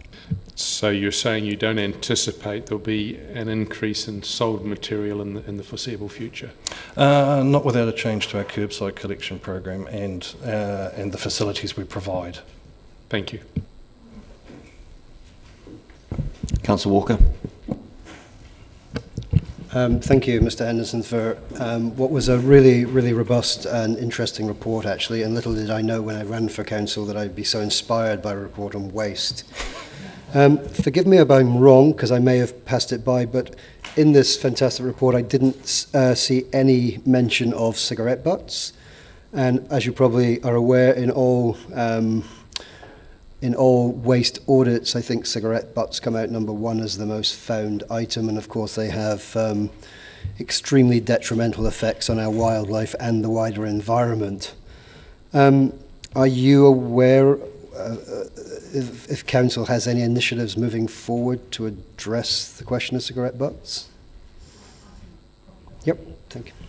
So you're saying you don't anticipate there'll be an increase in sold material in the, in the foreseeable future? Uh, not without a change to our curbside collection program and uh, and the facilities we provide. Thank you. Councillor Walker. Um, thank you, Mr. Henderson, for um, what was a really, really robust and interesting report, actually. And little did I know when I ran for council that I'd be so inspired by a report on waste. Um, forgive me if I'm wrong, because I may have passed it by, but in this fantastic report, I didn't uh, see any mention of cigarette butts. And as you probably are aware, in all um, in all waste audits, I think cigarette butts come out number one as the most found item, and of course they have um, extremely detrimental effects on our wildlife and the wider environment. Um, are you aware uh, if, if council has any initiatives moving forward to address the question of cigarette butts? Yep, thank you.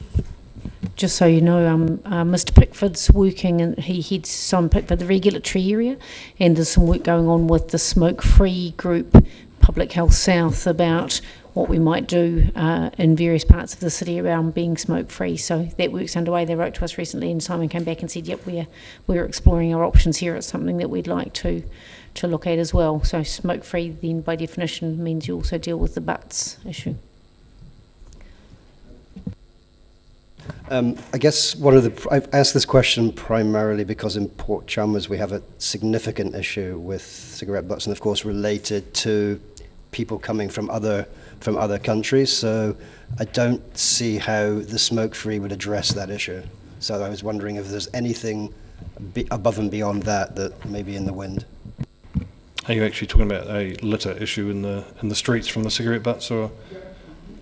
Just so you know, um, uh, Mr. Pickford's working and he heads Simon Pickford, the regulatory area, and there's some work going on with the Smoke Free Group, Public Health South, about what we might do uh, in various parts of the city around being smoke free. So that work's underway. They wrote to us recently, and Simon came back and said, "Yep, we're we're exploring our options here. It's something that we'd like to to look at as well." So smoke free, then by definition, means you also deal with the butts issue. Um, I guess one of the I've asked this question primarily because in Port Chalmers we have a significant issue with cigarette butts, and of course related to people coming from other from other countries. So I don't see how the smoke free would address that issue. So I was wondering if there's anything be above and beyond that that may be in the wind. Are you actually talking about a litter issue in the in the streets from the cigarette butts, or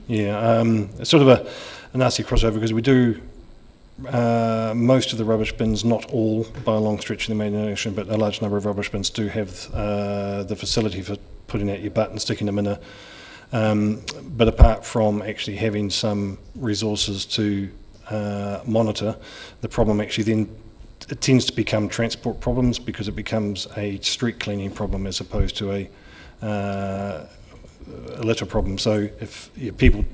yeah, um, it's sort of a, a nasty crossover because we do uh, most of the rubbish bins, not all by a long stretch of the imagination, but a large number of rubbish bins do have uh, the facility for putting out your butt and sticking them in a. Um, but apart from actually having some resources to uh, monitor, the problem actually then it tends to become transport problems because it becomes a street cleaning problem as opposed to a, uh, a litter problem. So if people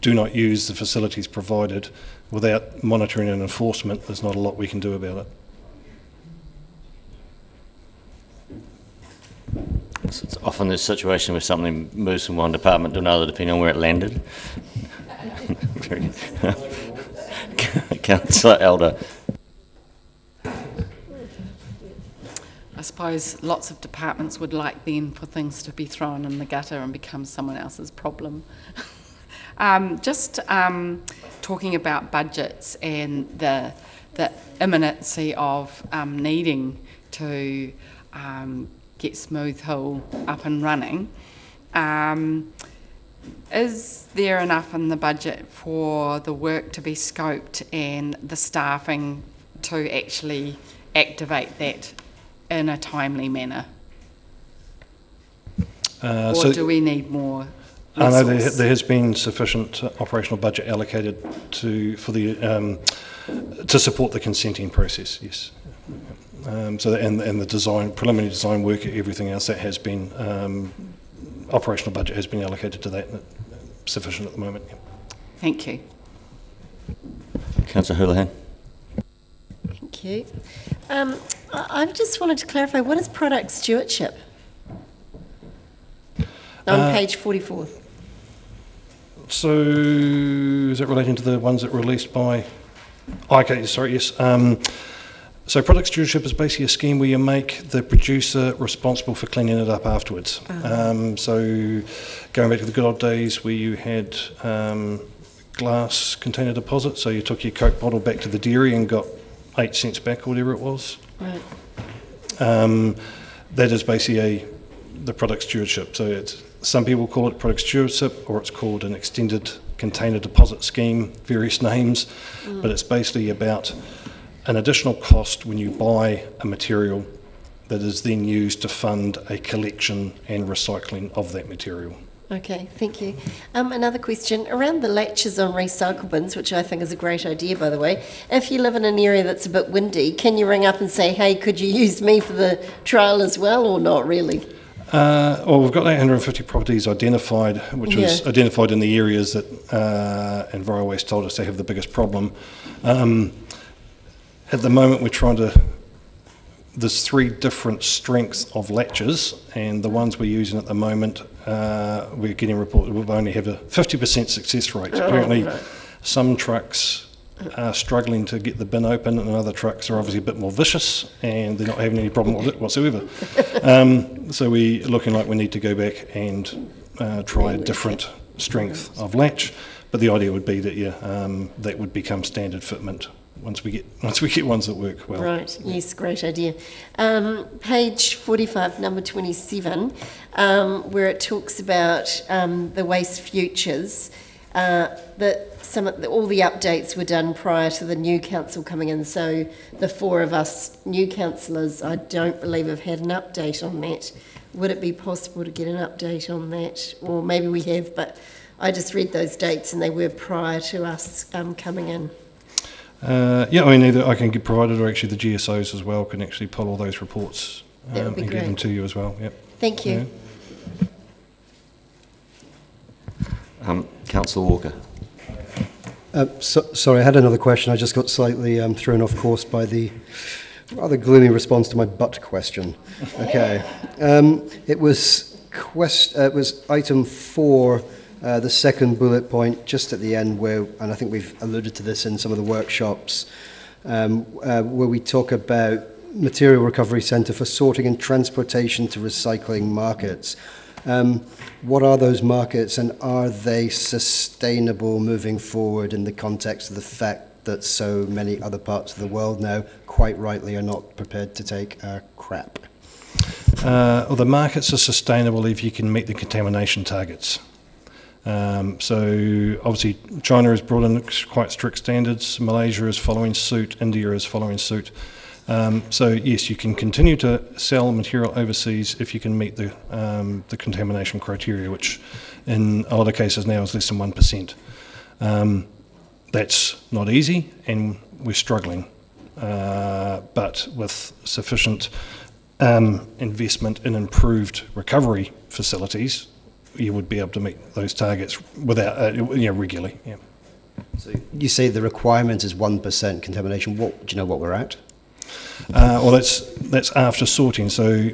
do not use the facilities provided without monitoring and enforcement, there's not a lot we can do about it. It's often the situation where something moves from one department to another depending on where it landed. Councillor Elder. I suppose lots of departments would like then for things to be thrown in the gutter and become someone else's problem. um, just um, talking about budgets and the, the imminency of um, needing to um, get Smooth Hill up and running. Um, is there enough in the budget for the work to be scoped and the staffing to actually activate that in a timely manner? Uh, or so- do we need more? I know there, there has been sufficient operational budget allocated to for the um, to support the consenting process, yes. Um, so, that, and, and the design, preliminary design work, everything else that has been, um, operational budget has been allocated to that, sufficient at the moment. Yeah. Thank you. Councillor Houlahan. Thank you. I, I just wanted to clarify, what is product stewardship? On Uh, page 44. So, is that relating to the ones that were released by? oh, Okay, sorry, yes. Um, so, product stewardship is basically a scheme where you make the producer responsible for cleaning it up afterwards. Uh-huh. Um, so, going back to the good old days where you had um, glass container deposit, so you took your Coke bottle back to the dairy and got eight cents back, or whatever it was. Right. Um, that is basically a the product stewardship. So it's some people call it product stewardship, or it's called an extended container deposit scheme, various names, Mm. but it's basically about an additional cost when you buy a material that is then used to fund a collection and recycling of that material. Okay, thank you. Um, another question around the latches on recycle bins, which I think is a great idea, by the way. If you live in an area that's a bit windy, can you ring up and say, "Hey, could you use me for the trial as well," or not really? Uh, well, we've got 850 properties identified, which was identified in the areas that uh, EnviroWaste told us they have the biggest problem. Um, at the moment, we're trying to. There's three different strengths of latches, and the ones we're using at the moment, uh, we're getting reported we only have a 50% success rate. Oh, Apparently, right. some trucks are struggling to get the bin open, and other trucks are obviously a bit more vicious, and they're not having any problem with it whatsoever. um, so we're looking like we need to go back and uh, try a different strength of latch. But the idea would be that yeah, um, that would become standard fitment once we get once we get ones that work well. Right, yes, great idea. Um, page 45, number 27, um, where it talks about um, the waste futures, uh, that some of the, all the updates were done prior to the new council coming in. So the four of us new councillors, I don't believe have had an update on that. Would it be possible to get an update on that? Or maybe we have, but I just read those dates and they were prior to us um, coming in. Uh, yeah, I mean, either I can get provided, or actually the GSOs as well can actually pull all those reports um, That would and give them to you as well. Yep. Thank you. Um, Councillor Walker. Uh, so, sorry, I had another question. I just got slightly um, thrown off course by the rather gloomy response to my butt question. Okay. Um, it was quest. Uh, it was item four, uh, the second bullet point, just at the end, where, and I think we've alluded to this in some of the workshops, um, uh, where we talk about material recovery centre for sorting and transportation to recycling markets. Um, what are those markets and are they sustainable moving forward in the context of the fact that so many other parts of the world now, quite rightly, are not prepared to take crap? Uh, well, the markets are sustainable if you can meet the contamination targets. Um, so obviously China has brought in quite strict standards. Malaysia is following suit. India is following suit. Um, so yes, you can continue to sell material overseas if you can meet the um, the contamination criteria, which in a lot of cases now is less than one percent. Um, that's not easy, and we're struggling. Uh, but with sufficient um, investment in improved recovery facilities, you would be able to meet those targets without, uh, you know, regularly. Yeah. So you say the requirement is 1% contamination. What, do you know what we're at? Uh, well, that's that's after sorting. So,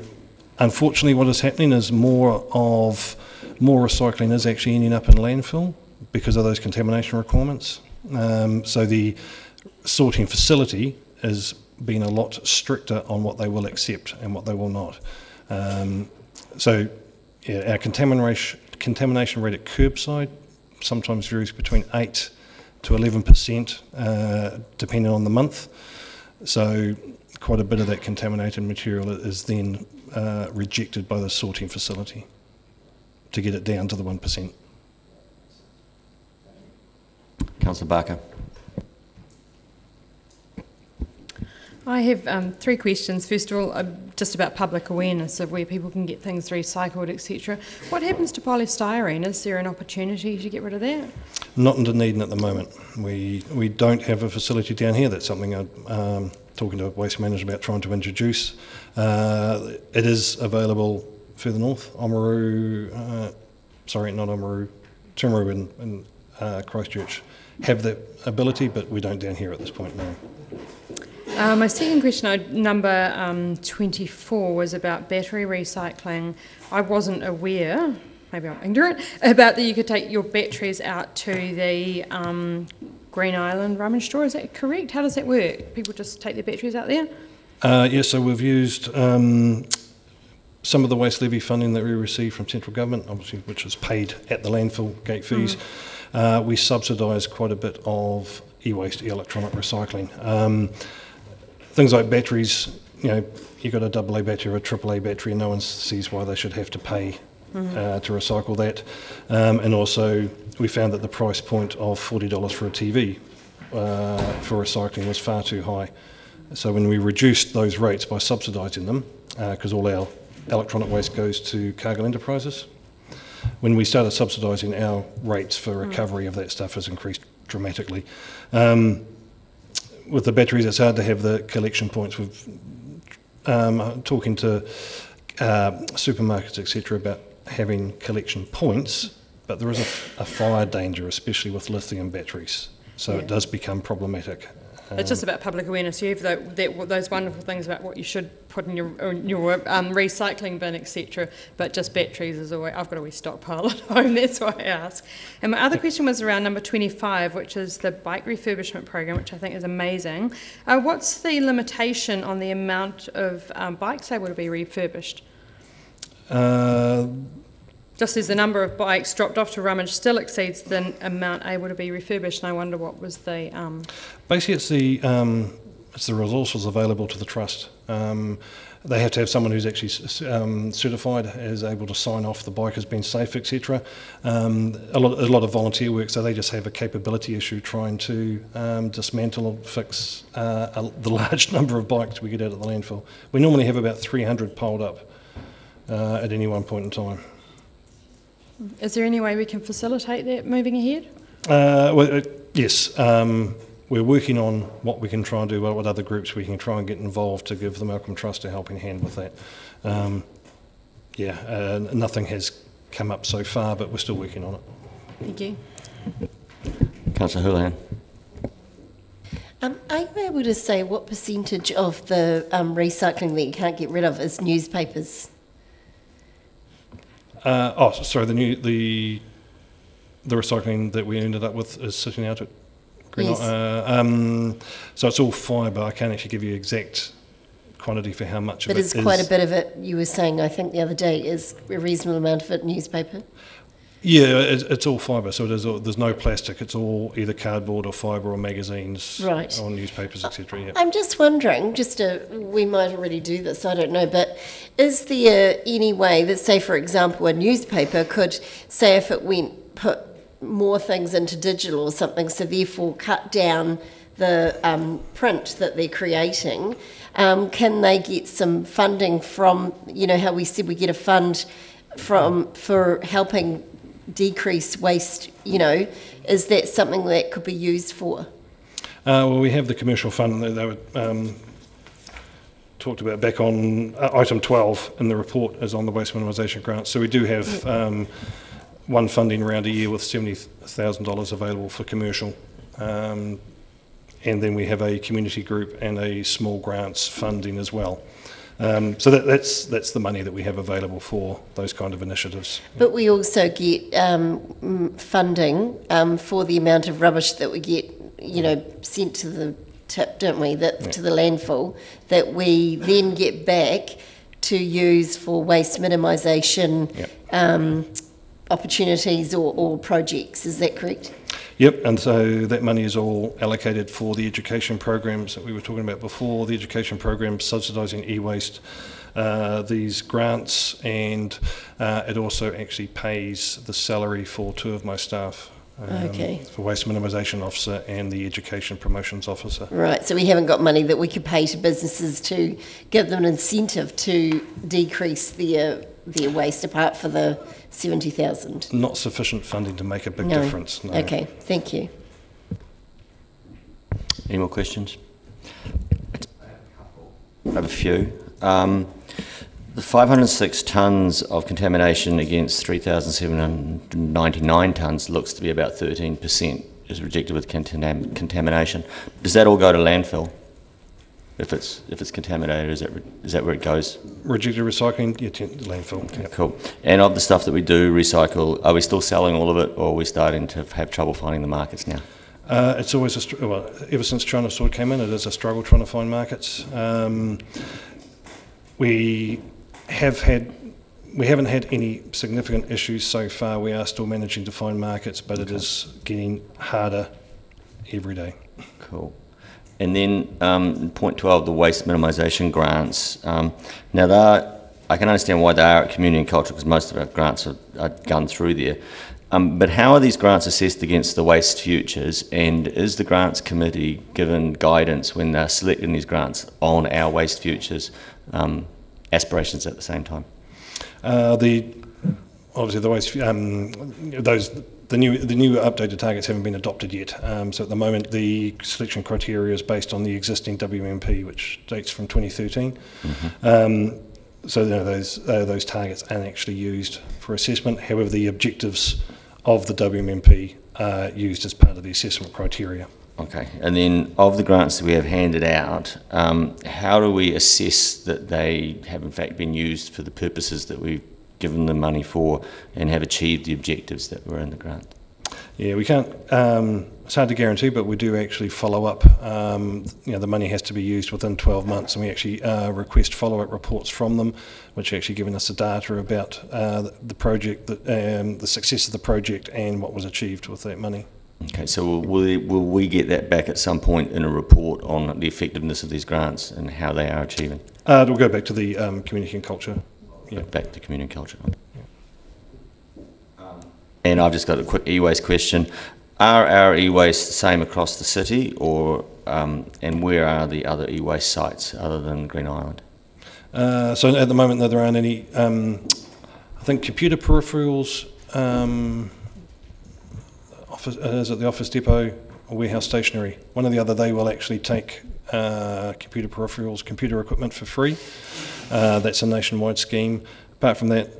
unfortunately, what is happening is more of more recycling is actually ending up in landfill because of those contamination requirements. Um, so the sorting facility has been a lot stricter on what they will accept and what they will not. Um, so, yeah, our contamination contamination rate at curbside sometimes varies between eight to eleven percent, uh, depending on the month. So quite a bit of that contaminated material is then uh, rejected by the sorting facility to get it down to the 1%. Councillor Barker. I have um, three questions. First of all, uh, just about public awareness of where people can get things recycled, etc. What happens to polystyrene? Is there an opportunity to get rid of that? Not in Dunedin at the moment. We we don't have a facility down here. That's something I'm um, talking to Waste Management about trying to introduce. Uh, it is available further north, Oamaru, uh, sorry, not Oamaru, Timaru and, and uh, Christchurch have that ability, but we don't down here at this point, no. Uh, my second question, number um, 24, was about battery recycling. I wasn't aware, maybe I'm ignorant, about that you could take your batteries out to the um, Green Island rummage store. Is that correct? How does that work? People just take their batteries out there? Uh, yes, so we've used um, some of the waste levy funding that we received from central government, obviously, which is paid at the landfill gate fees. Uh, we subsidise quite a bit of e-waste, electronic recycling. Um, things like batteries, you know, you've got a double A battery or a triple A battery, and no one sees why they should have to pay Mhm. uh, to recycle that. Um, and also, we found that the price point of $40 for a TV uh, for recycling was far too high. So when we reduced those rates by subsidising them, because all our electronic waste goes to Cargill Enterprises, when we started subsidising our rates for recovery of that stuff has increased dramatically. Um, with the batteries, it's hard to have the collection points. With um, talking to uh, supermarkets, etc., about having collection points, but there is a, a fire danger, especially with lithium batteries. So Yeah. it does become problematic. It's just about public awareness. You have that, those wonderful things about what you should put in your, in your um, recycling bin, etc. But just batteries is always, I've got a wee stockpile at home, that's why I ask. And my other question was around number 25, which is the bike refurbishment program, which I think is amazing. Uh, what's the limitation on the amount of um, bikes able to be refurbished? Uh, Just as the number of bikes dropped off to rummage still exceeds the amount able to be refurbished, and I wonder what was the. Um, Basically, it's the um, it's the resources available to the trust. Um, they have to have someone who's actually um, certified as able to sign off the bike has been safe, etc. Um, a, lot, a lot of volunteer work, so they just have a capability issue trying to um, dismantle or fix uh, a, the large number of bikes we get out of the landfill. We normally have about 300 piled up uh, at any one point in time. Is there any way we can facilitate that moving ahead? Uh, well, uh, yes, um, we're working on what we can try and do, what what other groups we can try and get involved to give the Malcam Trust a helping hand with that. Um, yeah, uh, nothing has come up so far, but we're still working on it. Thank you. Councillor Houlahan. Um, are you able to say what percentage of the um, recycling that you can't get rid of is newspapers? Uh, oh, sorry, the new the the recycling that we ended up with is sitting out at Green Yes. uh, um, so it's all fibre. I can't actually give you exact quantity for how much But of it is quite a bit of it, you were saying, I think the other day, is a reasonable amount of it newspaper? Yeah, it's, it's all fibre, so there's, there's no plastic. It's all either cardboard or fibre or magazines Right. or newspapers, etc. Yeah. I'm just wondering, just to, we might already do this, I don't know, but is there any way that, say, for example, a newspaper could, say, if it went, put more things into digital or something, so therefore cut down the um, print that they're creating, um, can they get some funding from, you know, how we said we get a fund from for helping decrease waste, you know, is that something that could be used for? Uh, well, we have the commercial fund that they were um, talked about back on uh, item 12 in the report is on the waste minimisation grant. So we do have um, one funding round a year with $70,000 available for commercial. Um, and then we have a community group and a small grants funding as well. Um, so that, that's, that's the money that we have available for those kind of initiatives. But we also get um, funding um, for the amount of rubbish that we get, you know, sent to the tip, don't we? That to the landfill that we then get back to use for waste minimisation um, opportunities or, or projects. Is that correct? Yep, and so that money is all allocated for the education programs that we were talking about before, the education programs subsidising e-waste, uh, these grants, and uh, it also actually pays the salary for two of my staff um, Okay. for Waste Minimisation Officer and the Education Promotions Officer. Right, so we haven't got money that we could pay to businesses to give them an incentive to decrease their, their waste apart for the 70,000? Not sufficient funding to make a big No. difference, no. Okay, thank you. Any more questions? I have a few. Um, the 506 tonnes of contamination against 3,799 tonnes looks to be about 13% is rejected with contam- contamination. Does that all go to landfill? If it's if it's contaminated, is that is that where it goes? Rejected recycling, yeah, landfill. yep. Cool. And of the stuff that we do recycle, are we still selling all of it, or are we starting to have trouble finding the markets now? Uh, it's always a str- well, ever since China Sword came in, it is a struggle trying to find markets. Um, we have had, we haven't had any significant issues so far. We are still managing to find markets, but it is getting harder every day. Cool. And then um, point 12, the waste minimisation grants. Um, now, are, I can understand why they are at community and culture because most of our grants are, are gone through there. Um, but how are these grants assessed against the waste futures? And is the grants committee given guidance when they're selecting these grants on our waste futures um, aspirations at the same time? Uh, the obviously the waste um, those the new the new updated targets haven't been adopted yet. Um, so at the moment, the selection criteria is based on the existing WMP, which dates from 2013. Um, so you know, those uh, those targets aren't actually used for assessment. However, the objectives of the WMP are used as part of the assessment criteria. Okay, and then of the grants that we have handed out, um, how do we assess that they have in fact been used for the purposes that we've given the money for and have achieved the objectives that were in the grant? Yeah, we can't. Um, it's hard to guarantee, but we do actually follow up. Um, you know, the money has to be used within 12 months, and we actually uh, request follow-up reports from them, which are actually giving us the data about uh, the- project, the, um, the success of the project, and what was achieved with that money. Okay, so will we, will we get that back at some point in a report on the effectiveness of these grants and how they are achieving? Uh, it'll go back to the um, community and culture. Yeah. Back to community culture. And I've just got a quick e-waste question. Are our e-waste the same across the city or, um, and where are the other e-waste sites other than Green Island? Uh, so at the moment, no, there aren't any. Um, I think computer peripherals, um, office, uh, is it the office depot or warehouse stationery? One or the other, they will actually take uh, computer peripherals, computer equipment for free. Uh, that's a nationwide scheme. Apart from that,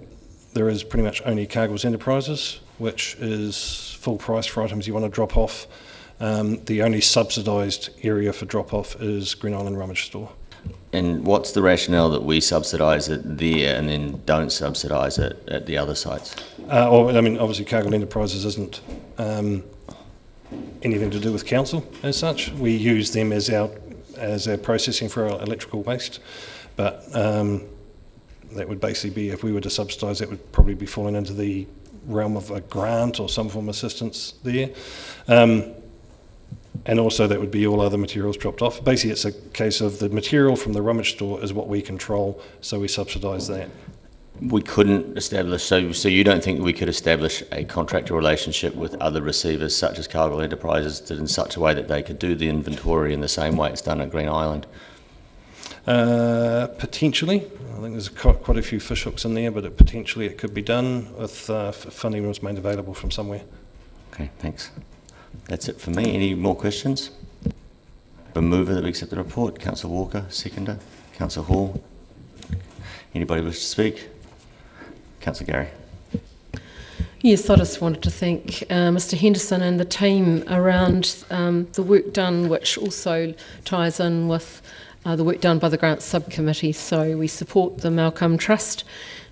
there is pretty much only Cargill's Enterprises, which is full price for items you want to drop off. Um, the only subsidised area for drop off is Green Island Rummage Store. And what's the rationale that we subsidise it there and then don't subsidise it at the other sites? Uh, or, I mean, obviously, Cargill Enterprises isn't um, anything to do with council as such. We use them as our as our processing for our electrical waste, but um, that would basically be if we were to subsidise, that would probably be falling into the realm of a grant or some form of assistance there. Um, and also that would be all other materials dropped off. Basically, it's a case of the material from the rummage store is what we control, so we subsidise that. We couldn't establish, so, so you don't think we could establish a contractor relationship with other receivers such as Cargill Enterprises that in such a way that they could do the inventory in the same way it's done at Green Island? Uh, potentially, I think there's quite, quite a few fish hooks in there, but it, potentially it could be done if uh, funding was made available from somewhere. Okay, thanks. That's it for me. Any more questions? A mover that we accept the report. Councillor Walker, seconder. Councillor Hall. Anybody wish to speak? Councillor Garey. Yes, I just wanted to thank uh, Mr Henderson and the team around um, the work done, which also ties in with uh, the work done by the Grants Subcommittee. So we support the Malcam Trust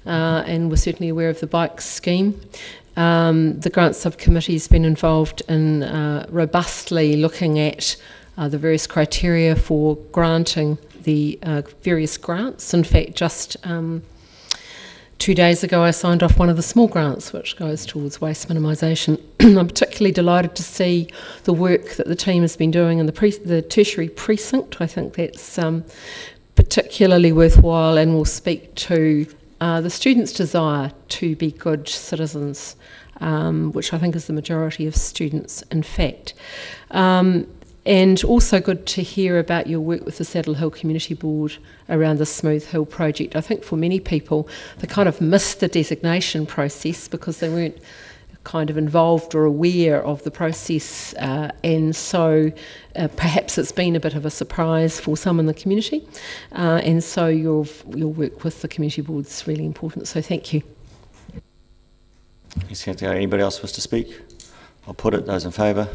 uh, and we're certainly aware of the bikes scheme. Um, the Grants Subcommittee has been involved in uh, robustly looking at uh, the various criteria for granting the uh, various grants. In fact, just um, two days ago, I signed off one of the small grants, which goes towards waste minimisation. I'm particularly delighted to see the work that the team has been doing in the, pre- the tertiary precinct. I think that's um, particularly worthwhile and will speak to uh, the students' desire to be good citizens, um, which I think is the majority of students, in fact. Um, and also good to hear about your work with the Saddle Hill Community Board around the Smooth Hill project. I think for many people, they kind of missed the designation process because they weren't kind of involved or aware of the process, uh, and so uh, perhaps it's been a bit of a surprise for some in the community. Uh, and so your your work with the community board is really important. So thank you. Anybody else wish to speak? I'll put it. Those in favour?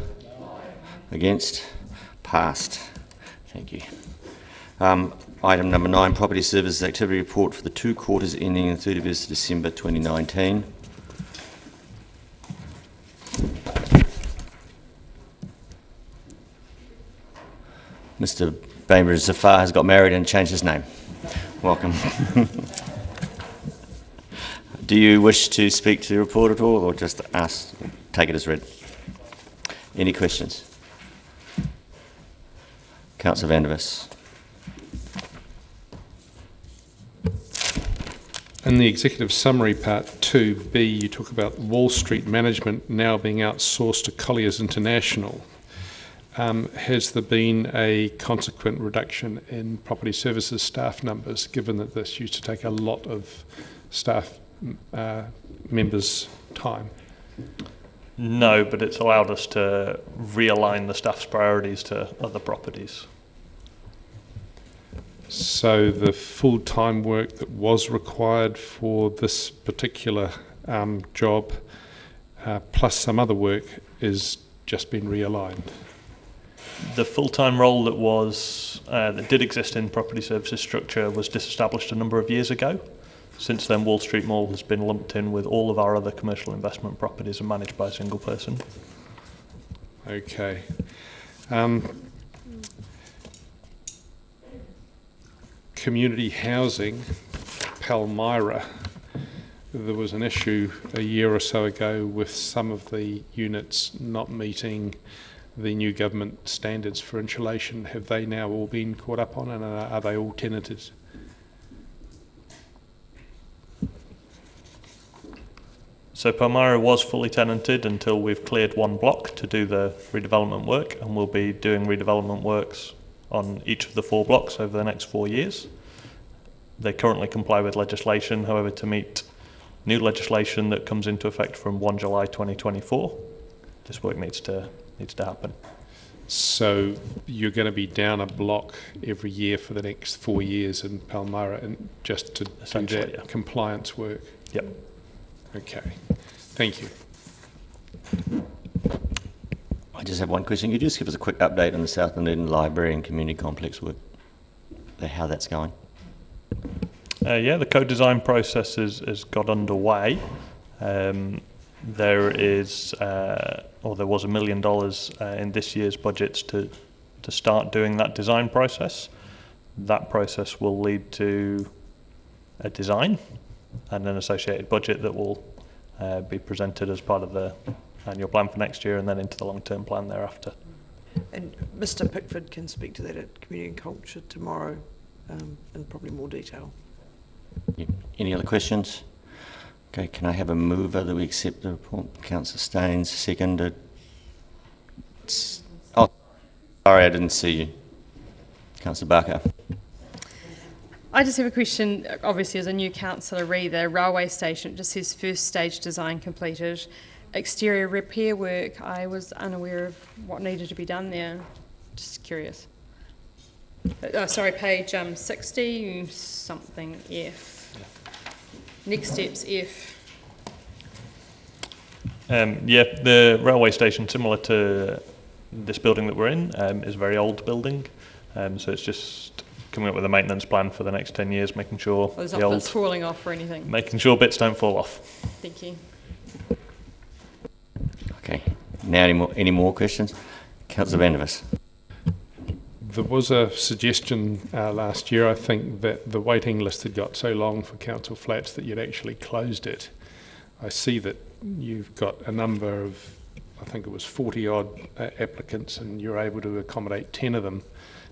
Against? Passed. Thank you. Um, item number nine, Property Services Activity Report for the two quarters ending on 31st December 2019. Mr. Bainbridge Zafar has got married and changed his name. Welcome. Do you wish to speak to the report at all, or just ask, take it as read? Any questions? Councillor Vandervis. In the executive summary part 2B, you talk about Wall Street management now being outsourced to Colliers International. Um, has there been a consequent reduction in property services staff numbers, given that this used to take a lot of staff uh, members' time? No, but it's allowed us to realign the staff's priorities to other properties. So the full-time work that was required for this particular um, job, uh, plus some other work, is just been realigned. The full-time role that was uh, that did exist in property services structure was disestablished a number of years ago. Since then, Wall Street Mall has been lumped in with all of our other commercial investment properties and managed by a single person. Okay. Um, community housing, Palmyra, there was an issue a year or so ago with some of the units not meeting the new government standards for insulation. Have they now all been caught up on and are they all tenanted? So Palmyra was fully tenanted until we've cleared one block to do the redevelopment work, and we'll be doing redevelopment works on each of the four blocks over the next four years. They currently comply with legislation, however, to meet new legislation that comes into effect from 1 July 2024, this work needs to needs to happen. So you're going to be down a block every year for the next four years in Palmyra, and just to do that yeah. compliance work. Yep. Okay. Thank you. I just have one question. Could you just give us a quick update on the South Dunedin Library and Community Complex work, how that's going? Uh, yeah, the co-design process is, has got underway. Um, there is, uh, or there was a million dollars uh, in this year's budgets to to start doing that design process. That process will lead to a design and an associated budget that will uh, be presented as part of the annual plan for next year and then into the long-term plan thereafter. And Mr Pickford can speak to that at Community and Culture tomorrow um, in probably more detail. Yeah. Any other questions? Okay, can I have a mover that we accept the report? Councillor Staynes, seconded. Oh, sorry, I didn't see you. Councillor Barker. I just have a question. Obviously, as a new councillor, the railway station, it just says first stage design completed. Exterior repair work, I was unaware of what needed to be done there. Just curious. Oh, sorry, page um, 60 something F. Next steps F. Um, yeah, the railway station, similar to this building that we're in, um, is a very old building. Um, so it's just coming up with a maintenance plan for the next 10 years, making sure Well, there's the old, falling off or anything. making sure bits don't fall off. Thank you. Okay, now any more, any more questions? Councillor Van der There was a suggestion uh, last year, I think, that the waiting list had got so long for council flats that you'd actually closed it. I see that you've got a number of, I think it was 40 odd uh, applicants, and you're able to accommodate 10 of them.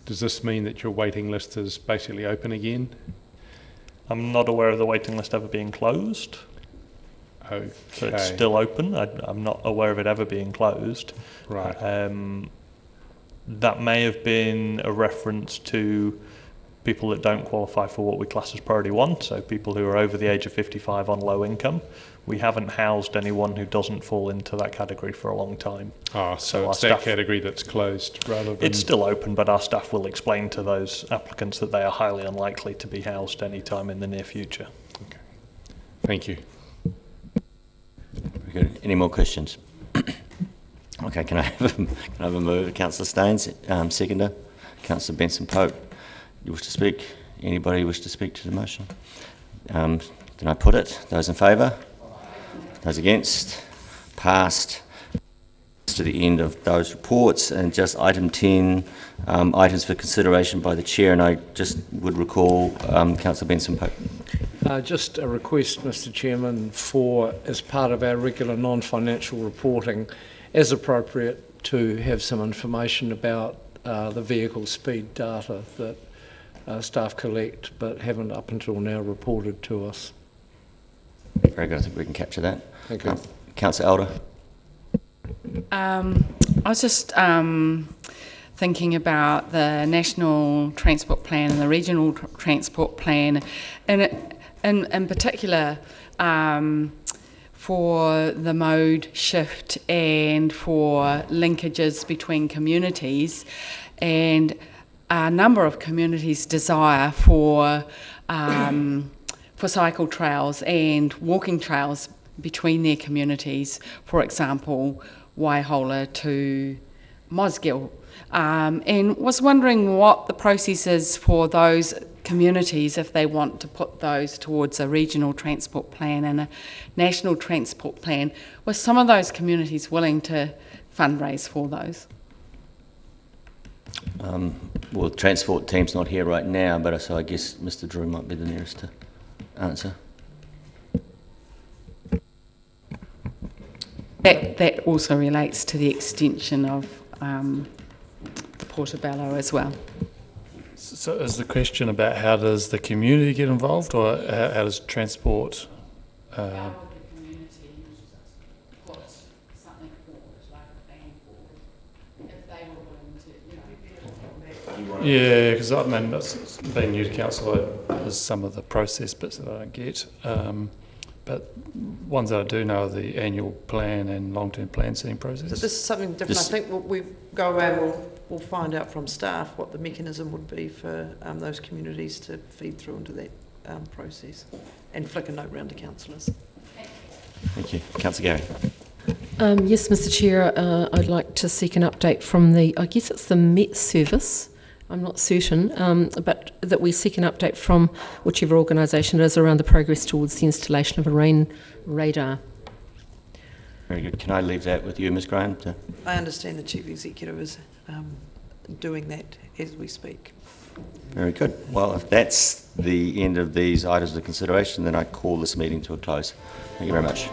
Does this mean that your waiting list is basically open again? I'm not aware of the waiting list ever being closed. Okay. So it's still open. I, I'm not aware of it ever being closed. Right. Um, that may have been a reference to people that don't qualify for what we class as priority one, so people who are over the age of 55 on low income. We haven't housed anyone who doesn't fall into that category for a long time. Ah, so our it's that staff- category that's closed rather than... It's still open, but our staff will explain to those applicants that they are highly unlikely to be housed any time in the near future. Okay. Thank you. Very good. Any more questions? okay, can I have a, can I have a move? Councillor Staynes, um, seconder. Councillor Benson Pope, you wish to speak? Anybody wish to speak to the motion? Um, then I put it. Those in favour? Those against? Passed. To the end of those reports, and just item 10, um, items for consideration by the chair, and I just would recall um, Councillor Benson Pope. Uh, just a request, Mr Chairman, for, as part of our regular non-financial reporting, as appropriate, to have some information about uh, the vehicle speed data that uh, staff collect but haven't up until now reported to us. Very good. I think we can capture that. Thank you. Um, Councillor Elder. Um, I was just um, thinking about the national transport plan and the regional tr- transport plan, and it, in, in particular um, for the mode shift and for linkages between communities, and a number of communities desire for um, for cycle trails and walking trails between their communities. For example, Waihola to Mosgiel. Um, and was wondering what the process is for those communities if they want to put those towards a regional transport plan and a national transport plan. Were some of those communities willing to fundraise for those? Um, well, transport team's not here right now, but so I guess Mr. Drew might be the nearest to answer. That, that also relates to the extension of um, Portobello as well. So is the question about how does the community get involved or how, how does transport? Uh, yeah, because I mean, that's- being new to council, I- there's some of the process bits that I don't get. Um, but ones that I do know are the annual plan and long-term plan setting So process. this is something different. This- I think we'll, we go away and we'll, we'll find out from staff what the mechanism would be for um, those communities to feed through into that um, process and flick a note round to councillors. Thank you. Councillor Garey. Um, yes, Mr Chair, uh, I'd like to seek an update from the, I guess it's the Met Service, I'm not certain, um, but that we seek an update from whichever organisation it is around the progress towards the installation of a rain radar. Very good. Can I leave that with you, Ms Graham? To I understand the chief executive is um, doing that as we speak. Very good. Well, if that's the end of these items of consideration, then I call this meeting to a close. Thank you very much.